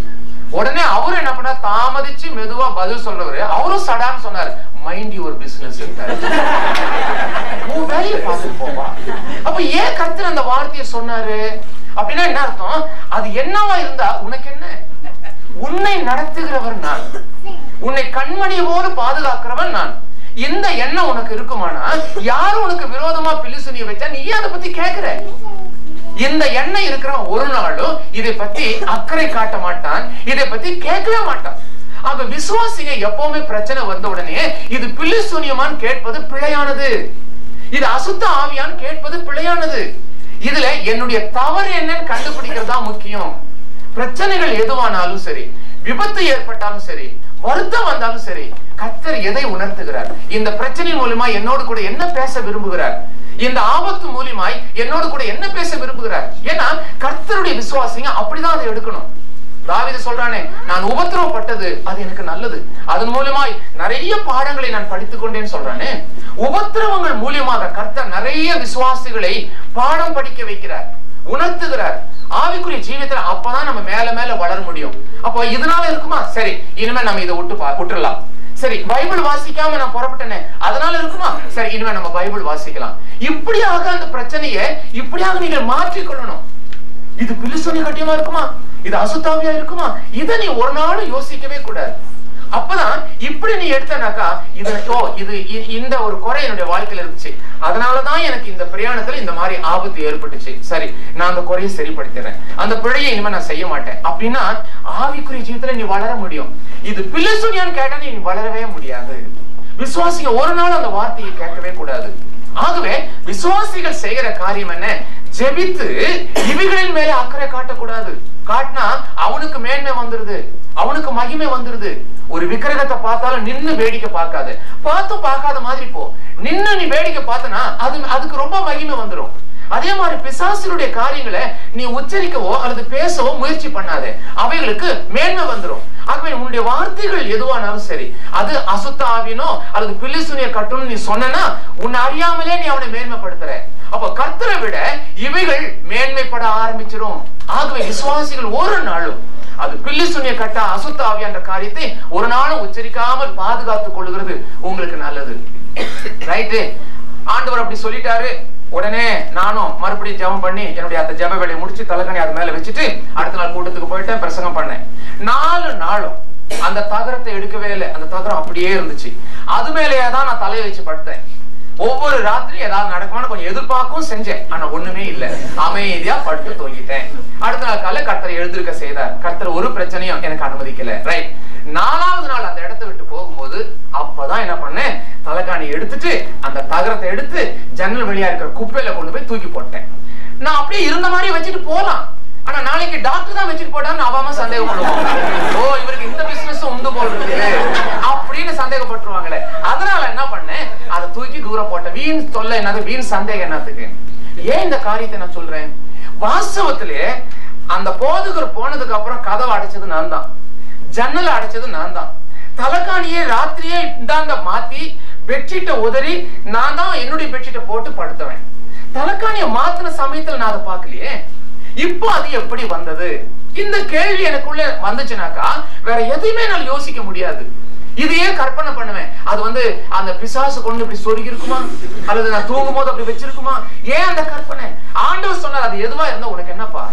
உடனே அவரும் என்ன பண்ண தாமதிச்சு மெதுவா பதில் சொல்றவரு. அவரும் சடான்னு சொன்னாரு. மைண்ட் யுவர் பிசினஸ் உன் வேலையை பார்த்துட்டு போவா அப்ப ஏன் கர்த்தர் அந்த வார்த்தையை சொன்னாரு? அப்படின்னா என்ன அர்த்தம்? அது என்னவா இருந்தா உனக்கு என்ன? உன்னை நடத்துகிறவர் நான். உன்னை கண்மணி போல பாதுகாக்கிறவன் நான். இந்த எண்ணம் உனக்கு இருக்குமானா? யாரும் உனக்கு விரோதமா பிலிசுனிய வச்சா நீ அதை பத்தி கேக்குற? இந்த எண்ணம் இருக்கிற ஒரு நாளும் இதை பத்தி அக்கறை காட்ட மாட்டான் இதை பத்தி கேட்கவே மாட்டான். ஆக விசுவாசிங்க எப்பவுமே பிரச்சனை வந்த உடனே இது பில்லி சூன்யமான்னு கேட்பது பிழையானது. இது அசுத்த ஆவியான்னு கேட்பது பிழையானது. இதுல என்னுடைய தவறு என்னன்னு கண்டுபிடிக்கிறது தான் முக்கியம். பிரச்சனைகள் எதுவானாலும் சரி விபத்து ஏற்பட்டாலும் சரி வருத்தம் வந்தாலும் சரி கர்த்தர் எதை உணர்த்துகிறார்? இந்த பிரச்சனை மூலமா என்னோடு கூட என்ன பேச விரும்புகிறார்? இந்த ஆபத்து மூலியமாய் என்னோடு கூட என்ன பேச விரும்புகிறார்? ஏன்னா கர்த்தருடைய விசுவாசிங்க அப்படிதான் அதை எடுக்கணும். தாவித சொல்றானே நான் உபத்திரவப்பட்டது அது எனக்கு நல்லது. அதன் மூலமாய் நிறைய பாடங்களை நான் படித்துக் கொண்டேன்னு சொல்றானே. உபத்திரவங்கள் மூலியமாக கர்த்தர் நிறைய விசுவாசிகளை பாடம் படிக்க வைக்கிறார் உணர்த்துகிறார். ஆவிக்குரிய ஜீவியத்துல அப்பதான் நம்ம மேல மேல வளர முடியும். அப்போ இதனால இருக்குமா? சரி இனிமே நம்ம இதை விட்டு பா- விட்டுறலாம். சரி பைபிள் வாசிக்காம நான் புறப்பட்டேனே அதனால இருக்குமா? சரி இனிமே நம்ம பைபிள் வாசிக்கலாம். இப்படியாக அந்த பிரச்சனையை இப்படியாக நீங்கள் மாற்றிக்கொள்ளணும். இது பிலிசோனி கட்டியமா இருக்குமா? இது அசுத்தாவியா இருக்குமா? இதை நீ ஒரு நாளும் யோசிக்கவே கூடாது. அப்பதான் இப்படி நீ எடுத்தனாக்கா இது ஓ இது இந்த ஒரு குறை என்னுடைய வாழ்க்கையில இருந்துச்சு. அதனாலதான் எனக்கு இந்த பிரயாணத்துல இந்த மாதிரி ஆபத்து ஏற்பட்டுச்சு. சரி நான் அந்த குறையை சரிப்படுத்திடுறேன். அந்த பிழையை இனிமே நான் செய்ய மாட்டேன். அப்படின்னா ஆவிக்குரிய ஜீவத்துல நீ வளர முடியும். இது பிலிசுனியான்னு கேட்டா நீ வளரவே முடியாது. விசுவாசிங்க ஒரு நாள் அந்த வார்த்தையை கேட்கவே கூடாது. ஆகவே விசுவாசிகள் செய்கிற காரியம் என்ன? ஜெபித்து இவைகளின் மேலே அக்கறை காட்டக்கூடாது. காட்டினா அவனுக்கு மேன்மை வந்துருது அவனுக்கு மகிமை வந்துருது. ஒரு விக்கிரகத்தை பார்த்தாலும் நின்னு வேடிக்கை பார்க்காது. பார்த்தும் பார்க்காத மாதிரி போ. நின்னு நீ வேடிக்கை பார்த்தனா அது அதுக்கு ரொம்ப மகிமை வந்துரும். அதே மாதிரி பிசாசினுடைய காரியங்களை நீ உச்சரிக்கவோ அல்லது பேசவோ முயற்சி பண்ணாதே. அவைகளுக்கு மேன்மை வந்துரும். ஆகவே உன்னுடைய வார்த்தைகள் எதுவானாலும் சரி அது அசுத்த ஆவினோ அல்லது பில்லிசுனிய கட்டுன்னு நீ சொன்னா உன்னை அறியாமலே நீ அவனை மேன்மைப்படுத்துற. அப்ப கர்த்தரை விட இவைகள் மேன்மைப்பட ஆரம்பிச்சிடும் ஆகவே விசுவாசிகள் ஒரு நாளும் அது பில்லி சுனிய கட்டா அசுத்த ஆவியான்ற காரியத்தை ஒரு நாளும் உச்சரிக்காமல் பாதுகாத்துக் கொள்கிறது உங்களுக்கு நல்லது. ரைட்டு ஆண்டவர் அப்படி சொல்லிட்டாரு. உடனே நானும் மறுபடியும் ஜெபம் பண்ணி என்னுடைய அந்த ஜெப வேலையை முடிச்சு தலகணி அது மேல வச்சுட்டு அடுத்த நாள் கூட்டத்துக்கு போயிட்டேன் பிரசங்கம் பண்ணேன். நாலு நாளும் அந்த தகரத்தை எடுக்கவே இல்லை. அந்த தகரம் அப்படியே இருந்துச்சு. அது மேலேயே தான் நான் தலையை வச்சு படுத்தேன். ஒவ்வொரு ராத்திரி ஏதாவது நடக்குமான்னு கொஞ்சம் எதிர்பார்க்கவும் செஞ்சேன். ஆனா ஒண்ணுமே இல்ல. அமைதியா படுத்து தூங்கிட்டேன். அடுத்த நாள் காலை கர்த்தரை எழுந்திருக்க செய்தார். கர்த்தர் ஒரு பிரச்சனையும் எனக்கு அனுமதிக்கல. ரைட் நாலாவது நாள் அந்த இடத்தை விட்டு போகும்போது அப்பதான் என்ன பண்ணேன்? தலைகாணி எடுத்துட்டு அந்த தகரத்தை எடுத்து ஜன்னல் வழியா இருக்கிற குப்பையில கொண்டு போய் தூக்கி போட்டேன். நான் அப்படியே இருந்த மாதிரி வச்சுட்டு போலாம். ஆனா நாளைக்கு டாக்டர் தான் வச்சுட்டு போட்டான்னு அவாம சந்தேகம் சந்தேகப்படுவாங்க ஓ இவருக்கு இந்த பிசினஸ் உண்டு போல் இருக்கு. அப்படின்னு சந்தேகப்பட்டுருவாங்களே. அதனால என்ன பண்ணேன்? அதை தூக்கி தூரம் போட்டேன் வீண் தொல்லை என்னது? வீண் சந்தேகம் என்னத்துக்கு? ஏன் இந்த காரியத்தை நான் சொல்றேன்? வாஸ்தவத்திலே அந்த போதகர் போனதுக்கு அப்புறம் கதவை அடைச்சது நான் தான் ஜன்னலை அடைச்சது நான் தான் தலைக்காணியே ராத்திரியே இந்தாந்த மாத்தி பெட்ஷீட்டை உதறி நான் தான் என்னுடைய பெட்ஷீட்டை போட்டு படுத்துவேன். தலைக்காணியை மாத்தின சமயத்துல நான் அதை பார்க்கலையே. இப்போ அது எப்படி வந்தது? இந்த கேள்வி எனக்குள்ள வந்துச்சுனாக்கா வேற எதையுமே நான் யோசிக்க முடியாது. இதையே கற்பனை பண்ணுவேன். அது வந்து அந்த பிசாசு கொண்டு இப்படி சொருகி இருக்குமா அல்லது நான் தூங்கும் போது அப்படி வச்சிருக்குமா? ஏன் அந்த கற்பனை? ஆண்டவர் சொன்னார் அது எதுவா இருந்தா உனக்கு என்னப்பா?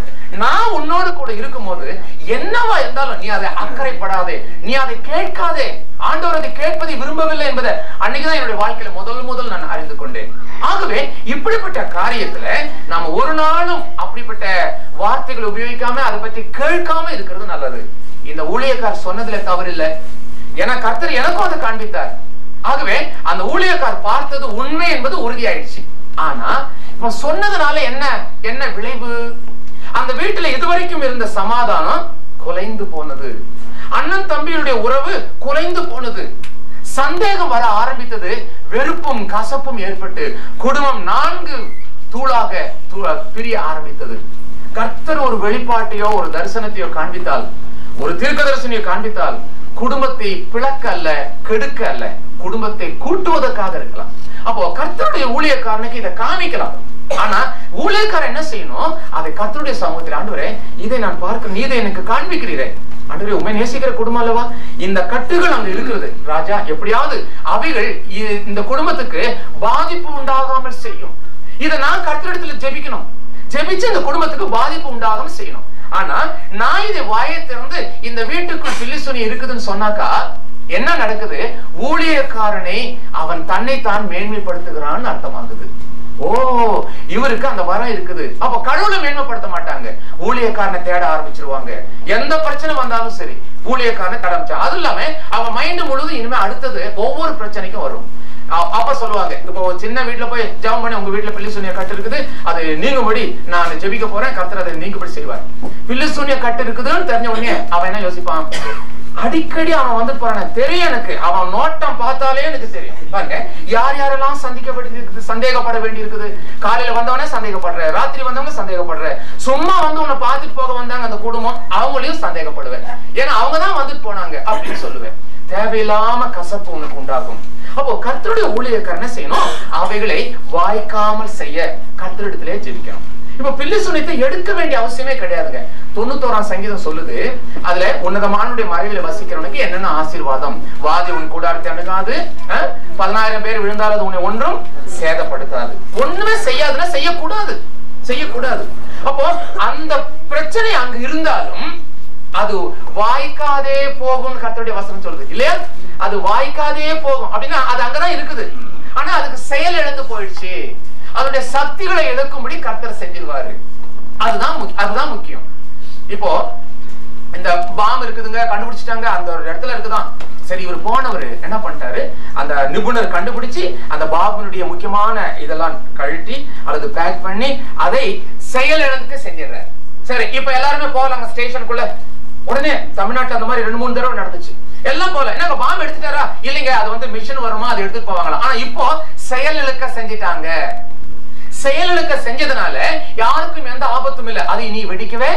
நான் உன்னோடு கூட இருக்கும்போது என்னவா இருந்தாலும் நீ அதை அக்கறைப்படாதே. நீ அதை கேட்காதே. ஆண்டவர் அதை கேட்பதை விரும்பவில்லை என்பதை அன்னைக்குதான் என்னுடைய வாழ்க்கையில முதல் முதல் நான் அறிந்து கொண்டேன். ஆகவே இப்படிப்பட்ட காரியத்துல நாம ஒரு நாளும் அப்படிப்பட்ட வார்த்தைகளை உபயோகிக்காம அதை பற்றி கேட்காம இருக்கிறது நல்லது. இந்த ஊழியக்கார் சொன்னதுல தவறில்லை. ஏன்னா கர்த்தர் எனக்கும் அதை காண்பித்தார். ஆகவே அந்த ஊழியக்கார் பார்த்தது உண்மை என்பது உறுதியாயிடுச்சு. ஆனா இப்ப சொன்னதுனால என்ன என்ன விளைவு? அந்த வீட்டுல இதுவரைக்கும் இருந்த சமாதானம் குலைந்து போனது. அண்ணன் தம்பியுடைய உறவு குலைந்து போனது. சந்தேகம் வர ஆரம்பித்தது வெறுப்பும் கசப்பும் ஏற்பட்டு குடும்பம் நான்கு தூளாக பிரிய ஆரம்பித்தது. கர்த்தர் ஒரு வெளிப்பாட்டையோ ஒரு தரிசனத்தையோ காண்பித்தால் ஒரு தீர்க்க தரிசனையோ காண்பித்தால் குடும்பத்தை பிளக்க அல்ல கெடுக்க அல்ல. குடும்பத்தை கூட்டுவதற்காக இருக்கலாம். அப்போ கர்த்தருடைய ஊழியக்காரனுக்கு இதை காமிக்கலாம். ஆனா ஊழியக்காரன் என்ன செய்யணும்? அதை கர்த்தருடைய சமூகத்தில் ஆண்டவரே இதை நான் பார்க்க நீ இதை எனக்கு காண்பிக்கிறீரே. ஆண்டவரே உண்மை நேசிக்கிற குடும்பம் அல்லவா? இந்த கட்டுகள் அங்க இருக்கிறது. ராஜா எப்படியாவது அவைகள் இ- இந்த குடும்பத்துக்கு பாதிப்பு உண்டாகாமல் செய்யும். இதை நான் கர்த்தரிடத்துல ஜெபிக்கணும். ஜெபிச்சு இந்த குடும்பத்துக்கு பாதிப்பு உண்டாகாமல் செய்யணும். ஆனா நான் இதை வாயை திறந்து இந்த வீட்டுக்குள் பில்லிசுனி இருக்குதுன்னு சொன்னாக்கா என்ன நடக்குது? ஊழியக்காரனை அவன் தன்னைத்தான் மேன்மைப்படுத்துகிறான்னு அர்த்தமாகுது. ஓ இவருக்கு அந்த வரம் இருக்குது. அப்ப கடவுளை மேன்மைப்படுத்த மாட்டாங்க. ஊழியக்காரனை தேட ஆரம்பிச்சிருவாங்க. எந்த பிரச்சனை வந்தாலும் சரி ஊழியக்காரனை தேட ஆரம்பிச்சா அது இல்லாம அவன் மைண்ட் முழுவதும் இனிமே அடுத்தது ஒவ்வொரு பிரச்சனைக்கும் வரும். அப்ப சொல்லுவாங்க. இப்போ சின்ன வீட்டுல போய் ஜெபம் பண்ணி உங்க வீட்டுல பில்லி சூனிய கட்டு இருக்குது அது நீங்கும்படி நான் ஜெபிக்க போறேன் கர்த்தர் அதை நீங்கும்படி செய்வார். பில்லி சூனிய கட்டு இருக்குதுன்னு தெரிஞ்ச உடனே அவன் என்ன யோசிப்பான்? அடிக்கடி அவன் வந்து போறான. தெரியும் எனக்கு. அவன் நோட்டம் பார்த்தாலே எனக்கு தெரியும். பாருங்க யார் யாரெல்லாம் சந்திக்க வேண்டியிருக்குது சந்தேகப்பட வேண்டியிருக்குது? காலையில வந்தவனே சந்தேகப்படுற ராத்திரி வந்தவங்க சந்தேகப்படுற சும்மா வந்து உன்னை பார்த்துட்டு போக வந்தாங்க அந்த குடும்பம் அவங்களையும் சந்தேகப்படுவேன். ஏன்னா அவங்க தான் வந்துட்டு போனாங்க அப்படின்னு சொல்லுவேன். தேவையில்லாம கசப்பு உனக்கு உண்டாகும். அப்போ கர்த்தருடைய ஊழியக்காரர் என்ன செய்யணும்? அவைகளை வாய்க்காமல் செய்ய கர்த்தரிடத்திலே ஜெபிக்கணும். இப்ப பில்லி சுனித்தை எடுக்க வேண்டிய அவசியமே கிடையாதுங்க. தொண்ணூத்தோராம் சங்கீதம் சொல்லுது அதுல உன்னதமானுடைய மறைவில வசிக்கிறவனுக்கு என்னென்ன ஆசீர்வாதம்? வாதி உன் கூடாரத்தை அணுகாது பதினாயிரம் பேர் விழுந்தாலும் அது உன்னை ஒன்றும் சேதப்படுத்தாது. ஒண்ணுமே செய்யாதுன்னா செய்யக்கூடாது. செய்யக்கூடாது. அப்போ அந்த பிரச்சனை அங்க இருந்தாலும் அது வாய்க்காதே போகும் கத்தருடைய வசனம் சொல்றது இல்லையா? அது வாய்க்காதே போகும். அப்படின்னா அது அங்கதான் இருக்குது. ஆனா அதுக்கு செயல் இழந்து போயிடுச்சு. அதனுடைய சக்திகளை இழக்கும்படி கர்த்தர் செஞ்சிருவாரு. அதுதான் அதுதான் முக்கியம். இப்போ இந்த பாம் இருக்குதுங்க கண்டுபிடிச்சிட்டாங்க அந்த ஒரு இடத்துல இருக்குதான். சரி இவர் போனவர் என்ன பண்ணிட்டாரு? அந்த நிபுணர் கண்டுபிடிச்சு அந்த பாபுனுடைய முக்கியமான இதெல்லாம் கழட்டி அல்லது பேக் பண்ணி அதை செயல் இழந்துக்கு செஞ்சிடுறாரு. சரி இப்ப எல்லாருமே போகலாங்க ஸ்டேஷனுக்குள்ள உடனே தமிழ்நாட்டுல அந்த மாதிரி ரெண்டு மூணு தடவை நடந்துச்சு. எல்லாம் போல. என்னங்க பாம்பு எடுத்துட்டாரா? இல்லைங்க அது வந்து மிஷின் வருமா? அதை எடுத்துட்டு போவாங்களா? ஆனா இப்போ செயல் இழக்க செஞ்சிட்டாங்க. செயலிழக்க செஞ்சதுனால யாருக்கும் எந்த ஆபத்தும் இல்லை. அது இனி வெடிக்கவே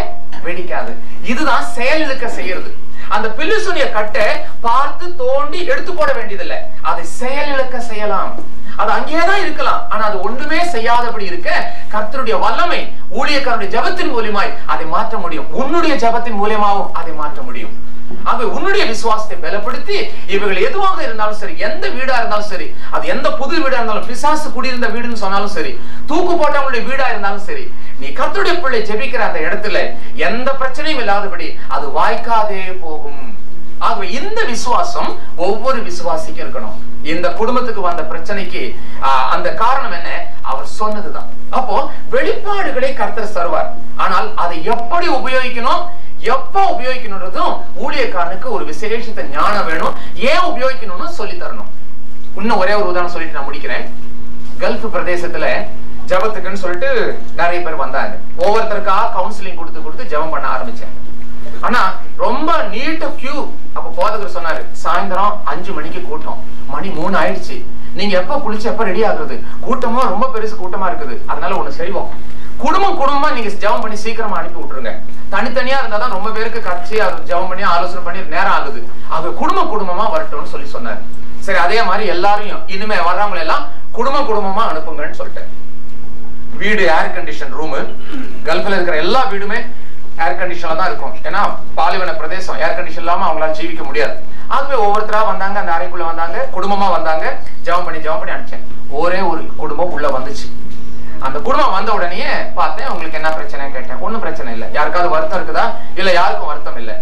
வெடிக்காது. இதுதான் செயலிழக்க செய்யறது. அந்த பில்லுசுனிய கட்டை பார்த்து தோண்டி எடுத்து போட வேண்டியதில்லை. அதை செயலிழக்க செய்யலாம். அது அங்கேயேதான் இருக்கலாம். ஆனா அது ஒண்ணுமே செய்யாதபடி இருக்க கர்த்தருடைய வல்லமை ஊழியக்காரனுடைய ஜெபத்தின் மூலியமாய் அதை மாற்ற முடியும். உன்னுடைய ஜெபத்தின் மூலியமாவும் அதை மாற்ற முடியும். ஆகவே உன்னுடைய விசுவாசத்தை பலப்படுத்தி இவைகள் எதுவாக இருந்தாலும் சரி எந்த வீடா இருந்தாலும் சரி அது எந்த புது வீடா இருந்தாலும் பிசாசு குடியிருந்த வீடுன்னு சொன்னாலும் சரி தூக்கு போட்டவங்களுடைய வீடா இருந்தாலும் சரி நீ கத்துடைய பிள்ளை ஜெபிக்கிற அந்த இடத்துல எந்த பிரச்சனையும் இல்லாதபடி அது வாய்க்காதே போகும். ஆகவே இந்த விசுவாசம் ஒவ்வொரு விசுவாசிக்கும் இருக்கணும். இந்த குடும்பத்துக்கு வந்த பிரச்சனைக்கு அந்த காரணம் என்ன? அவர் சொன்னதுதான். அப்போ வெளிப்பாடுகளை கர்த்தர் தருவார். ஆனால் அதை எப்படி உபயோகிக்கணும்? எப்போ உபயோகிக்கணுன்றதும் ஊழியக்காரனுக்கு ஒரு விசேஷத்த ஞானம் வேணும். ஏன் உபயோகிக்கணும்னு சொல்லி தரணும். இன்னும் ஒரே ஒரு உதாரணம் சொல்லிட்டு நான் முடிக்கிறேன். கல்ஃப் பிரதேசத்துல ஜெபத்துக்குன்னு சொல்லிட்டு நிறைய பேர் வந்தாங்க. ஒவ்வொருத்தருக்கா கவுன்சிலிங் கொடுத்து கொடுத்து ஜெபம் பண்ண ஆரம்பிச்சாங்க. ஆனா ரொம்ப நீட்ட கியூ அப்ப போதகர் சொன்னாரு சாயந்தரம் அஞ்சு மணிக்கு கூட்டம். மணி மூணு ஆயிடுச்சு. நீங்க எப்ப குளிச்சு எப்ப ரெடி ஆகுறது? கூட்டமா ரொம்ப பெருசு கூட்டமா இருக்குது. அதனால ஒண்ணு செய்வோம். குடும்பம் குடும்பமா நீங்க ஜெபம் பண்ணி சீக்கிரமா அனுப்பி விட்டுருங்க. தனித்தனியா இருந்தா தான் ரொம்ப பேருக்கு கட்சி அது ஜெபம் பண்ணி ஆலோசனை பண்ணி நேரம் ஆகுது. அது குடும்ப குடும்பமா வரட்டும்னு சொல்லி சொன்னார். சரி அதே மாதிரி எல்லாரையும் இனிமே வர்றவங்களை எல்லாம் குடும்ப குடும்பமா அனுப்புங்கன்னு சொல்லிட்டேன். வீடு ஏர் கண்டிஷன் ரூமு கல்ஃபில் இருக்கிற எல்லா வீடுமே ஏர் கண்டிஷன்ல தான் இருக்கும். ஏன்னா பாலைவன பிரதேசம் ஏர் கண்டிஷன் இல்லாம அவங்களால ஜீவிக்க முடியாது. ஆகவே ஒவ்வொருத்தரா வந்தாங்க அந்த அறைக்குள்ள வந்தாங்க குடும்பமா வந்தாங்க ஜெபம் பண்ணி ஜெபம் பண்ணி அனுப்பிச்சேன். ஒரே ஒரு குடும்பம் உள்ள வந்துச்சு. அந்த குடும்பம் வந்த உடனே பார்த்தேன் உங்களுக்கு என்ன பிரச்சனை கேட்டேன். ஒண்ணும் பிரச்சனை இல்லை. யாருக்காவது வருத்தம் இருக்குதா? இல்ல யாருக்கும் வருத்தம் இல்லை.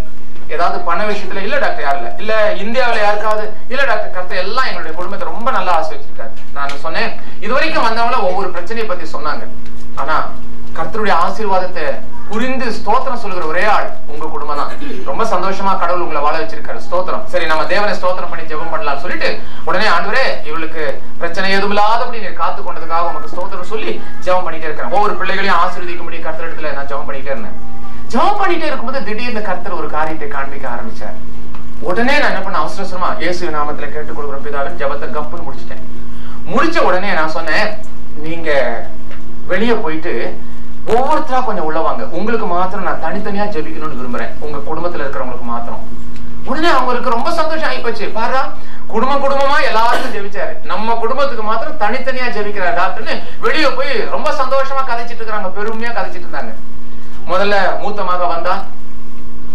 ஏதாவது பண விஷயத்துல இல்ல டாக்டர் யாரும் இல்ல. இல்ல இந்தியாவுல யாருக்காவது இல்ல டாக்டர் கருத்து எல்லாம் எங்களுடைய குடும்பத்தை ரொம்ப நல்லா ஆசை வச்சிருக்காரு. நான் சொன்னேன் இது வரைக்கும் வந்தவங்கள ஒவ்வொரு பிரச்சனையை பத்தி சொன்னாங்க. ஆனா கர்த்தருடைய ஆசீர்வாதத்தை புரிந்து ஸ்தோத்திரம் சொல்லுகிற ஒரே ஆள் உங்க குடும்பம் தான் ரொம்ப சந்தோஷமா கடவுள் உங்களை வாழ வச்சிருக்காரு. ஸ்தோத்திரம். சரி நம்ம தேவனை ஸ்தோத்திரம் பண்ணி ஜெபம் பண்ணலாம் சொல்லிட்டு உடனே ஆண்டவரே இவளுக்கு பிரச்சனை எதுவும் இல்லாதபடி நீர் காத்து கொண்டதுக்காக உங்களுக்கு ஸ்தோத்திரம் சொல்லி ஜெபம் பண்ணிட்டே இருக்கிறேன். ஒவ்வொரு பிள்ளைகளையும் ஆசீர்வதிக்கும்படி கர்த்தரிடத்துல நான் ஜெபம் பண்ணிட்டே இருந்தேன். ஜெபம் பண்ணிட்டே இருக்கும்போது திடீர்னு கர்த்தர் ஒரு காரியத்தை காண்பிக்க ஆரம்பிச்சார். உடனே நான் என்ன பண்ண அவசரமா இயேசு நாமத்துல கேட்டுக் கொடுக்குற பிதாவின் ஜபத்தை கப்புன்னு முடிச்சிட்டேன். முடிச்ச உடனே நான் சொன்னேன் நீங்க வெளியே போயிட்டு ஒவ்வொருத்தரா கொஞ்சம் உள்ள வாங்க. உங்களுக்கு மாத்திரம் நான் தனித்தனியா ஜெபிக்கணும்னு விரும்புறேன். உங்க குடும்பத்துல இருக்கிறவங்களுக்கு மாத்திரம். உடனே அவங்களுக்கு ரொம்ப சந்தோஷம் ஆயிப்போச்சு பாரு குடும்பம் குடும்பமா எல்லாருக்கும் ஜெபிச்சாரு. நம்ம குடும்பத்துக்கு மாத்திரம் தனித்தனியா ஜெபிக்கிறார் டாக்டர்னு வெளியே போய் ரொம்ப சந்தோஷமா கதைச்சிட்டு இருக்காங்க பெருமையா கதைச்சிட்டு இருந்தாங்க. முதல்ல மூத்த மக வந்தா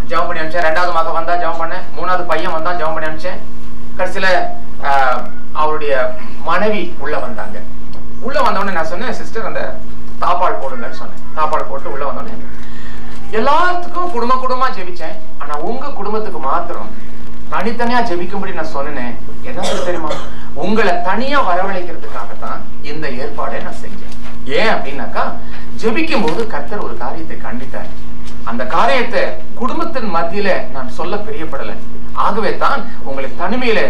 ஜெபம் பண்ணி அனுப்பிச்சேன். ரெண்டாவது மக வந்தா ஜெபம் பண்ணேன். மூணாவது பையன் வந்தா ஜெபம் பண்ணி அனுப்பிச்சேன். கடைசியில ஆஹ், அவருடைய மனைவி உள்ள வந்தாங்க. உள்ள வந்தவொடனே நான் சொன்னேன் சிஸ்டர் அந்த தாப்பால் போடுங்கன்னு சொன்னேன். தாப்பால் போட்டு உள்ள வந்தோடனே எல்லாத்துக்கும் குடும்ப குடும்பமா ஜெபிச்சேன். ஆனா உங்க குடும்பத்துக்கு மாத்திரம் தனித்தனியா ஜெபிக்கும்படி நான் சொன்னேன். என்ன தெரியுமா? உங்களை தனியா வரவழைக்கிறதுக்காகத்தான் இந்த ஏற்பாடை நான் செஞ்சேன். ஏன் அப்படின்னாக்கா ஜெபிக்கும் போது கர்த்தர் ஒரு காரியத்தை கண்டித்தார். அந்த காரியத்தை குடும்பத்தின் மத்தியில நான் சொல்ல பிரியப்படல. ஆகவே தான் உங்களை தனிமையில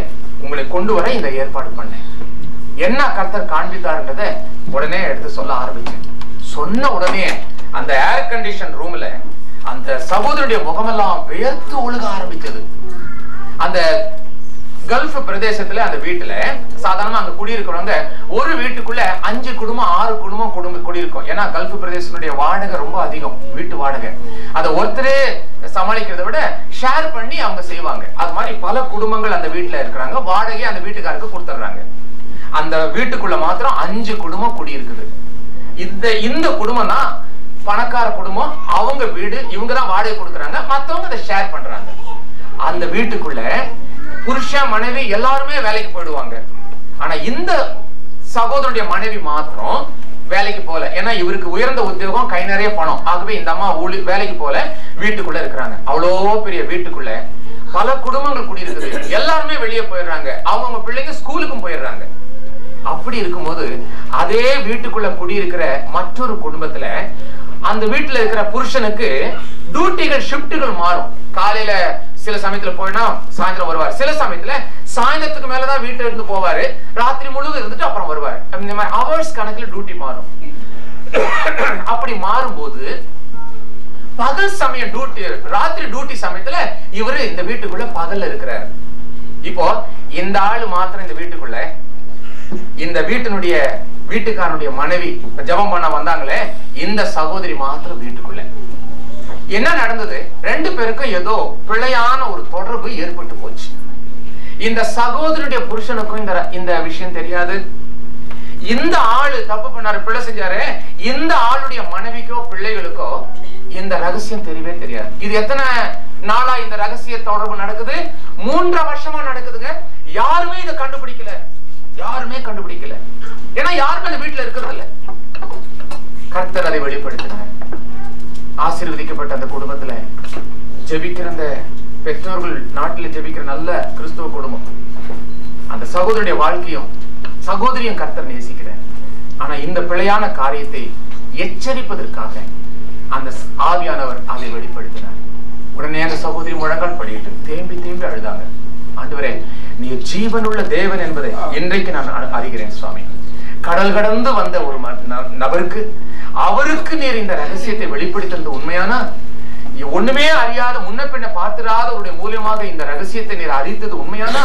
உங்களை கொண்டு வர இந்த ஏற்பாடு பண்ணேன். என்ன கர்த்தர் காண்பித்தார்ன்றத உடனே எடுத்து சொல்ல ஆரம்பிச்சேன். சொன்ன உடனே அந்த ஏர் கண்டிஷன் ரூம்ல அந்த சகோதரனுடைய முகமெல்லாம் வியர்த்து ஒழுக ஆரம்பித்தது அந்த கல்ஃப் பிரதேசத்துல அந்த வீட்டுல சாதாரணமா அங்க குடியிருக்கிறவங்க ஒரு வீட்டுக்குள்ள அஞ்சு குடும்பம் ஆறு குடும்பம் குடும்ப குடியிருக்கும். ஏன்னா கல்ஃப் பிரதேசனுடைய வாடகை ரொம்ப அதிகம் வீட்டு வாடகை. அதை ஒருத்தரே சமாளிக்கிறதை விட ஷேர் பண்ணி அவங்க செய்வாங்க. அது மாதிரி பல குடும்பங்கள் அந்த வீட்டுல இருக்கிறாங்க. வாடகையை அந்த வீட்டுக்காருக்கு கொடுத்துட்றாங்க. அந்த வீட்டுக்குள்ள மாத்திரம் அஞ்சு குடும்பம் குடியிருக்குது. இந்த இந்த குடும்பம் தான் பணக்கார குடும்பம் அவங்க வீடு இவங்க தான் வாடகை கொடுக்குறாங்க மற்றவங்க அதை ஷேர் பண்றாங்க. அந்த வீட்டுக்குள்ள புருஷன் மனைவி எல்லாருமே வேலைக்கு போயிடுவாங்க. ஆனா இந்த சகோதரனுடைய மனைவி மாத்திரம் வேலைக்கு போல ஏன்னா இவருக்கு உயர்ந்த உத்தியோகம் கை நிறைய பணம். ஆகவே இந்த அம்மா ஊழி வேலைக்கு போல வீட்டுக்குள்ள இருக்கிறாங்க. அவ்வளோ பெரிய வீட்டுக்குள்ள பல குடும்பங்கள் குடியிருக்குது. எல்லாருமே வெளியே போயிடுறாங்க. அவங்க பிள்ளைங்க ஸ்கூலுக்கும் போயிடுறாங்க. அப்படி இருக்கும்போது அதே வீட்டுக்குள்ள குடியிருக்கிற மற்றொரு குடும்பத்துல அந்த வீட்டுல இருக்கிற புருஷனுக்கு டியூட்டிகள் ஷிப்டுகள் மாறும். காலையில சில சமயத்துல போயினா சாயந்தரம் வருவார். சில சமயத்துல சாயந்தரத்துக்கு மேலதான் வீட்டுல இருந்து போவாரு. ராத்திரி முழுவதும் இருந்துட்டு அப்புறம் வருவார். இந்த மாதிரி ஹவர்ஸ் கணக்குல டியூட்டி மாறும். அப்படி மாறும்போது பகல் சமயம் டியூட்டி ராத்திரி டியூட்டி சமயத்துல இவரு இந்த வீட்டுக்குள்ள பகல்ல இருக்கிறார். இப்போ இந்த ஆளு மாத்திரம் இந்த வீட்டுக்குள்ள இந்த வீட்டினுடைய வீட்டுக்காரனுடைய மனைவி ஜபம் பண்ண வந்தாங்களே இந்த சகோதரி மாத்திரம் வீட்டுக்குள்ள. என்ன நடந்தது? ரெண்டு பேருக்கும் ஏதோ பிழையான ஒரு தொடர்பு ஏற்பட்டு போச்சு. இந்த சகோதரனுடைய புருஷனுக்கும் இந்த இந்த விஷயம் தெரியாது. இந்த ஆளு தப்பு பண்ணாரு பிள்ளை செஞ்சாரு. இந்த ஆளுடைய மனைவிக்கோ பிள்ளைகளுக்கோ இந்த ரகசியம் தெரியவே தெரியாது. இது எத்தனை நாளா இந்த ரகசிய தொடர்பு நடக்குது? மூன்றரை வருஷமா நடக்குதுங்க. யாருமே இதை கண்டுபிடிக்கல. யாருமே கண்டுபிடிக்கல. ஏன்னா யாருமே அந்த வீட்டுல இருக்கிறது இல்ல. கர்த்தர் அதை வெளிப்படுத்தினார். ஆசீர்வதிக்கப்பட்ட அந்த குடும்பத்துல ஜெபிக்கிற அந்த பெற்றோர்கள் நாட்டில் ஜெபிக்கிற நல்ல கிறிஸ்துவ குடும்பம். அந்த சகோதரனுடைய வாழ்க்கையும் சகோதரியும் கர்த்தர் நேசிக்கிறேன் ஆனா இந்த பிழையான காரியத்தை எச்சரிப்பதற்காக அந்த ஆவியானவர் அதை வெளிப்படுத்தினார். உடனே அந்த சகோதரி முழங்கால் படிக்கிட்டு தேம்பி தேம்பி அழுதாங்க. ஆண்டவரே நீ ஜீவனுள்ள தேவன் என்பதை இன்றைக்கு நான் அறிகிறேன் சுவாமி. கடல் கடந்து வந்த ஒரு நபருக்கு அவருக்கு நீர் இந்த ரகசியத்தை வெளிப்படுத்தது உண்மையானா? ஒண்ணுமே அறியாத முன்ன பின்ன பார்த்திராதவருடைய மூலியமாக இந்த ரகசியத்தை நீர் அறிந்தது உண்மையானா?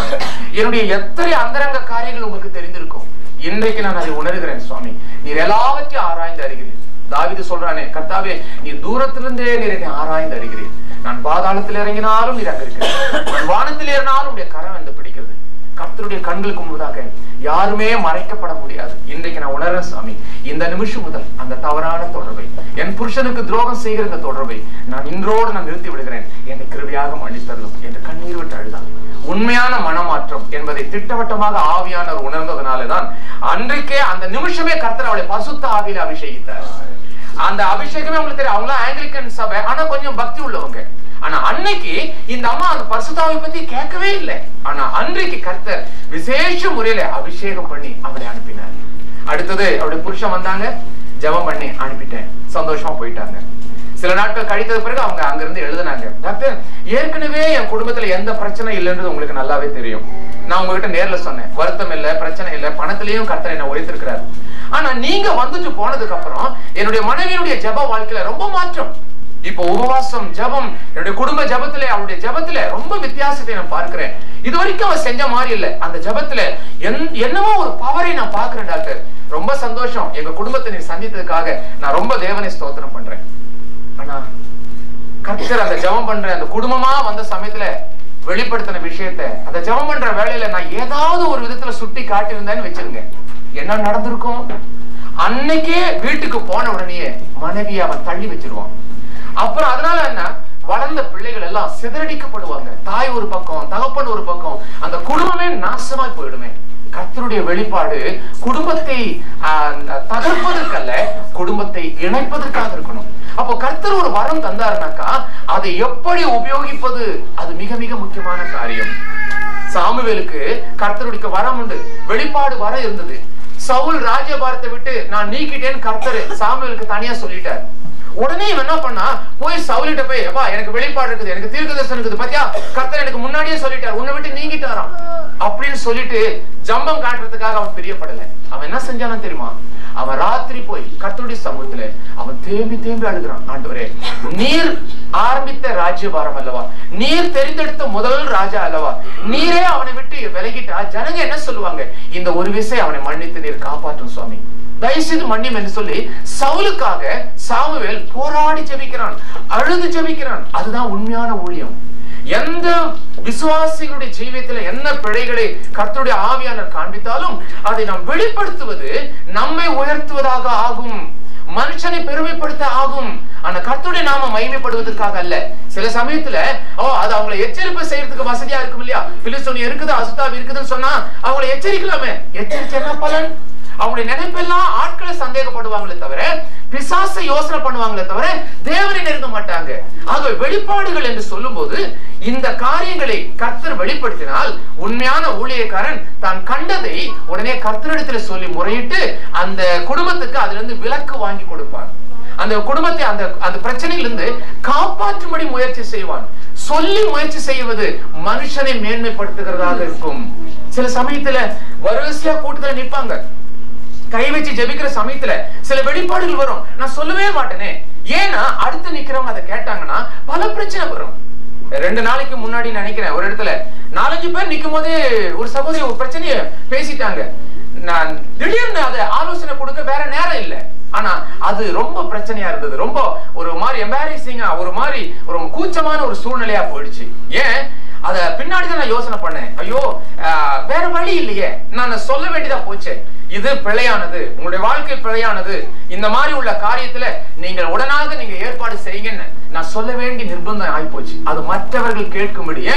என்னுடைய எத்தனை அந்தரங்க காரியங்கள் உங்களுக்கு தெரிந்திருக்கும்? இன்றைக்கு நான் அதை உணர்கிறேன் சுவாமி. நீர் எல்லாவற்றையும் ஆராய்ந்து அறிகிறீர். தாவிது சொல்றானே கர்த்தாவே நீ தூரத்திலிருந்தே நீர் என்னை ஆராய்ந்து அறிகிறீர். நான் பாதாளத்தில் இறங்கினாலும் நீர் அங்க இருக்கிறது நான் வானத்தில் ஏறினாலும் உடைய கரம் வந்து பிடிக்கிறது. கர்த்தருடைய கண்களுக்கு முன்பதாக யாருமே மறைக்கப்பட முடியாது. இன்றைக்கு நான் உணர்றேன் சாமி. இந்த நிமிஷம் முதல் அந்த தவறான தொடர்பை என் புருஷனுக்கு துரோகம் செய்கிற இந்த தொடர்பை நான் இன்றோடு நான் நிறுத்தி விடுகிறேன். என்னை கிருபையாக மன்னித்தரலும் என்று கண்ணீர் விட்டு அழுதான் உண்மையான மனமாற்றம் என்பதை திட்டவட்டமாக ஆவியானவர் உணர்ந்ததுனாலதான் அன்றைக்கே அந்த நிமிஷமே கர்த்தர் அவளை பசுத்த ஆவியில் அபிஷேகித்தார். அந்த அபிஷேகமே உங்களுக்கு தெரியும். அவங்களாம் ஆங்கிலிக்கன் சபை. ஆனா கொஞ்சம் பக்தி உள்ளவங்க. ஆனா அன்னைக்கு இந்த அம்மா அந்த பரிசுத்தாவை பத்தி கேட்கவே இல்லை. ஆனா அன்றைக்கு கர்த்தர் விசேஷ முறையில அபிஷேகம் பண்ணி அவரை அனுப்பினார். அடுத்தது அவருடைய புருஷன் வந்தாங்க. ஜெபம் பண்ணி அனுப்பிட்டேன். சந்தோஷமா போயிட்டாங்க. சில நாட்கள் கழித்தது பிறகு அவங்க அங்கிருந்து எழுதுனாங்க டாக்டர் ஏற்கனவே என் குடும்பத்துல எந்த பிரச்சனை இல்லைன்றது உங்களுக்கு நல்லாவே தெரியும். நான் உங்ககிட்ட நேர்ல சொன்னேன். வருத்தம் இல்ல பிரச்சனை இல்ல. பணத்திலயும் கர்த்தர் என்ன உழைத்திருக்கிறார் ஆனா நீங்க வந்துட்டு போனதுக்கு அப்புறம் என்னுடைய மனைவியினுடைய ஜெப வாழ்க்கையில ரொம்ப மாற்றம். இப்போ உபவாசம் ஜெபம் என்னுடைய குடும்ப ஜபத்துல அவளுடைய ஜபத்துல ரொம்ப வித்தியாசத்தை நான் பார்க்கிறேன். இது வரைக்கும் அவ செஞ்ச மாதிரி இல்ல. அந்த ஜெபத்துல என்- என்னவோ ஒரு பவரை நான் பார்க்கிறேன் டாக்டர். ரொம்ப சந்தோஷம். எங்க குடும்பத்தை நீ சந்தித்ததுக்காக நான் ரொம்ப தேவனை ஸ்தோத்திரம் பண்றேன். ஆனா கர்த்தர் அந்த ஜெபம் பண்ற அந்த குடும்பமா வந்த சமயத்துல வெளிப்படுத்தின விஷயத்தை அந்த ஜெபம் பண்ற வேலையில நான் ஏதாவது ஒரு விதத்துல சுட்டி காட்டியிருந்தேன்னு வச்சிருங்க என்ன நடந்திருக்கும் அன்னைக்கே வீட்டுக்கு போன உடனேயே மனைவியை அவன் தள்ளி வச்சிருவான். அப்புறம் அதனால என்ன? வளர்ந்த பிள்ளைகள் எல்லாம் சிதறடிக்கப்படுவாங்க. தாய் ஒரு பக்கம் தகப்பன் ஒரு பக்கம். அந்த குடும்பமே நாசமாய் போயிடுமே. கர்த்தருடைய வெளிப்பாடு குடும்பத்தை தகர்ப்பதற்கல்ல குடும்பத்தை இணைப்பதற்காக இருக்கணும். அப்போ கர்த்தர் ஒரு வரம் தந்தாருனாக்கா அதை எப்படி உபயோகிப்பது? அது மிக மிக முக்கியமான காரியம். சாமுவேலுக்கு கர்த்தருடைய வரம் உண்டு. வெளிப்பாடு வரம் இருந்தது. சவுல் ராஜபாரத்தை விட்டு நான் நீக்கிட்டேன்னு கர்த்தர் சாமுவேலுக்கு தனியா சொல்லிட்டார். உடனே இவன் என்ன பண்ணா? போய் சவுலிட்ட போய் அப்பா எனக்கு வெளிப்பாடு இருக்குது எனக்கு தீர்க்கதரிசனம் இருக்குது பாத்தியா? கர்த்தர் எனக்கு முன்னாடியே சொல்லிட்டார் உன்னை விட்டு நீங்கிட்டாராம். அப்படின்னு சொல்லிட்டு ஜம்பம் காட்டுறதுக்காக அவன் பிரியப்படல. அவன் என்ன செஞ்சானு தெரியுமா? அவன் ராத்திரி போய் கர்த்தருடைய சமூகத்துல அவன் தேம்பி தேம்பி அழுகிறான். ஆண்டவரே நீர் ஆரம்பித்த ராஜ்யபாரம் அல்லவா? நீர் தெரிந்தெடுத்த முதல் ராஜா அல்லவா? நீரே அவனை விட்டு விலகிட்டா? ஜனங்க என்ன சொல்லுவாங்க? இந்த ஒரு விசை அவனை மன்னித்து நீர் காப்பாற்றும் சுவாமி. தயவுசெய்து மன்னியம் என்று சொல்லி சவுலுக்காக சாமுவேல் போராடி ஜபிக்கிறான் அழுது ஜபிக்கிறான். அதுதான் உண்மையான ஊழியம். எந்த விசுவாசிகளுடைய ஜீவியத்தில் என்ன பிழைகளை கர்த்தருடைய ஆவியானர் காண்பித்தாலும் அதை நாம் வெளிப்படுத்துவது நம்மை உயர்த்துவதாக ஆகும். மனுஷனை பெருமைப்படுத்த ஆகும். ஆனா கர்த்தருடைய நாம மகிமைப்படுவதற்காக அல்ல. சில சமயத்துல ஓ அது அவங்களை எச்சரிப்பு செய்யறதுக்கு வசதியா இருக்கும் இல்லையா? பிலிஸ்தோனி இருக்குது அசுத்தாவி இருக்குதுன்னு சொன்னா அவங்களை எச்சரிக்கலாமே. எச்சரிச்சா பலன்? அவங்களுடைய நினைப்பெல்லாம் ஆட்களை சந்தேகப்படுவாங்களே தவிர பிசாசை யோசனை பண்ணுவாங்களே தவிர தேவனை நெருங்க மாட்டாங்க. ஆகவே வெளிப்பாடுகள் என்று சொல்லும்போது இந்த காரியங்களை கர்த்தர் வெளிப்படுத்தினால் உண்மையான ஊழியக்காரன் தான் கண்டதை உடனே கர்த்தரிடத்துல சொல்லி முறையிட்டு அந்த குடும்பத்துக்கு அதுல இருந்து விலக்கு வாங்கி கொடுப்பான். அந்த குடும்பத்தை அந்த அந்த பிரச்சனையிலிருந்து காப்பாற்றும்படி முயற்சி செய்வான். சொல்லி முயற்சி செய்வது மனுஷனை மேன்மைப்படுத்துகிறதாக இருக்கும். சில சமயத்துல வரிசையா கூட்டத்துல நிப்பாங்க. கை வச்சு ஜெபிக்கிற சமயத்துல சில வெளிப்பாடுகள் வரும். நான் சொல்லவே மாட்டேனே. ஏன்னா அடுத்து நிக்கிறவங்க அதை கேட்டாங்கன்னா பல பிரச்சனை வரும். ரெண்டு நாளைக்கு முன்னாடி நினைக்கிறேன் ஒரு இடத்துல நாலஞ்சு பேர் நிக்கும் போதே ஒரு சகோதரி ஒரு பிரச்சனைய பேசிட்டாங்க. நான் திடீர்னு அதை ஆலோசனை கொடுக்க வேற நேரம் இல்லை. ஆனா அது ரொம்ப பிரச்சனையா இருந்தது. ரொம்ப ஒரு மாதிரி எம்பாரசிங்கா ஒரு மாதிரி ஒரு கூச்சமான ஒரு சூழ்நிலையா போயிடுச்சு. ஏன்? அத பின்னாடி தான் நான் யோசனை பண்ணேன். ஐயோ வேற வழி இல்லையே. நான் சொல்ல வேண்டியதா போச்சு. இது பிழையானது. உங்களுடைய வாழ்க்கை பிழையானது. இந்த மாதிரி உள்ள காரியத்துல நீங்கள் உடனாக நீங்க ஏற்பாடு செய்யுங்கன்னு நான் சொல்ல வேண்டிய நிர்பந்தம் ஆயிப்போச்சு. அது மற்றவர்கள் கேட்கும்படியே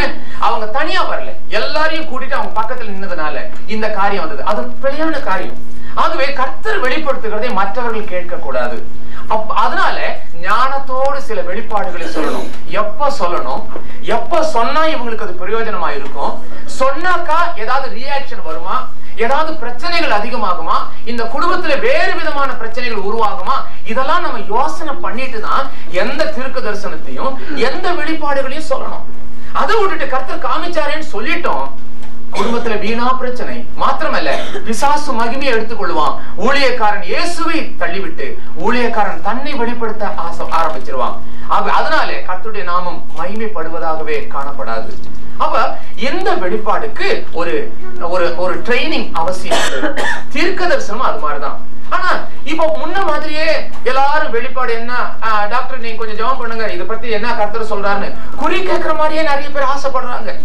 அவங்க தனியா வரல. எல்லாரையும் கூட்டிட்டு அவங்க பக்கத்துல நின்னதுனால இந்த காரியம் வந்தது. அது பிழையான காரியம். ஆகவே கர்த்தர் வெளிப்படுத்துகிறதை மற்றவர்கள் கேட்க கூடாது அதனால ஞானத்தோடு சில வெளிப்பாடுகளை சொல்லணும். எப்ப சொல்லணும்? எப்ப சொன்னா இவங்களுக்கு அது பிரயோஜனமா இருக்கும்? சொன்னாக்கா ஏதாவது ரியாக்ஷன் வருமா? ஏதாவது பிரச்சனைகள் அதிகமாகுமா? இந்த குடும்பத்துல வேறு விதமான பிரச்சனைகள் உருவாகுமா? இதெல்லாம் நம்ம யோசனை பண்ணிட்டு தான் எந்த திருக்க தரிசனத்தையும் எந்த வெளிப்பாடுகளையும் சொல்லணும். அதை விட்டுட்டு கர்த்தர் காமிச்சாரேன்னு சொல்லிட்டோம். குடும்பத்துல வீணா பிரச்சனை. மாத்திரமல்ல பிசாசு மகிமையை எடுத்துக்கொள்வான். ஊழியக்காரன் இயேசுவை தள்ளிவிட்டு ஊழியக்காரன் தன்னை வெளிப்படுத்த ஆசை ஆரம்பிச்சிருவான். ஆக அதனாலே கர்த்தருடைய நாமம் மகிமைப்படுவதாகவே காணப்படாது. அப்ப எந்த வெளிப்பாடுக்கு ஒரு ஒரு ஒரு ட்ரைனிங் அவசியம்? தீர்க்க தரிசனம் அது மாதிரிதான். ஆனா இப்போ முன்ன மாதிரியே எல்லாரும் வெளிப்பாடு என்ன? டாக்டர் நீங்க கொஞ்சம் ஜெபம் பண்ணுங்க. இத பத்தி என்ன கர்த்தர் சொல்றாருன்னு. குறி கேட்கிற மாதிரியே நிறைய பேர் ஆசைப்படுறாங்க.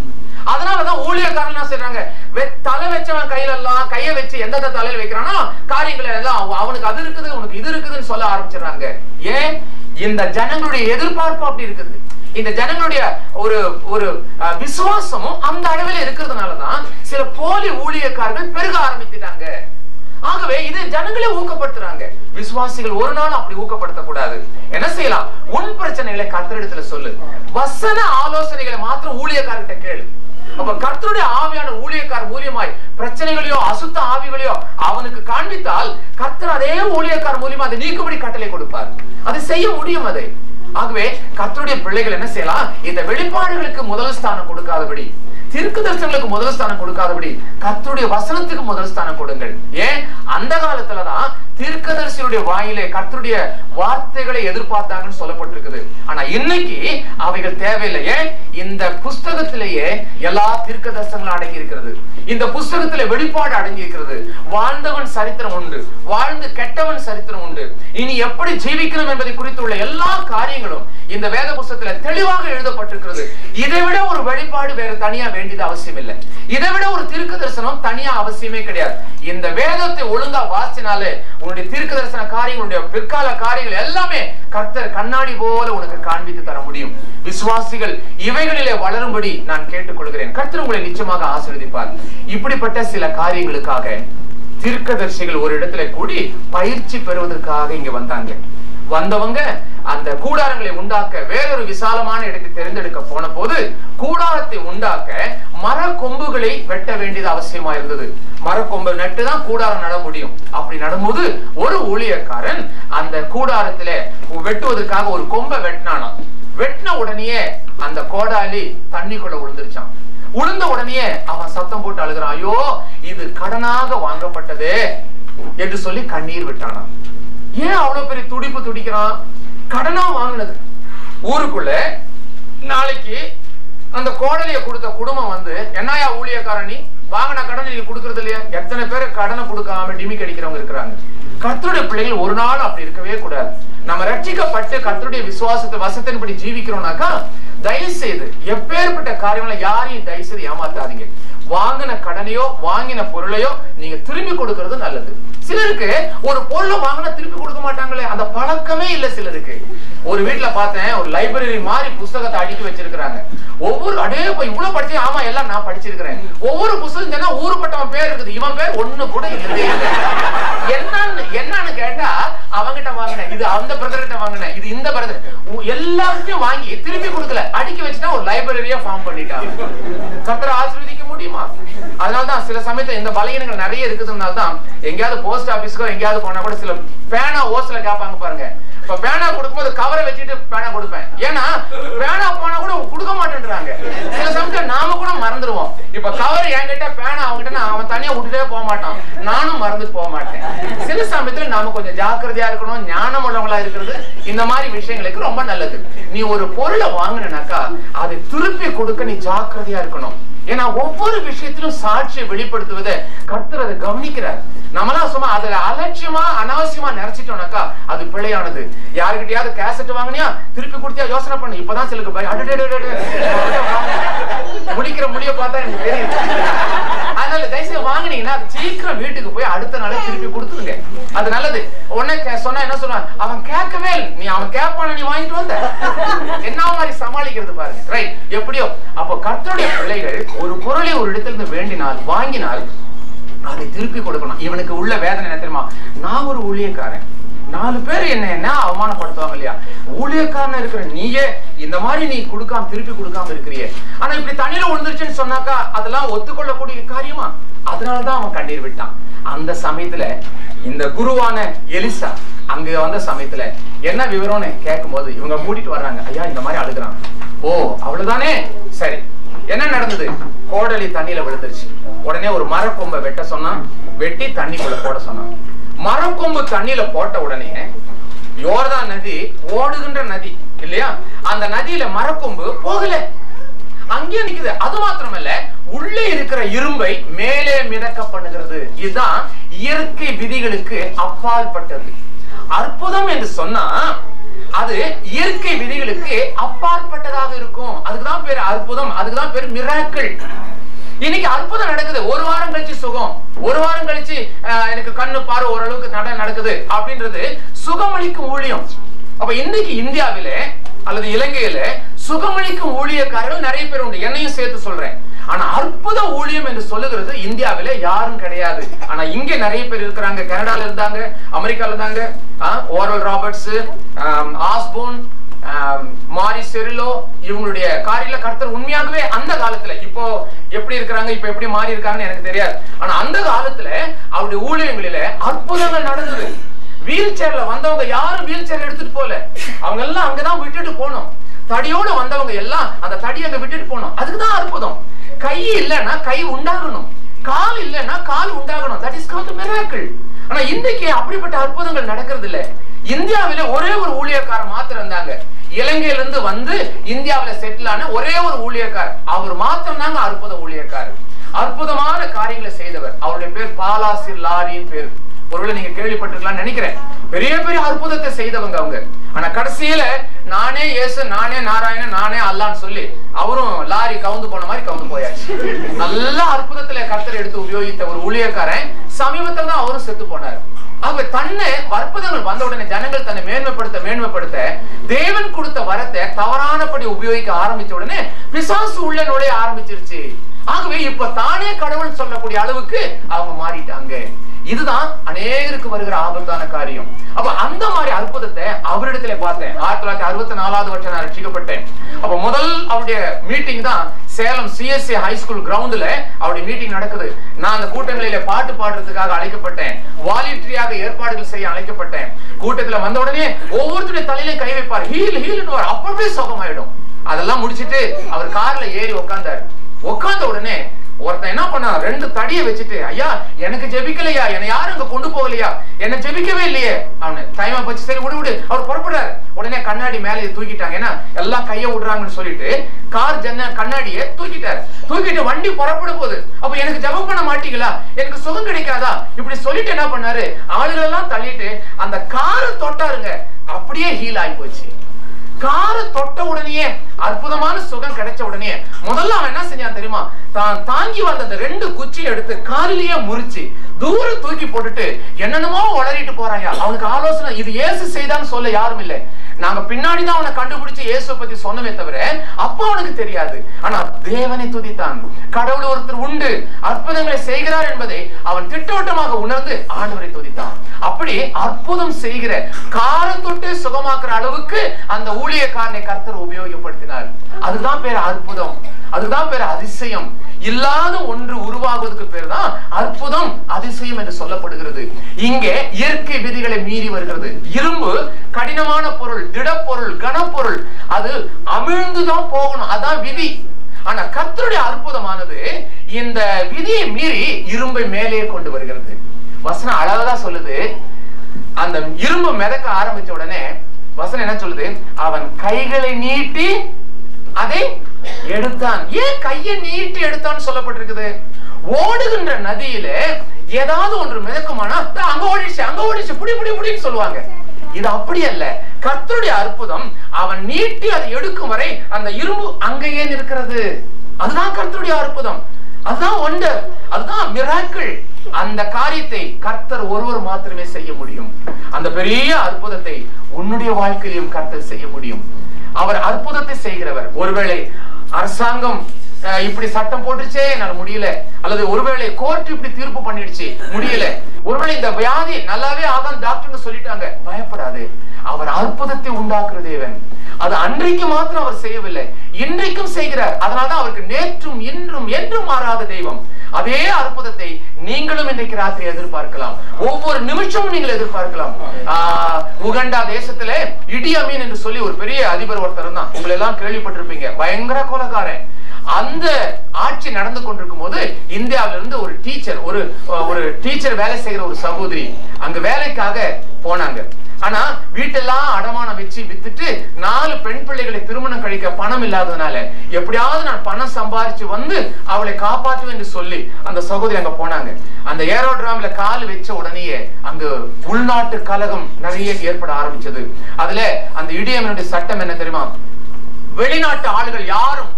அதனாலதான் ஊழியக்காரன் என்ன செய்றாங்க? வெ- தலை வச்சவன் கையில எல்லாம் கைய வச்சு எந்தெந்த தலையில வைக்கிறானோ காரியங்களை எல்லாம் அவனுக்கு அது இருக்குது உனக்கு இது இருக்குதுன்னு சொல்ல ஆரம்பிச்சிடறாங்க. ஏன்? இந்த ஜனங்களுடைய எதிர்பார்ப்பு அப்படி இருக்குது. இந்த ஜனங்களுடைய ஒரு ஒரு விசுவாசமும் அந்த அளவில் இருக்கிறதுனாலதான் சில போலி ஊழியக்காரர்கள் பெருக ஆரம்பித்துட்டாங்க. ஆகவே இது ஜனங்களே ஊக்கப்படுத்துறாங்க. விசுவாசிகள் ஒரு நாள் அப்படி ஊக்கப்படுத்த கூடாது. என்ன செய்யலாம்? உன் பிரச்சனைகளை கத்திரிடத்துல சொல்லு. வசன ஆலோசனைகளை மாத்திரம் ஊழியக்காரர்கிட்ட கேளு. அப்ப கர்த்தருடைய ஆவியான ஊழியக்கார மூலியமாய் பிரச்சனைகளையோ அசுத்த ஆவிகளையோ அவனுக்கு காண்பித்தால் கர்த்தர் அதே ஊழியக்கார மூலியமா அதை நீக்கும்படி கட்டளை கொடுப்பார். அது செய்ய முடியும் அதை. ஆகவே கர்த்தருடைய பிள்ளைகள் என்ன செய்யலாம்? இந்த வெளிப்பாடுகளுக்கு முதல் ஸ்தானம் கொடுக்காதபடி திருக்கு தரிசனங்களுக்கு முதல் ஸ்தானம் கொடுக்காதபடி கர்த்தருடைய வசனத்துக்கு முதல் ஸ்தானம் கொடுங்கள். ஏன்? அந்த காலத்துலதான் தீர்க்கதரிசியுடைய வாயிலே கர்த்தருடைய வார்த்தைகளை எதிர்பார்த்தாங்கன்னு சொல்லப்பட்டிருக்குது. ஆனா இன்னைக்கு அவைகள் தேவையில்லையே. இந்த புஸ்தகத்திலேயே எல்லா தீர்க்க தரிசனங்களும் அடங்கி இருக்கிறது இந்த புஸ்தகத்துல வெளிப்பாடு அடங்கி இருக்கிறது வாழ்ந்தவன் சரித்திரம் உண்டு. வாழ்ந்து கெட்டவன் சரித்திரம் உண்டு. இனி எப்படி ஜீவிக்கணும் என்பதை குறித்துள்ள எல்லா காரியங்களும் இந்த வேத புஸ்தகத்துல தெளிவாக எழுதப்பட்டிருக்கிறது. இதை விட ஒரு வெளிப்பாடு வேற தனியா வேண்டியது அவசியம் இல்லை இதை விட ஒரு தீர்க்க தரிசனம் தனியா அவசியமே கிடையாது. இந்த வேதத்தை ஒழுங்கா வாசினாலே உன்னுடைய தீர்க்க தரிசன காரியங்கள் உன்னுடைய பிற்கால காரியங்கள் எல்லாமே கர்த்தர் கண்ணாடி போல உனக்கு காண்பித்து தர முடியும். விசுவாசிகள் இவைகளிலே வளரும்படி நான் கேட்டுக்கொள்கிறேன். கர்த்தர் உங்களை நிச்சயமாக ஆசீர்வதிப்பார். இப்படிப்பட்ட சில காரியங்களுக்காக தீர்க்கதர்சிகள் ஒரு இடத்துல கூடி பயிற்சி பெறுவதற்காக இங்க வந்தாங்க. வந்தவங்க அந்த கூடாரங்களை உண்டாக்க வேறொரு விசாலமான இடத்தை தேர்ந்தெடுக்க போன போது கூடாரத்தை உண்டாக்க மர கொம்புகளை வெட்ட வேண்டியது அவசியமா இருந்தது. மரக்கொம்பு நட்டு நட்டுதான் கூடாரம் நட முடியும். அப்படி நடும்போது ஒரு ஊழியக்காரன் அந்த கூடாரத்துல வெட்டுவதற்காக ஒரு கொம்பை வெட்டினானாம். வெட்டின உடனே அந்த கோடாலி தண்ணிக்குள்ள விழுந்துருச்சான் உளுந்த உடனே அவன் சத்தம் போட்டு அழுகிறான் ஐயோ இது கடனாக வாங்கப்பட்டது என்று சொல்லி கண்ணீர் விட்டானான் ஏன் அவ்வளவு பெரிய துடிப்பு துடிக்கிறான்? கடனா வாங்கினது. ஊருக்குள்ள நாளைக்கு அந்த கோடலிய கொடுத்த குடும்பம் வந்து என்னையா ஊழியக்காரணி வாங்கின கடனை நீ கொடுக்கறது இல்லையா? எத்தனை பேர் கடனை கொடுக்காம டிமி கடிக்கிறவங்க இருக்கிறாங்க. கத்தருடைய பிள்ளைகள் ஒரு நாள் அப்படி இருக்கவே கூடாது. நம்ம ரட்சிக்கப்பட்டு கத்தருடைய விசுவாசத்தை வசத்தின்படி ஜீவிக்கிறோம்னாக்கா தயவு செய்து எப்பேற்பட்ட காரியங்களை யாரையும் தயவு செய்து ஏமாத்தாதீங்க. வாங்கின கடனையோ வாங்கின பொருளையோ நீங்க திரும்பி கொடுக்கறது நல்லது. சிலருக்கு ஒரு பொருளை வாங்கினா திருப்பி கொடுக்க மாட்டாங்களே அந்த பழக்கமே இல்ல சிலருக்கு. ஒரு வீட்டுல பார்த்தேன் ஒரு லைப்ரரி மாதிரி புஸ்தகத்தை அடுக்கி வச்சிருக்கிறாங்க. ஒவ்வொரு அடே இப்ப இவ்வளவு படிச்சு ஆமா எல்லாம் நான் படிச்சிருக்கிறேன். ஒவ்வொரு புஸ்தகம் சொன்னா ஊருப்பட்டவன் பேர் இருக்குது இவன் பேர் ஒண்ணு கூட இல்லவே இல்லை. என்னன்னு என்னன்னு கேட்டா அவங்கிட்ட வாங்கினேன். இது அந்த பிரதர்கிட்ட வாங்கினேன். இது இந்த பிரதர். எல்லாருக்கும் வாங்கி திருப்பி கொடுக்கல. அடுக்கி வச்சுட்டா ஒரு லைப்ரரியா ஃபார்ம் பண்ணிட்டாங்க. கத்தரை முடியுமா? அதனால்தான் சில சமயத்துல இந்த பலகீனங்கள் நிறைய இருக்குதுனால தான் எங்கேயாவது போஸ்ட் ஆபீஸ்க்கோ எங்கேயாவது போனா கூட சில பேனா ஓசில கேட்பாங்க பாருங்க. இப்ப பேனா கொடுக்கும்போது கவரை வச்சுட்டு பேனா கொடுப்பேன். ஏன்னா பேனா போனா கூட கொடுக்க மாட்டேன்றாங்க. சில சமயத்துல நாம கூட மறந்துடுவோம். இப்ப கவர் என்கிட்ட பேனா அவங்ககிட்ட நான் அவன் தனியா விட்டுட்டே போக மாட்டான். நானும் மறந்துட்டு போக மாட்டேன். சில சமயத்துல நாம கொஞ்சம் ஜாக்கிரதையா இருக்கணும் ஞானம் உள்ளவங்களா இருக்கிறது இந்த மாதிரி விஷயங்களுக்கு ரொம்ப நல்லது. நீ ஒரு பொருளை வாங்கினாக்கா அதை திருப்பி கொடுக்க நீ ஜாக்கிரதையா இருக்கணும். ஏன்னா ஒவ்வொரு விஷயத்திலும் சாட்சியை வெளிப்படுத்துவதை கர்த்தர் அதை கவனிக்கிறார். நம்மளா சும்மா அதுல அலட்சியமா அனாவசியமா நினைச்சிட்டோம்னாக்கா அது பிழையானது. யாருக்கிட்டயாவது கேசட் வாங்கினியா? திருப்பி கொடுத்தியா? யோசனை பண்ணு. இப்பதான் சிலருக்கு பயம் முடிக்கிற முடிய பார்த்தா எனக்கு தெரியுது. அதனால தயவுசெய்து வாங்குனீங்கன்னா சீக்கிரம் வீட்டுக்கு போய் அடுத்த நாளே திருப்பி கொடுத்துருங்க. அது நல்லது. உடனே சொன்னா என்ன சொல்றான் அவன் கேட்கவே நீ அவன் கேட்பான? நீ வாங்கிட்டு வந்த. என்ன மாதிரி சமாளிக்கிறது பாருங்க. ரைட் எப்படியோ அப்போ கர்த்தருடைய பிள்ளைகள் ஒரு பொருளை ஒரு இடத்திலிருந்து வேண்டினால் வாங்கினால் அதை திருப்பி கொடுக்கணும். இவனுக்கு உள்ள வேதனை என்ன தெரியுமா? நான் ஒரு ஊழியக்காரன். நாலு பேர் என்ன என்ன அவமானப்படுத்துவாங்க இல்லையா? ஊழியக்காரன் இருக்கிற நீயே இந்த மாதிரி நீ கொடுக்காம திருப்பி கொடுக்காம இருக்கிறியே. ஆனா இப்படி தண்ணியில விழுந்துருச்சுன்னு சொன்னாக்கா அதெல்லாம் ஒத்துக்கொள்ளக்கூடிய காரியமா? அதனாலதான் அவன் கண்ணீர் விட்டான். அந்த சமயத்துல இந்த குருவான எலிசா அங்க வந்த சமயத்துல என்ன விவரம்னு கேட்கும் போது இவங்க கூட்டிட்டு வர்றாங்க. ஐயா இந்த மாதிரி அழுகுறான். ஓ அவ்வளவுதானே? சரி. என்ன நடந்தது? கோடலி தண்ணியில விழுந்துருச்சு. உடனே ஒரு மரக்கொம்பை வெட்ட சொன்னான். வெட்டி தண்ணிக்குள்ள போட சொன்னான். மரக்கொம்பு தண்ணியில போட்ட உடனே யோர்தான் நதி ஓடுகின்ற நதி இல்லையா? அந்த நதியில மரக்கொம்பு போகல. அங்கேயே நிக்குது. அது மாத்திரமல்ல உள்ளே இருக்கிற இரும்பை மேலே மிதக்க பண்ணுகிறது இதுதான் இயற்கை விதிகளுக்கு அப்பாற்பட்டது அற்புதம் என்று சொன்னா அது இயற்கை விதிகளுக்கு அப்பாற்பட்டதாக இருக்கும். அதுக்குதான் பேரு அற்புதம் அதுக்குதான் பேரு மிராக்கள் இன்னைக்கு அற்புதம் நடக்குது. ஒரு வாரம் கழிச்சு சுகம். ஒரு வாரம் கழிச்சு அஹ், எனக்கு கண்ணு பார்வை ஓரளவுக்கு நட நடக்குது அப்படின்றது சுகமளிக்கும் ஊழியம். அப்ப இன்னைக்கு இந்தியாவில அல்லது இலங்கையில சுகமளிக்கும் ஊழியக்காரர்கள் நிறைய பேர் உண்டு. என்னையும் சேர்த்து சொல்றேன். ஆனா அற்புத ஊழியம் என்று சொல்லுகிறது இந்தியாவில யாரும் கிடையாது. ஆனா இங்க நிறைய பேர் இருக்கிறாங்க. கனடால இருந்தாங்க அமெரிக்கால இருந்தாங்க ஓரல் ராபர்ட்ஸ் ஆஸ்போன் மாரி செரிலோ இவங்களுடைய காரியில கர்த்தர் உண்மையாகவே அந்த காலத்துல இப்போ எப்படி இருக்கிறாங்க இப்போ எப்படி மாறி இருக்காங்கன்னு எனக்கு தெரியாது. ஆனா அந்த காலத்துல அவருடைய ஊழியங்களில அற்புதங்கள் நடந்தது. வீல் சேர்ல வந்தவங்க யாரும் வீல் சேர் எடுத்துட்டு போல அவங்க எல்லாம் அங்கதான் விட்டுட்டு போனோம். தடியோட வந்தவங்க எல்லாம் அந்த தடி அங்க விட்டுட்டு போனோம். அதுக்குதான் அற்புதம். கை இல்லைன்னா கை உண்டாகணும். கால் இல்லைன்னா கால் உண்டாகணும். தட் இஸ் கால் மிராக்கிள் ஆனா இன்னைக்கு அப்படிப்பட்ட அற்புதங்கள் நடக்கிறது இல்ல இந்தியாவில ஒரே ஒரு ஊழியக்காரர் மாத்திரம் இருந்தாங்க. இலங்கையில இருந்து வந்து இந்தியாவில செட்டில் ஆன ஒரே ஒரு ஊழியக்காரர். அவர் மாத்திரம் தாங்க அற்புத ஊழியக்காரர். அற்புதமான காரியங்களை செய்தவர். அவருடைய பேர் பாலாசிர் லாரின்னு பேர். ஒருவேளை நீங்க கேள்விப்பட்டிருக்கலாம்னு நினைக்கிறேன். பெரிய பெரிய அற்புதத்தை செய்தவங்க அவங்க. ஆனா கடைசியில நானே இயேசு நானே நாராயணன் நானே அல்லான்னு சொல்லி அவரும் லாரி கவுந்து போன மாதிரி கவுந்து போயாச்சு. நல்ல அற்புதத்துல கர்த்தர் எடுத்து உபயோகித்த ஒரு ஊழியக்காரன் சமீபத்துல தான் அவரும் செத்து போனார். ஆகவே தன்னை அற்புதங்கள் வந்த உடனே ஜனங்கள் தன்னை மேன்மைப்படுத்த மேன்மைப்படுத்த தேவன் கொடுத்த வரத்தை தவறானபடி உபயோகிக்க ஆரம்பிச்ச உடனே பிசாசு உள்ள நுழைய ஆரம்பிச்சிருச்சு. ஆகவே இப்ப தானே கடவுள் சொல்லக்கூடிய அளவுக்கு அவங்க மாறிட்டாங்க. இதுதான் அநேகருக்கு வருகிற ஆபத்தான காரியம். அப்ப அந்த மாதிரி அற்புதத்தை அவரிடத்துல பார்த்தேன். ஆயிரத்தி தொள்ளாயிரத்தி அறுபத்தி நாலாவது வருஷம் நான் ரசிக்கப்பட்டேன் அப்ப முதல் அவருடைய மீட்டிங் தான் சேலம் சிஎஸ்சி ஹை ஸ்கூல் கிரவுண்ட்ல அவருடைய மீட்டிங் நடக்குது. நான் அந்த கூட்டங்களில பாட்டு பாடுறதுக்காக அழைக்கப்பட்டேன். வாலிட்டரியாக ஏற்பாடுகள் செய்ய அழைக்கப்பட்டேன். கூட்டத்துல வந்த உடனே ஒவ்வொருத்தருடைய தலையிலே கை வைப்பார். ஹீல் ஹீல் அப்பவே சுகமாயிடும். அதெல்லாம் முடிச்சிட்டு அவர் கார்ல ஏறி உட்கார்ந்தார் உட்கார்ந்த உடனே ஒருத்தன் என்ன பண்ணா ரெண்டு தடியை வச்சுட்டு ஐயா எனக்கு ஜெபிக்கலையா? என்னை யாரும் இங்க கொண்டு போகலையா? என்ன ஜெபிக்கவே இல்லையே. அவனு டைமை பச்சு சரி விடு விடு. அவர் புறப்படுறாரு. உடனே கண்ணாடி மேலே தூக்கிட்டாங்க. ஏன்னா எல்லாம் கைய விடுறாங்கன்னு சொல்லிட்டு கார் ஜன்ன கண்ணாடியை தூக்கிட்டாரு. தூக்கிட்டு வண்டி புறப்பட போகுது அப்ப எனக்கு ஜபம் பண்ண மாட்டீங்களா? எனக்கு சுகம் கிடைக்காதா? இப்படி சொல்லிட்டு என்ன பண்ணாரு? ஆளுகள் எல்லாம் தள்ளிட்டு அந்த காரை தொட்டாருங்க. அப்படியே ஹீல் ஆகி போச்சு காரை தொட்ட உடனேயே அற்புதமான சுகம் கிடைச்ச உடனே முதல்ல அவன் என்ன செஞ்சான் தெரியுமா? தான் தாங்கி வந்த அந்த ரெண்டு குச்சியை எடுத்து காலிலேயே முறிச்சு தூரம் தூக்கி போட்டுட்டு என்னென்னமோ உளறிட்டு போறாயா. அவனுக்கு ஆலோசனை இது ஏசு செய்தான்னு சொல்ல யாரும் இல்லை. நாங்க பின்னாடி தான் அவனை கண்டுபிடிச்சு இயேசு பத்தி சொன்னமே தவிர அப்ப அவனுக்கு தெரியாது. ஆனா தேவனை துதித்தான். கடவுள் ஒருத்தர் உண்டு. அற்புதங்களை செய்கிறார் என்பதை அவன் திட்டவட்டமாக உணர்ந்து ஆண்டவரை துதித்தான். அப்படி அற்புதம் செய்கிற காரை தொட்டு சுகமாக்குற அளவுக்கு அந்த ஊழியக்காரனை கர்த்தர் உபயோகப்படுத்தினார். அதுதான் பேர் அற்புதம். அதுதான் பேர் அதிசயம். இல்லாத ஒன்று உருவாகுவதற்கு பேர் தான் அற்புதம் அதிசயம் என்று சொல்லப்படுகிறது. இங்கே இயற்கை விதிகளை மீறி வருகிறது. இரும்பு கடினமான பொருள் திடப்பொருள் கனப்பொருள் அது அமிழ்ந்துதான் போகணும் அதான் விதி. ஆனா கத்தருடைய அற்புதமானது இந்த விதியை மீறி இரும்பை மேலே கொண்டு வருகிறது. வசனம் அழகா சொல்லுது. அந்த இரும்பு மிதக்க ஆரம்பிச்ச உடனே வசனம் என்ன சொல்லுது? அவன் கைகளை நீட்டி அதை எடுத்தான். ஏன் கையை நீட்டி எடுத்தான்னு சொல்லப்பட்டிருக்குது? ஓடுகின்ற நதியில ஏதாவது ஒன்று மிதக்குமானா அங்க ஓடிச்சு அங்க ஓடிச்சு புடி புடி புடின்னு சொல்லுவாங்க. இது அப்படி அல்ல. கர்த்தருடைய அற்புதம் அவன் நீட்டி அதை எடுக்கும் வரை அந்த இரும்பு அங்கேயே நிற்கிறது. அதுதான் கர்த்தருடைய அற்புதம். அதுதான் ஒண்டர் அதுதான் மிராக்கள் அந்த காரியத்தை கர்த்தர் ஒருவர் மாத்திரமே செய்ய முடியும். அந்த பெரிய அற்புதத்தை உன்னுடைய வாழ்க்கையிலும் கர்த்தர் செய்ய முடியும். அவர் அற்புதத்தை செய்கிறவர். ஒருவேளை அரசாங்கம் இப்படி சட்டம் போட்டுச்சே என்னால முடியல. அல்லது ஒருவேளை கோர்ட் இப்படி தீர்ப்பு பண்ணிடுச்சு முடியல. ஒருவேளை இந்த வியாதி நல்லாவே ஆகாது டாக்டர்னு சொல்லிட்டாங்க. பயப்படாதே. அவர் அற்புதத்தை உண்டாக்குற தேவன். அது அன்றைக்கு மாத்திரம் அவர் செய்யவில்லை. இன்றைக்கும் செய்கிறார். அதனாலதான் அவருக்கு நேற்றும் இன்றும் என்றும் மாறாத தெய்வம். அதே அற்புதத்தை நீங்களும் இன்றைக்கு ராத்திரி எதிர்பார்க்கலாம். ஒவ்வொரு நிமிஷமும் நீங்கள் எதிர்பார்க்கலாம். ஆஹ், உகண்டா தேசத்திலே இடி அமீன் என்று சொல்லி ஒரு பெரிய அதிபர் ஒருத்தர் தான் உங்களை எல்லாம் கேள்விப்பட்டிருப்பீங்க. பயங்கர கொலகாரன் அந்த ஆட்சி நடந்து கொண்டிருக்கும் போது இந்தியாவில இருந்து ஒரு டீச்சர் ஒரு ஒரு டீச்சர் வேலை செய்கிற ஒரு சகோதரி அங்க வேலைக்காக போனாங்க. ஆனா வீட்டெல்லாம் அடமானம் வச்சு வித்துட்டு நாலு பெண் பிள்ளைகளை திருமணம் கழிக்க பணம் இல்லாததுனால எப்படியாவது நான் பணம் சம்பாரிச்சு வந்து அவளை காப்பாற்றுவேன் என்று சொல்லி அந்த சகோதரி அங்க போனாங்க. அந்த ஏரோட்ராம்ல கால் வச்ச உடனேயே அங்கு உள்நாட்டு கலகம் நிறைய ஏற்பட ஆரம்பிச்சது. அதுல அந்த இடியமனுடைய சட்டம் என்ன தெரியுமா? வெளிநாட்டு ஆளுகள் யாரும்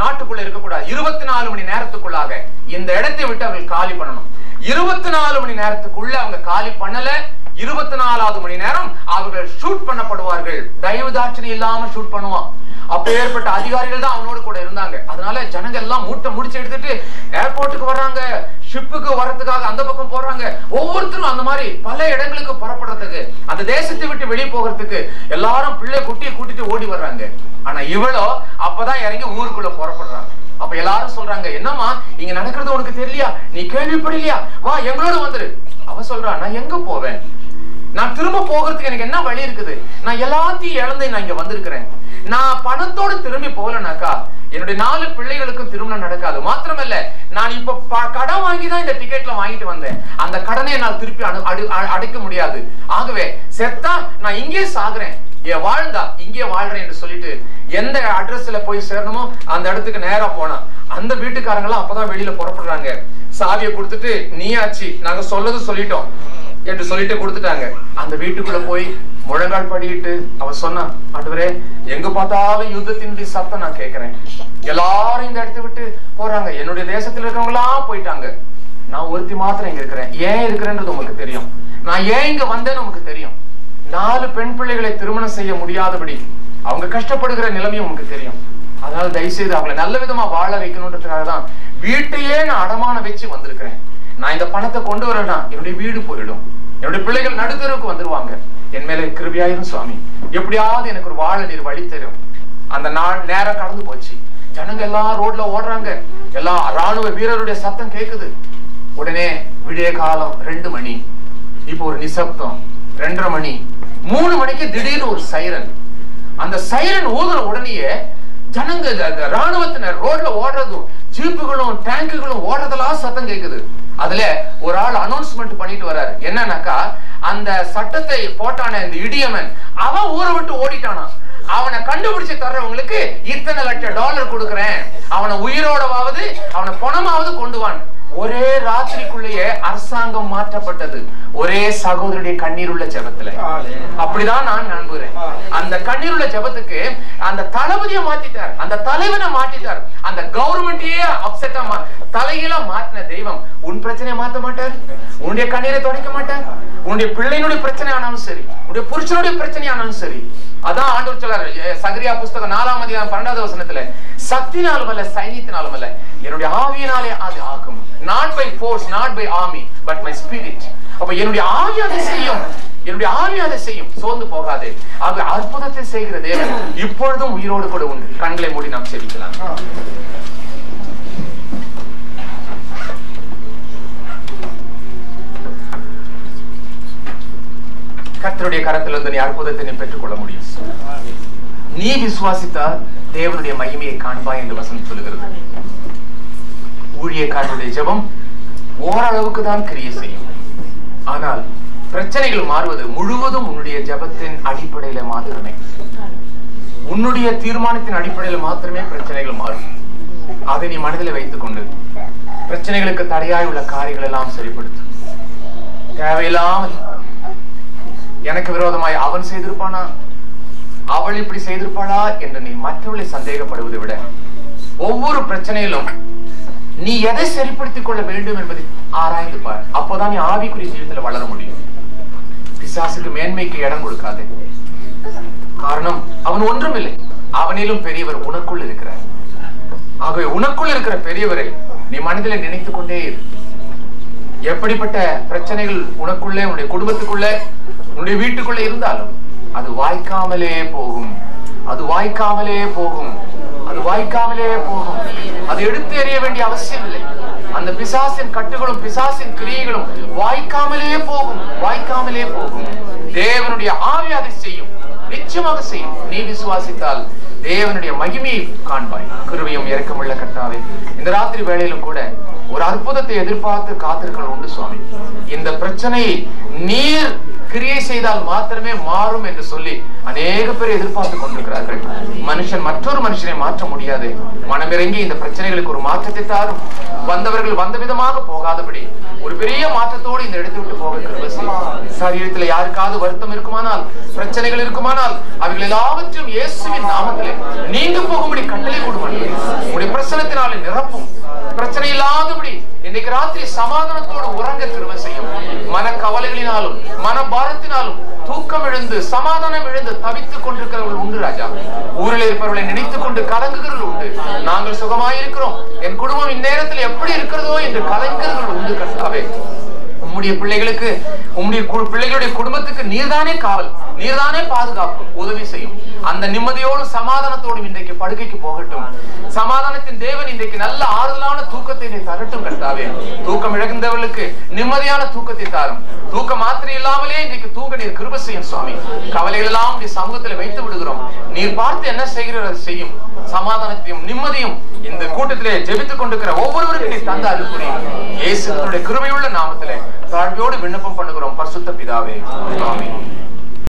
நாட்டுக்குள்ள இருக்கக்கூடாது. இருபத்தி நாலு மணி நேரத்துக்குள்ளாக இந்த இடத்தை விட்டு அவர்கள் காலி பண்ணணும். இருபத்தி நாலு மணி நேரத்துக்குள்ள அவங்க காலி பண்ணல. இருபத்தி நாலாவது மணி நேரம் அவர்கள் ஷூட் பண்ணப்படுவார்கள். தயவு தாட்சணி இல்லாம ஷூட் பண்ணுவான். அப்ப ஏற்பட்ட அதிகாரிகள் தான் அவனோட கூட இருந்தாங்க. அதனால ஜனங்க எல்லாம் மூட்டை முடிச்சு எடுத்துட்டு ஏர்போர்ட்டுக்கு வர்றாங்க. ஷிப்புக்கு வரதுக்காக அந்த பக்கம் போறாங்க. ஒவ்வொருத்தரும் அந்த மாதிரி பல இடங்களுக்கு புறப்படுறதுக்கு அந்த தேசத்தை விட்டு வெளியே போகிறதுக்கு எல்லாரும் பிள்ளை குட்டியை கூட்டிட்டு ஓடி வர்றாங்க. ஆனா இவளோ அப்பதான் இறங்கி ஊருக்குள்ள புறப்படுறாங்க. அப்ப எல்லாரும் சொல்றாங்க என்னம்மா இங்க நடக்கிறது உனக்கு தெரியலையா? நீ கேள்விப்படலையா? வா எங்களோட வந்துரு. அவ சொல்றா நான் எங்க போவேன்? நான் திரும்ப போகிறதுக்கு எனக்கு என்ன வழி இருக்குது? நான் எல்லாத்தையும் இழந்து நான் இங்க வந்திருக்கிறேன். நான் பணத்தோட திரும்பி போகலனாக்கா என்னுடைய நாலு பிள்ளைகளுக்கும் திருமணம் நடக்காது. மாத்திரமல்ல நான் இப்ப ப- கடன் வாங்கி தான் இந்த டிக்கெட்ல வாங்கிட்டு வந்தேன். அந்த கடனை நான் திருப்பி அடு- அடு- அடைக்க முடியாது. ஆகவே செத்தா நான் இங்கே சாகுறேன். என் வாழ்ந்தா இங்கே வாழ்றேன் என்று சொல்லிட்டு எந்த அட்ரஸ்ல போய் சேரணுமோ அந்த இடத்துக்கு நேரா போனா. அந்த வீட்டுக்காரங்களாம் அப்பதான் வெளியில புறப்படுறாங்க. சாவியை கொடுத்துட்டு நீயாச்சு நாங்க சொல்லது சொல்லிட்டோம். என்று சொல்லிட்டு கொடுத்துட்டாங்க. அந்த வீட்டுக்குள்ள போய் முழங்கால் படியிட்டு அவ சொன்னான் ஆண்டவரே எங்க பார்த்தாலும் யுத்தத்தினுடைய சத்தம் நான் கேட்கிறேன். எல்லாரும் இந்த இடத்த விட்டு போறாங்க. என்னுடைய தேசத்துல இருக்கவங்களா போயிட்டாங்க. நான் ஒருத்தி மாத்திரம் இங்க இருக்கிறேன். ஏன் இருக்கிறேன்றது உங்களுக்கு தெரியும். நான் ஏன் இங்க வந்தேன்னு உங்களுக்கு தெரியும். நாலு பெண் பிள்ளைகளை திருமணம் செய்ய முடியாதபடி அவங்க கஷ்டப்படுகிற நிலைமையும் உங்களுக்கு தெரியும். அதனால தயவு செய்து அவங்களை நல்ல விதமா வாழ வைக்கணுன்றதுக்காக தான் வீட்டையே நான் அடமான வச்சு வந்திருக்கிறேன். நான் இந்த பணத்தை கொண்டு வரேன்னா என்னுடைய வீடு போயிடும். என்னுடைய பிள்ளைகள் நடுத்தருக்கு வந்துருவாங்க. என் மேல கிருபியாயிரும் சுவாமி. எப்படியாவது எனக்கு ஒரு வாழ நீர் வழி தரும். அந்த நாள் நேரம் கடந்து போச்சு. ஜனங்க எல்லாம் ரோட்ல ஓடுறாங்க. எல்லாம் ராணுவ வீரருடைய சத்தம் கேக்குது. உடனே விடிய காலம் ரெண்டு மணி. இப்போ ஒரு நிசப்தம். ரெண்டரை மணி. மூணு மணிக்கு திடீர்னு ஒரு சைரன். அந்த சைரன் ஊதுற உடனேயே ஜனங்க ராணுவத்தினர் ரோட்ல ஓடுறதும் ஜீப்புகளும் டேங்குகளும் ஓடுறதெல்லாம் சத்தம் கேக்குது. அதுல ஒரு ஆள் அனௌன்ஸ்மெண்ட் பண்ணிட்டு வர்றாரு. என்னன்னாக்கா அந்த சட்டத்தை போட்டான இந்த இடியமன் அவன் ஊரை விட்டு ஓடிட்டானா? அவனை கண்டுபிடிச்சு தர்றவங்களுக்கு இத்தனை லட்சம் டாலர் கொடுக்குறேன். அவனை உயிரோடவாவது அவனை பணமாவது கொண்டு வான் ஒரே ராத்திரிக்குள்ளேயே அரசாங்கம் மாற்றப்பட்டது. ஒரே சகோதரருடைய கண்ணீருள்ள ஜெபத்துல. அப்படிதான் நான் நம்புறேன். அந்த கண்ணீருள்ள ஜெபத்துக்கு அந்த தளபதியை மாத்திட்டார். அந்த தலைவனை மாத்திட்டார். அந்த கவர்மெண்ட்டையே அப்செட்டா தலையில மாத்தின தெய்வம். உன் பிரச்சனையை மாத்த மாட்டார். உன்னுடைய கண்ணீரை துடைக்க மாட்டார். உன்னுடைய பிள்ளையினுடைய பிரச்சனை ஆனாலும் சரி உன்னுடைய புருஷனுடைய பிரச்சனை ஆனாலும் சரி. அதான் ஆண்டவர் சொல்றாரு சகரியா புஸ்தகம் நாலாம் அதிகாரம் பன்னெண்டாவது வசனத்துல சக்தினாலும் அல்ல சைனியத்தினாலும் அல்ல என்னுடைய ஆவியினாலே அது ஆகும். Not by force not by army but my spirit அப்ப என்னுடைய ஆவி அதை செய்யும். என்னுடைய ஆவி அதை செய்யும். சோர்ந்து போகாதே. ஆக அற்புதத்தை செய்கிற தேவன் இப்பொழுதும் உயிரோடு கூட உண்டு. கண்களை மூடி நாம் செபிக்கலாம். கர்த்தருடைய கரத்திலிருந்து நீ அற்புதத்தை நீ பெற்றுக்கொள்ள முடியும். நீ விசுவாசித்தால் தேவனுடைய மகிமையை காண்பாய் என்று வசனம் சொல்லுகிறது. ஊழியக்காரனுடைய ஜெபம் ஓரளவுக்கு தான் கிரியை செய்யும். ஆனால் பிரச்சனைகள் மாறுவது முழுவதும் உன்னுடைய ஜெபத்தின் அடிப்படையில மாத்திரமே. உன்னுடைய தீர்மானத்தின் அடிப்படையில மாத்திரமே பிரச்சனைகள் மாறும். அதை நீ மனதில் வைத்துக் கொண்டு பிரச்சனைகளுக்கு தடையாய் உள்ள காரியங்கள் எல்லாம் சரிப்படுத்தும் தேவையில்லாமல் எனக்கு விரோதமாய் அவன் செய்திருப்பானா? அவள் இப்படி செய்திருப்பாளா? என்று நீ மற்றவர்களை சந்தேகப்படுவதை விட ஒவ்வொரு பிரச்சனையிலும் நீ எதை சரிப்படுத்திக் கொள்ள வேண்டும் என்பதை ஆராய்ந்து பார். அப்போதான் நீ ஆவிக்குரிய ஜீவிதத்துல வளர முடியும். பிசாசுக்கு மேன்மைக்கு இடம் கொடுக்காதே. காரணம் அவன் ஒன்றுமில்லை. அவனிலும் பெரியவர் உனக்குள் இருக்கிறார். ஆகவே உனக்குள் இருக்கிற பெரியவரை நீ மனதில நினைத்துக் கொண்டே இரு. எப்படிப்பட்ட பிரச்சனைகள் உனக்குள்ளே உன்னுடைய குடும்பத்துக்குள்ளே உன்னுடைய வீட்டுக்குள்ளே இருந்தாலும் அது வாய்க்காமலே போகும். அது வாய்க்காமலே போகும். அது வாய்க்காமலே போகும் அது எடுத்து எறிய வேண்டிய அவசியம் இல்லை அந்த பிசாசின் கட்டுகளும் பிசாசின் கிரியைகளும் வாய்க்காமலே போகும் வாய்க்காமலே போகும். தேவனுடைய ஆவி அதை செய்யும். நிச்சயமாக செய்யும். நீ விசுவாசித்தால் தேவனுடைய மகிமையை காண்பாய். கிருவியும் இறக்கமுள்ள கட்டாவே இந்த ராத்திரி வேளையிலும் கூட ஒரு அற்புதத்தை எதிர்பார்த்து காத்திருக்கணும் உண்டு சுவாமி. இந்த பிரச்சனையை நீர் கிரியை செய்தால் மாத்திரமே மாறும் என்று சொல்லி அநேக பேர் எதிர்பார்த்து கொண்டிருக்கிறார்கள். மனுஷன் மற்றொரு மனுஷனை மாற்ற முடியாது. மனமிறங்கி இந்த பிரச்சனைகளுக்கு ஒரு மாற்றத்தை தாரும். வந்தவர்கள் வந்த விதமாக போகாதபடி ஒரு பெரிய மாற்றத்தோடு இந்த இடத்தை விட்டு போக சரீரத்தில் யாருக்காவது வருத்தம் இருக்குமானால் பிரச்சனைகள் இருக்குமானால் அவைகள் எல்லாவற்றையும் இயேசுவின் நாமத்திலே நீங்க போகும்படி கட்டளை கொடுப்பாங்க உடைய பிரசனத்தினாலே நிரப்பும். பிரச்சனை இல்லாதபடி இன்னைக்கு ராத்திரி சமாதானத்தோடு உறங்க திரும்ப செய்யும் மன கவலைகளினாலும் மன பாரத்தினாலும் தூக்கம் எழுந்து சமாதானம் எழுந்து தவித்துக் கொண்டிருக்கிறவர்கள் உண்டு ராஜா. ஊரில் இருப்பவர்களை நினைத்துக் கொண்டு கலங்குகிறவர்கள் உண்டு. நாங்கள் சுகமாயிருக்கிறோம் என் குடும்பம் இந்நேரத்தில் எப்படி இருக்கிறதோ என்று கலங்குகிறவர்கள் உண்டு கர்த்தாவே. உம்முடைய பிள்ளைகளுக்கு உம்முடைய கு- பிள்ளைகளுடைய குடும்பத்துக்கு நீர்தானே காவல். நீர்தானே பாதுகாப்பு உதவி செய்யும். அந்த நிம்மதியோடும் சமாதானத்தோடும் இன்றைக்கு படுக்கைக்கு போகட்டும். சமாதானத்தின் தேவன் இன்றைக்கு நல்ல ஆறுதலான தூக்கத்தை நீ தரட்டும் கர்த்தாவே. தூக்கம் இழந்தவர்களுக்கு நிம்மதியான தூக்கத்தை தாரும். தூக்கம் மாத்திரை இல்லாமலே இன்றைக்கு தூங்க நீர் கிருப செய்யும் சுவாமி. கவலைகள் எல்லாம் உடைய சமூகத்தில் வைத்து விடுகிறோம். நீர் பார்த்து என்ன செய்கிறோம் அதை செய்யும். சமாதானத்தையும் நிம்மதியும் இந்த கூட்டத்திலே ஜெபித்துக் கொண்டிருக்கிற ஒவ்வொருவருக்கும் நீ தந்த அருள் இயேசு கிறிஸ்துவினுடைய கிருபையுள்ள நாமத்திலே தாழ்வியோடு விண்ணப்பம் பண்ணுகிறோம். பரிசுத்த பிதாவே. ஆமென்.